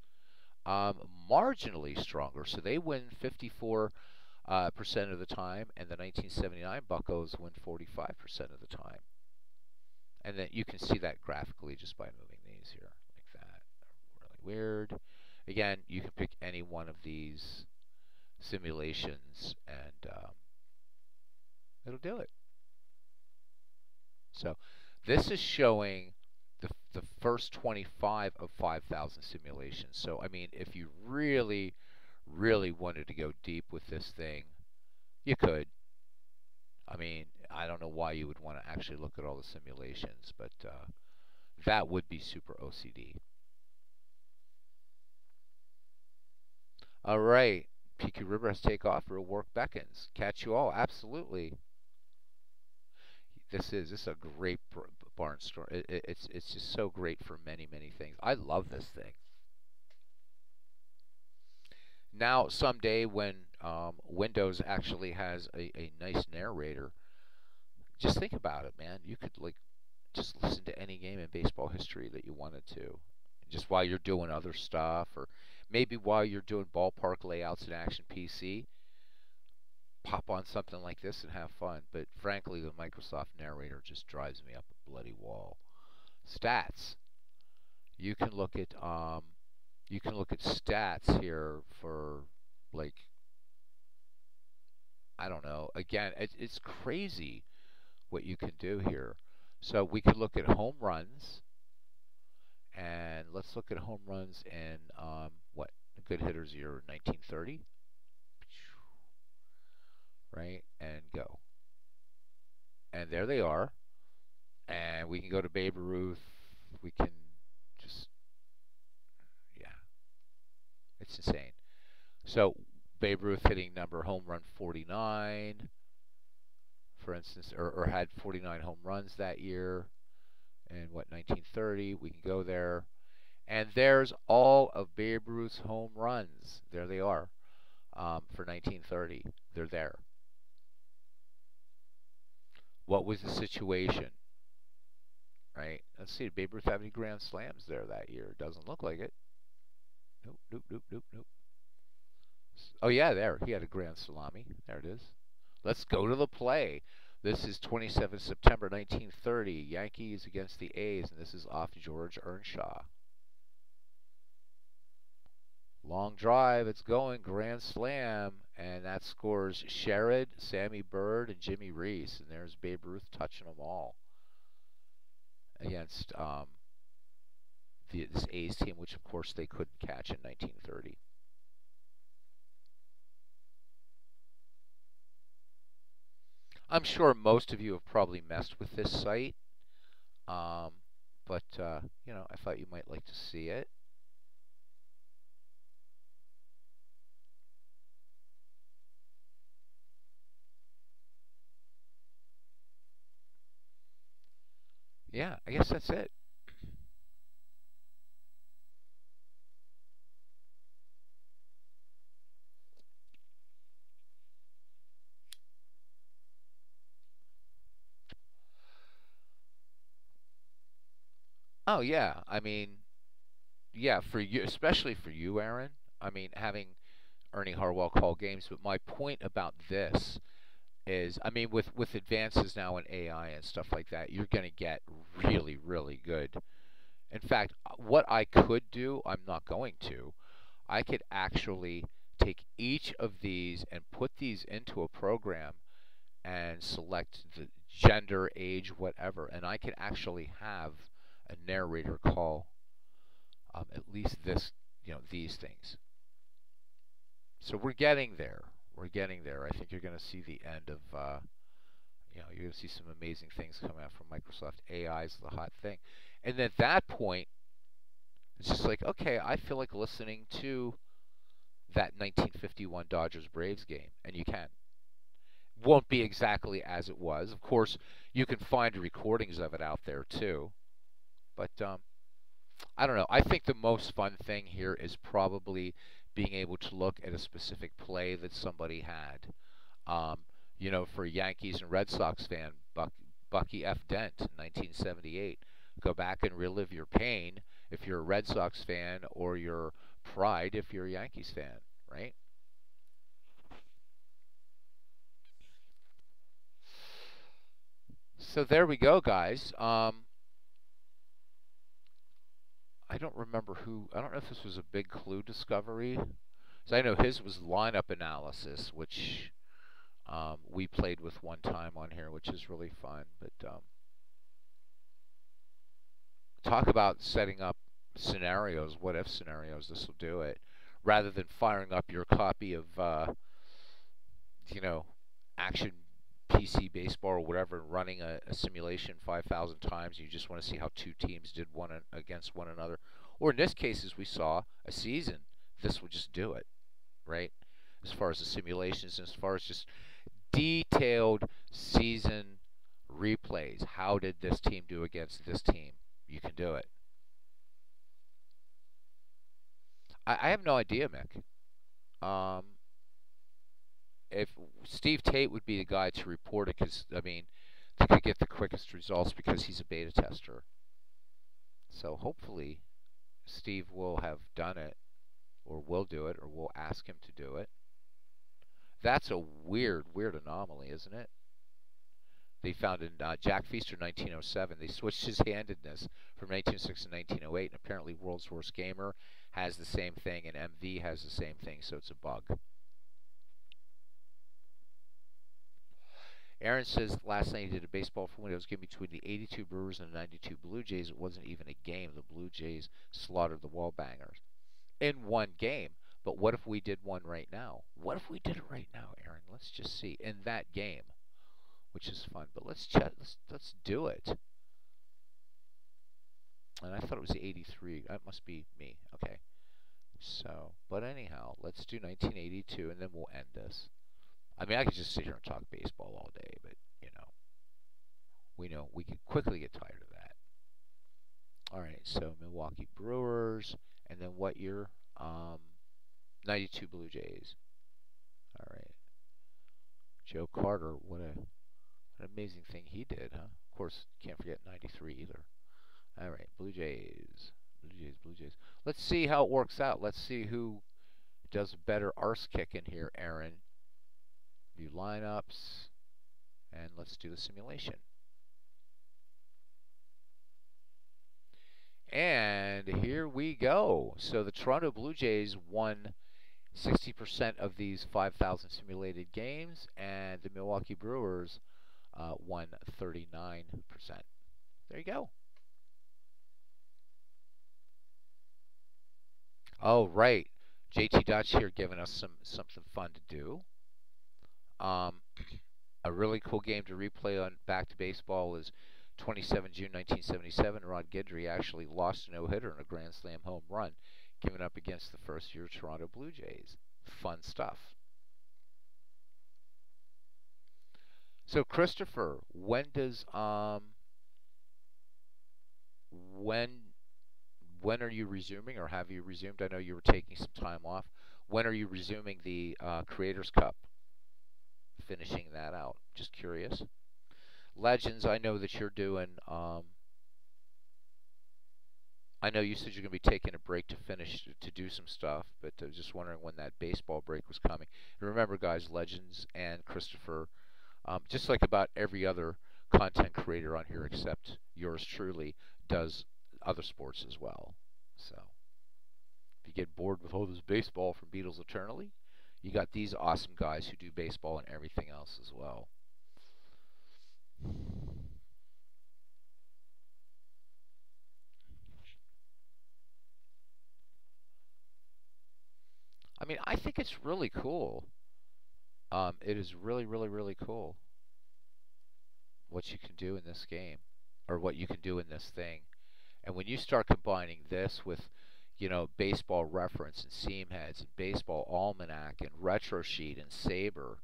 um, marginally stronger. So they win 54 uh, percent of the time, and the 1979 Buckos win 45 percent of the time. And then you can see that graphically just by moving these here like that. Really weird. Again, you can pick any one of these simulations, and um, it'll do it. So this is showing the, the first 25 of 5,000 simulations. So, I mean, if you really, really wanted to go deep with this thing, you could. I mean, I don't know why you would want to actually look at all the simulations, but uh, that would be super OCD. All right. PQ River has takeoff. Real work beckons. Catch you all. Absolutely. This is this is a great barnstorm. It, it, it's it's just so great for many many things. I love this thing. Now someday when um, Windows actually has a, a nice narrator, just think about it, man. You could like just listen to any game in baseball history that you wanted to, just while you're doing other stuff, or maybe while you're doing ballpark layouts in Action PC pop on something like this and have fun. But frankly, the Microsoft narrator just drives me up a bloody wall. Stats. You can look at um, you can look at stats here for like I don't know. Again, it, it's crazy what you can do here. So we could look at home runs, and let's look at home runs in um, what good hitters year 1930 right? And go. And there they are. And we can go to Babe Ruth. We can just, yeah. It's insane. So Babe Ruth hitting number home run 49, for instance, or, or had 49 home runs that year. And what, 1930? We can go there. And there's all of Babe Ruth's home runs. There they are um, for 1930. They're there. What was the situation? Right? Let's see. Did Babe Ruth have any grand slams there that year? Doesn't look like it. Nope, nope, nope, nope, nope. Oh, yeah, there. He had a grand salami. There it is. Let's go to the play. This is 27 September 1930. Yankees against the A's, and this is off George Earnshaw. Long drive, it's going, grand slam, and that scores Sherrod, Sammy Byrd, and Jimmy Reese, and there's Babe Ruth touching them all against um, the, this A's team, which of course they couldn't catch in 1930. I'm sure most of you have probably messed with this site, um, but uh, you know I thought you might like to see it. Yeah, I guess that's it. Oh yeah, I mean, yeah, for you, especially for you, Aaron. I mean, having Ernie Harwell call games. But my point about this is I mean with with advances now in AI and stuff like that, you're going to get really really good. In fact, what I could do, I'm not going to. I could actually take each of these and put these into a program and select the gender, age, whatever, and I could actually have a narrator call um, at least this, you know, these things. So we're getting there. We're getting there. I think you're going to see the end of, uh, you know, you're going to see some amazing things come out from Microsoft. AI is the hot thing. And at that point, it's just like, okay, I feel like listening to that 1951 Dodgers Braves game, and you can. Won't be exactly as it was. Of course, you can find recordings of it out there too. But um, I don't know. I think the most fun thing here is probably being able to look at a specific play that somebody had. Um, you know, for Yankees and Red Sox fan, Buck, Bucky F. Dent, 1978. Go back and relive your pain if you're a Red Sox fan or your pride if you're a Yankees fan, right? So there we go, guys. Um, I don't remember who. I don't know if this was a big clue discovery. So I know his was lineup analysis, which um, we played with one time on here, which is really fun. But um, talk about setting up scenarios, what if scenarios. This will do it, rather than firing up your copy of, uh, you know, action PC baseball or whatever running a, a simulation 5,000 times. You just want to see how two teams did one against one another. Or in this case, as we saw, a season. This would just do it, right? As far as the simulations, as far as just detailed season replays. How did this team do against this team? You can do it. I, I have no idea, Mick. Um, if Steve Tate would be the guy to report it, because I mean, they could get the quickest results because he's a beta tester. So hopefully, Steve will have done it, or will do it, or we'll ask him to do it. That's a weird, weird anomaly, isn't it? They found in uh, Jack Pfiester 1907. They switched his handedness from 1906 to 1908, and apparently World's Worst Gamer has the same thing, and MV has the same thing, so it's a bug. Aaron says last night he did a baseball for windows game between the 82 Brewers and the 92 Blue Jays. It wasn't even a game. The Blue Jays slaughtered the Wallbangers in one game. But what if we did one right now? What if we did it right now, Aaron? Let's just see in that game, which is fun. But let's chat. Let's let's do it. And I thought it was 83. That must be me. Okay. So, but anyhow, let's do 1982, and then we'll end this. I mean, I could just sit here and talk baseball all day, but you know, we know we can quickly get tired of that. All right, so Milwaukee Brewers, and then what year? Um, 92 Blue Jays. All right. Joe Carter, what a an amazing thing he did, huh? Of course, can't forget 93 either. All right, Blue Jays. Blue Jays, Blue Jays. Let's see how it works out. Let's see who does better arse kick in here, Aaron view lineups, and let's do the simulation. And here we go. So the Toronto Blue Jays won 60% of these 5,000 simulated games, and the Milwaukee Brewers uh, won 39%. There you go. Oh, right. JT Dutch here giving us some something fun to do. Um, a really cool game to replay on Back to Baseball was 27 June 1977. Ron Guidry actually lost a no-hitter in a Grand Slam home run, giving up against the first-year Toronto Blue Jays. Fun stuff. So Christopher, when does um when when are you resuming or have you resumed? I know you were taking some time off. When are you resuming the uh, Creators Cup? Finishing that out. Just curious. Legends, I know that you're doing. Um, I know you said you're going to be taking a break to finish to do some stuff, but I was just wondering when that baseball break was coming. And remember, guys, Legends and Christopher, um, just like about every other content creator on here, except yours truly, does other sports as well. So, if you get bored with all this baseball from Beatles Eternally, you got these awesome guys who do baseball and everything else as well. I mean, I think it's really cool. Um, it is really, really, really cool what you can do in this game or what you can do in this thing. And when you start combining this with you know, baseball reference and Seamheads and baseball almanac and Retrosheet and saber,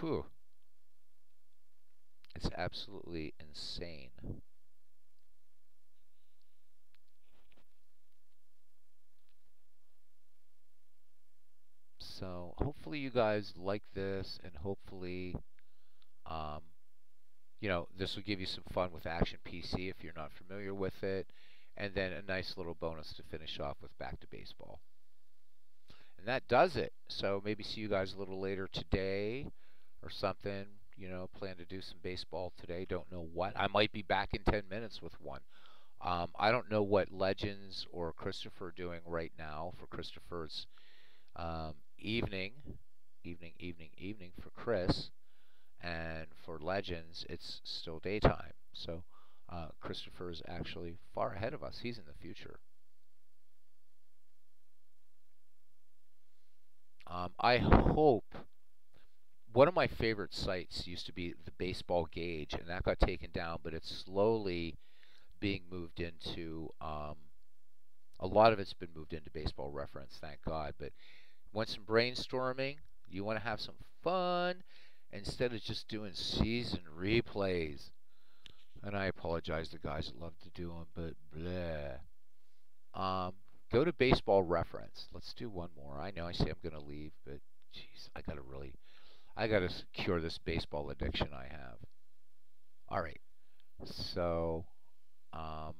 whew, it's absolutely insane. So hopefully you guys like this, and hopefully, um, you know, this will give you some fun with Action PC if you're not familiar with it, and then a nice little bonus to finish off with Back to Baseball. And that does it. So maybe see you guys a little later today or something. You know, plan to do some baseball today. Don't know what. I might be back in 10 minutes with one. Um, I don't know what Legends or Christopher are doing right now for Christopher's um, evening, evening, evening, evening for Chris, and for Legends, it's still daytime. So uh, Christopher is actually far ahead of us. He's in the future. Um, I hope one of my favorite sites used to be the Baseball Gauge, and that got taken down, but it's slowly being moved into. Um, a lot of it's been moved into Baseball Reference, thank God. But want some brainstorming? You want to have some fun instead of just doing season replays. And I apologize to guys that love to do them, but bleh. Um, go to Baseball Reference. Let's do one more. I know I say I'm going to leave, but jeez, I got to really, I got to cure this baseball addiction I have. All right. So, um,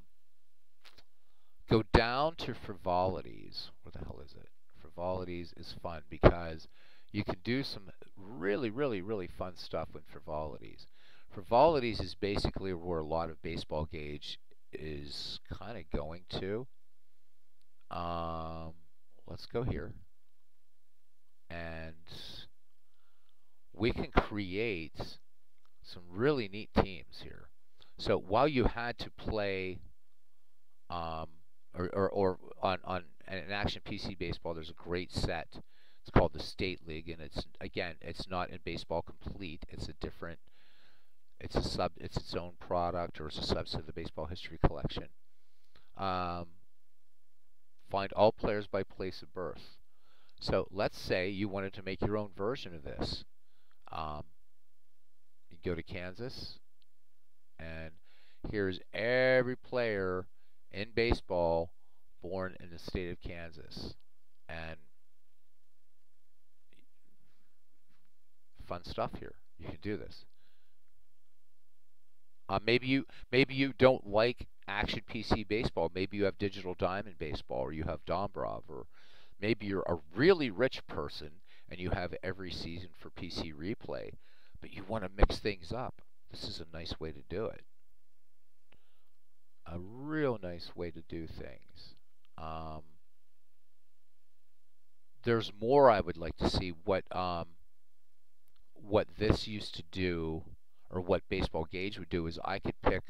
go down to frivolities. What the hell is it? frivolities is fun because you can do some really, really, really fun stuff with frivolities. Frivolities is basically where a lot of baseball gauge is kind of going to. Um, let's go here. And we can create some really neat teams here. So while you had to play um, or, or, or on, on an Action PC Baseball, there's a great set. It's called the State League, and it's again, it's not in Baseball Complete. It's a different, it's a sub, it's its own product, or it's a subset of the Baseball History Collection. Um, find all players by place of birth. So let's say you wanted to make your own version of this. Um, you go to Kansas, and here's every player in baseball born in the state of Kansas. And fun stuff here. You can do this. Uh, maybe you maybe you don't like Action PC baseball. Maybe you have Digital Diamond baseball, or you have Dombrov, or maybe you're a really rich person and you have every season for PC replay, but you want to mix things up. This is a nice way to do it a real nice way to do things. Um, there's more I would like to see what um, what this used to do or what baseball gauge would do is I could pick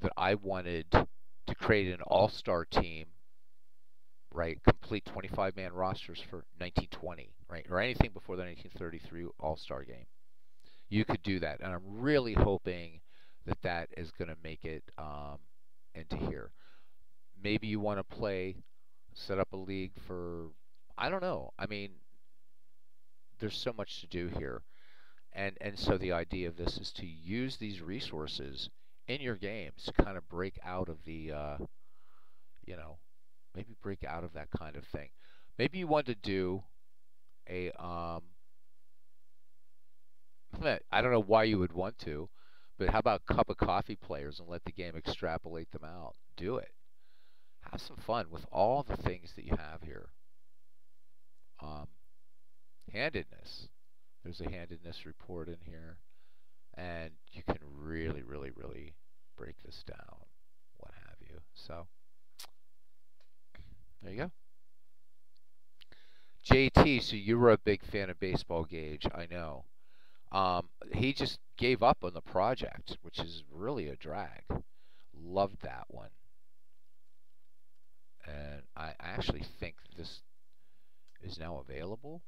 that I wanted to create an all-star team right complete 25 man rosters for 1920 right or anything before the 1933 all-star game you could do that and I'm really hoping that that is going to make it um, into here. Maybe you want to play, set up a league for, I don't know. I mean, there's so much to do here. And, and so the idea of this is to use these resources in your games to kind of break out of the, uh, you know, maybe break out of that kind of thing. Maybe you want to do a, um, [LAUGHS] I don't know why you would want to, but how about cup of coffee players and let the game extrapolate them out? Do it. Have some fun with all the things that you have here. Um, handedness. There's a handedness report in here. And you can really, really, really break this down, what have you. So, there you go. JT, so you were a big fan of Baseball Gauge, I know. Um, he just gave up on the project, which is really a drag. Loved that one. And I actually think this is now available.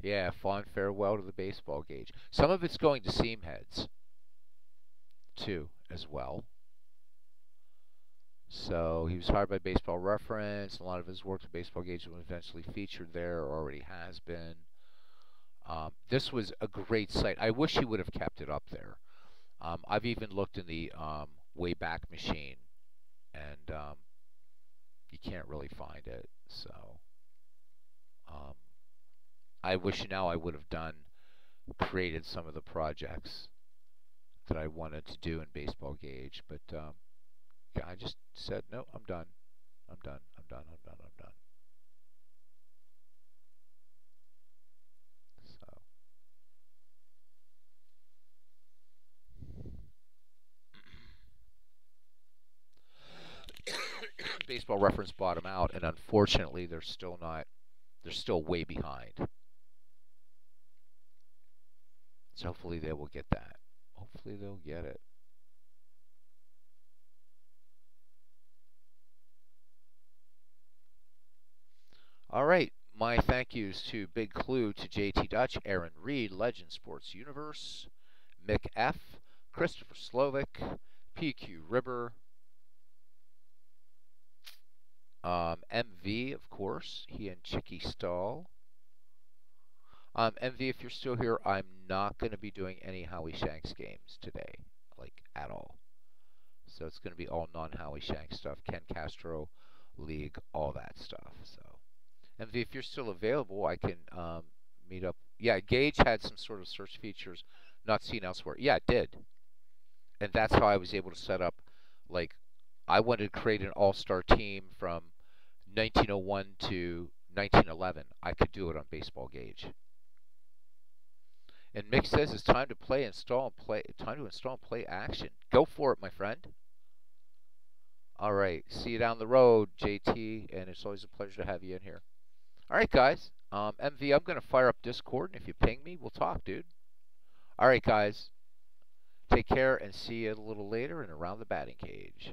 Yeah, fond farewell to the baseball gauge. Some of it's going to Seamheads, too, as well. So he was hired by Baseball Reference. A lot of his work with Baseball Gauge will eventually featured there, or already has been. Um, this was a great site. I wish he would have kept it up there. Um, I've even looked in the um, Wayback Machine, and um, you can't really find it. So um, I wish now I would have done created some of the projects that I wanted to do in Baseball Gauge, but um, I just said, no, I'm done. I'm done. I'm done. I'm done. I'm done. So. [COUGHS] Baseball Reference bottom out, and unfortunately, they're still not. They're still way behind. So hopefully they will get that. Hopefully they'll get it. All right. My thank yous to Big Clue, to JT Dutch, Aaron Reed, Legend Sports Universe, Mick F., Christopher Slovic, PQ Ribber, um, MV, of course, he and Chicky Stall. Um, MV, if you're still here, I'm not going to be doing any Howie Shanks games today, like at all. So it's going to be all non-Howie Shanks stuff, Ken Castro League, all that stuff. So. And if you're still available, I can um, meet up. Yeah, Gauge had some sort of search features not seen elsewhere. Yeah, it did. And that's how I was able to set up, like, I wanted to create an all-star team from 1901 to 1911. I could do it on Baseball Gauge. And Mick says it's time to play, install, and play. Time to install and play action. Go for it, my friend. All right. See you down the road, JT, and it's always a pleasure to have you in here. All right, guys. Um, MV, I'm going to fire up Discord, and if you ping me, we'll talk, dude. All right, guys. Take care, and see you a little later and around the batting cage.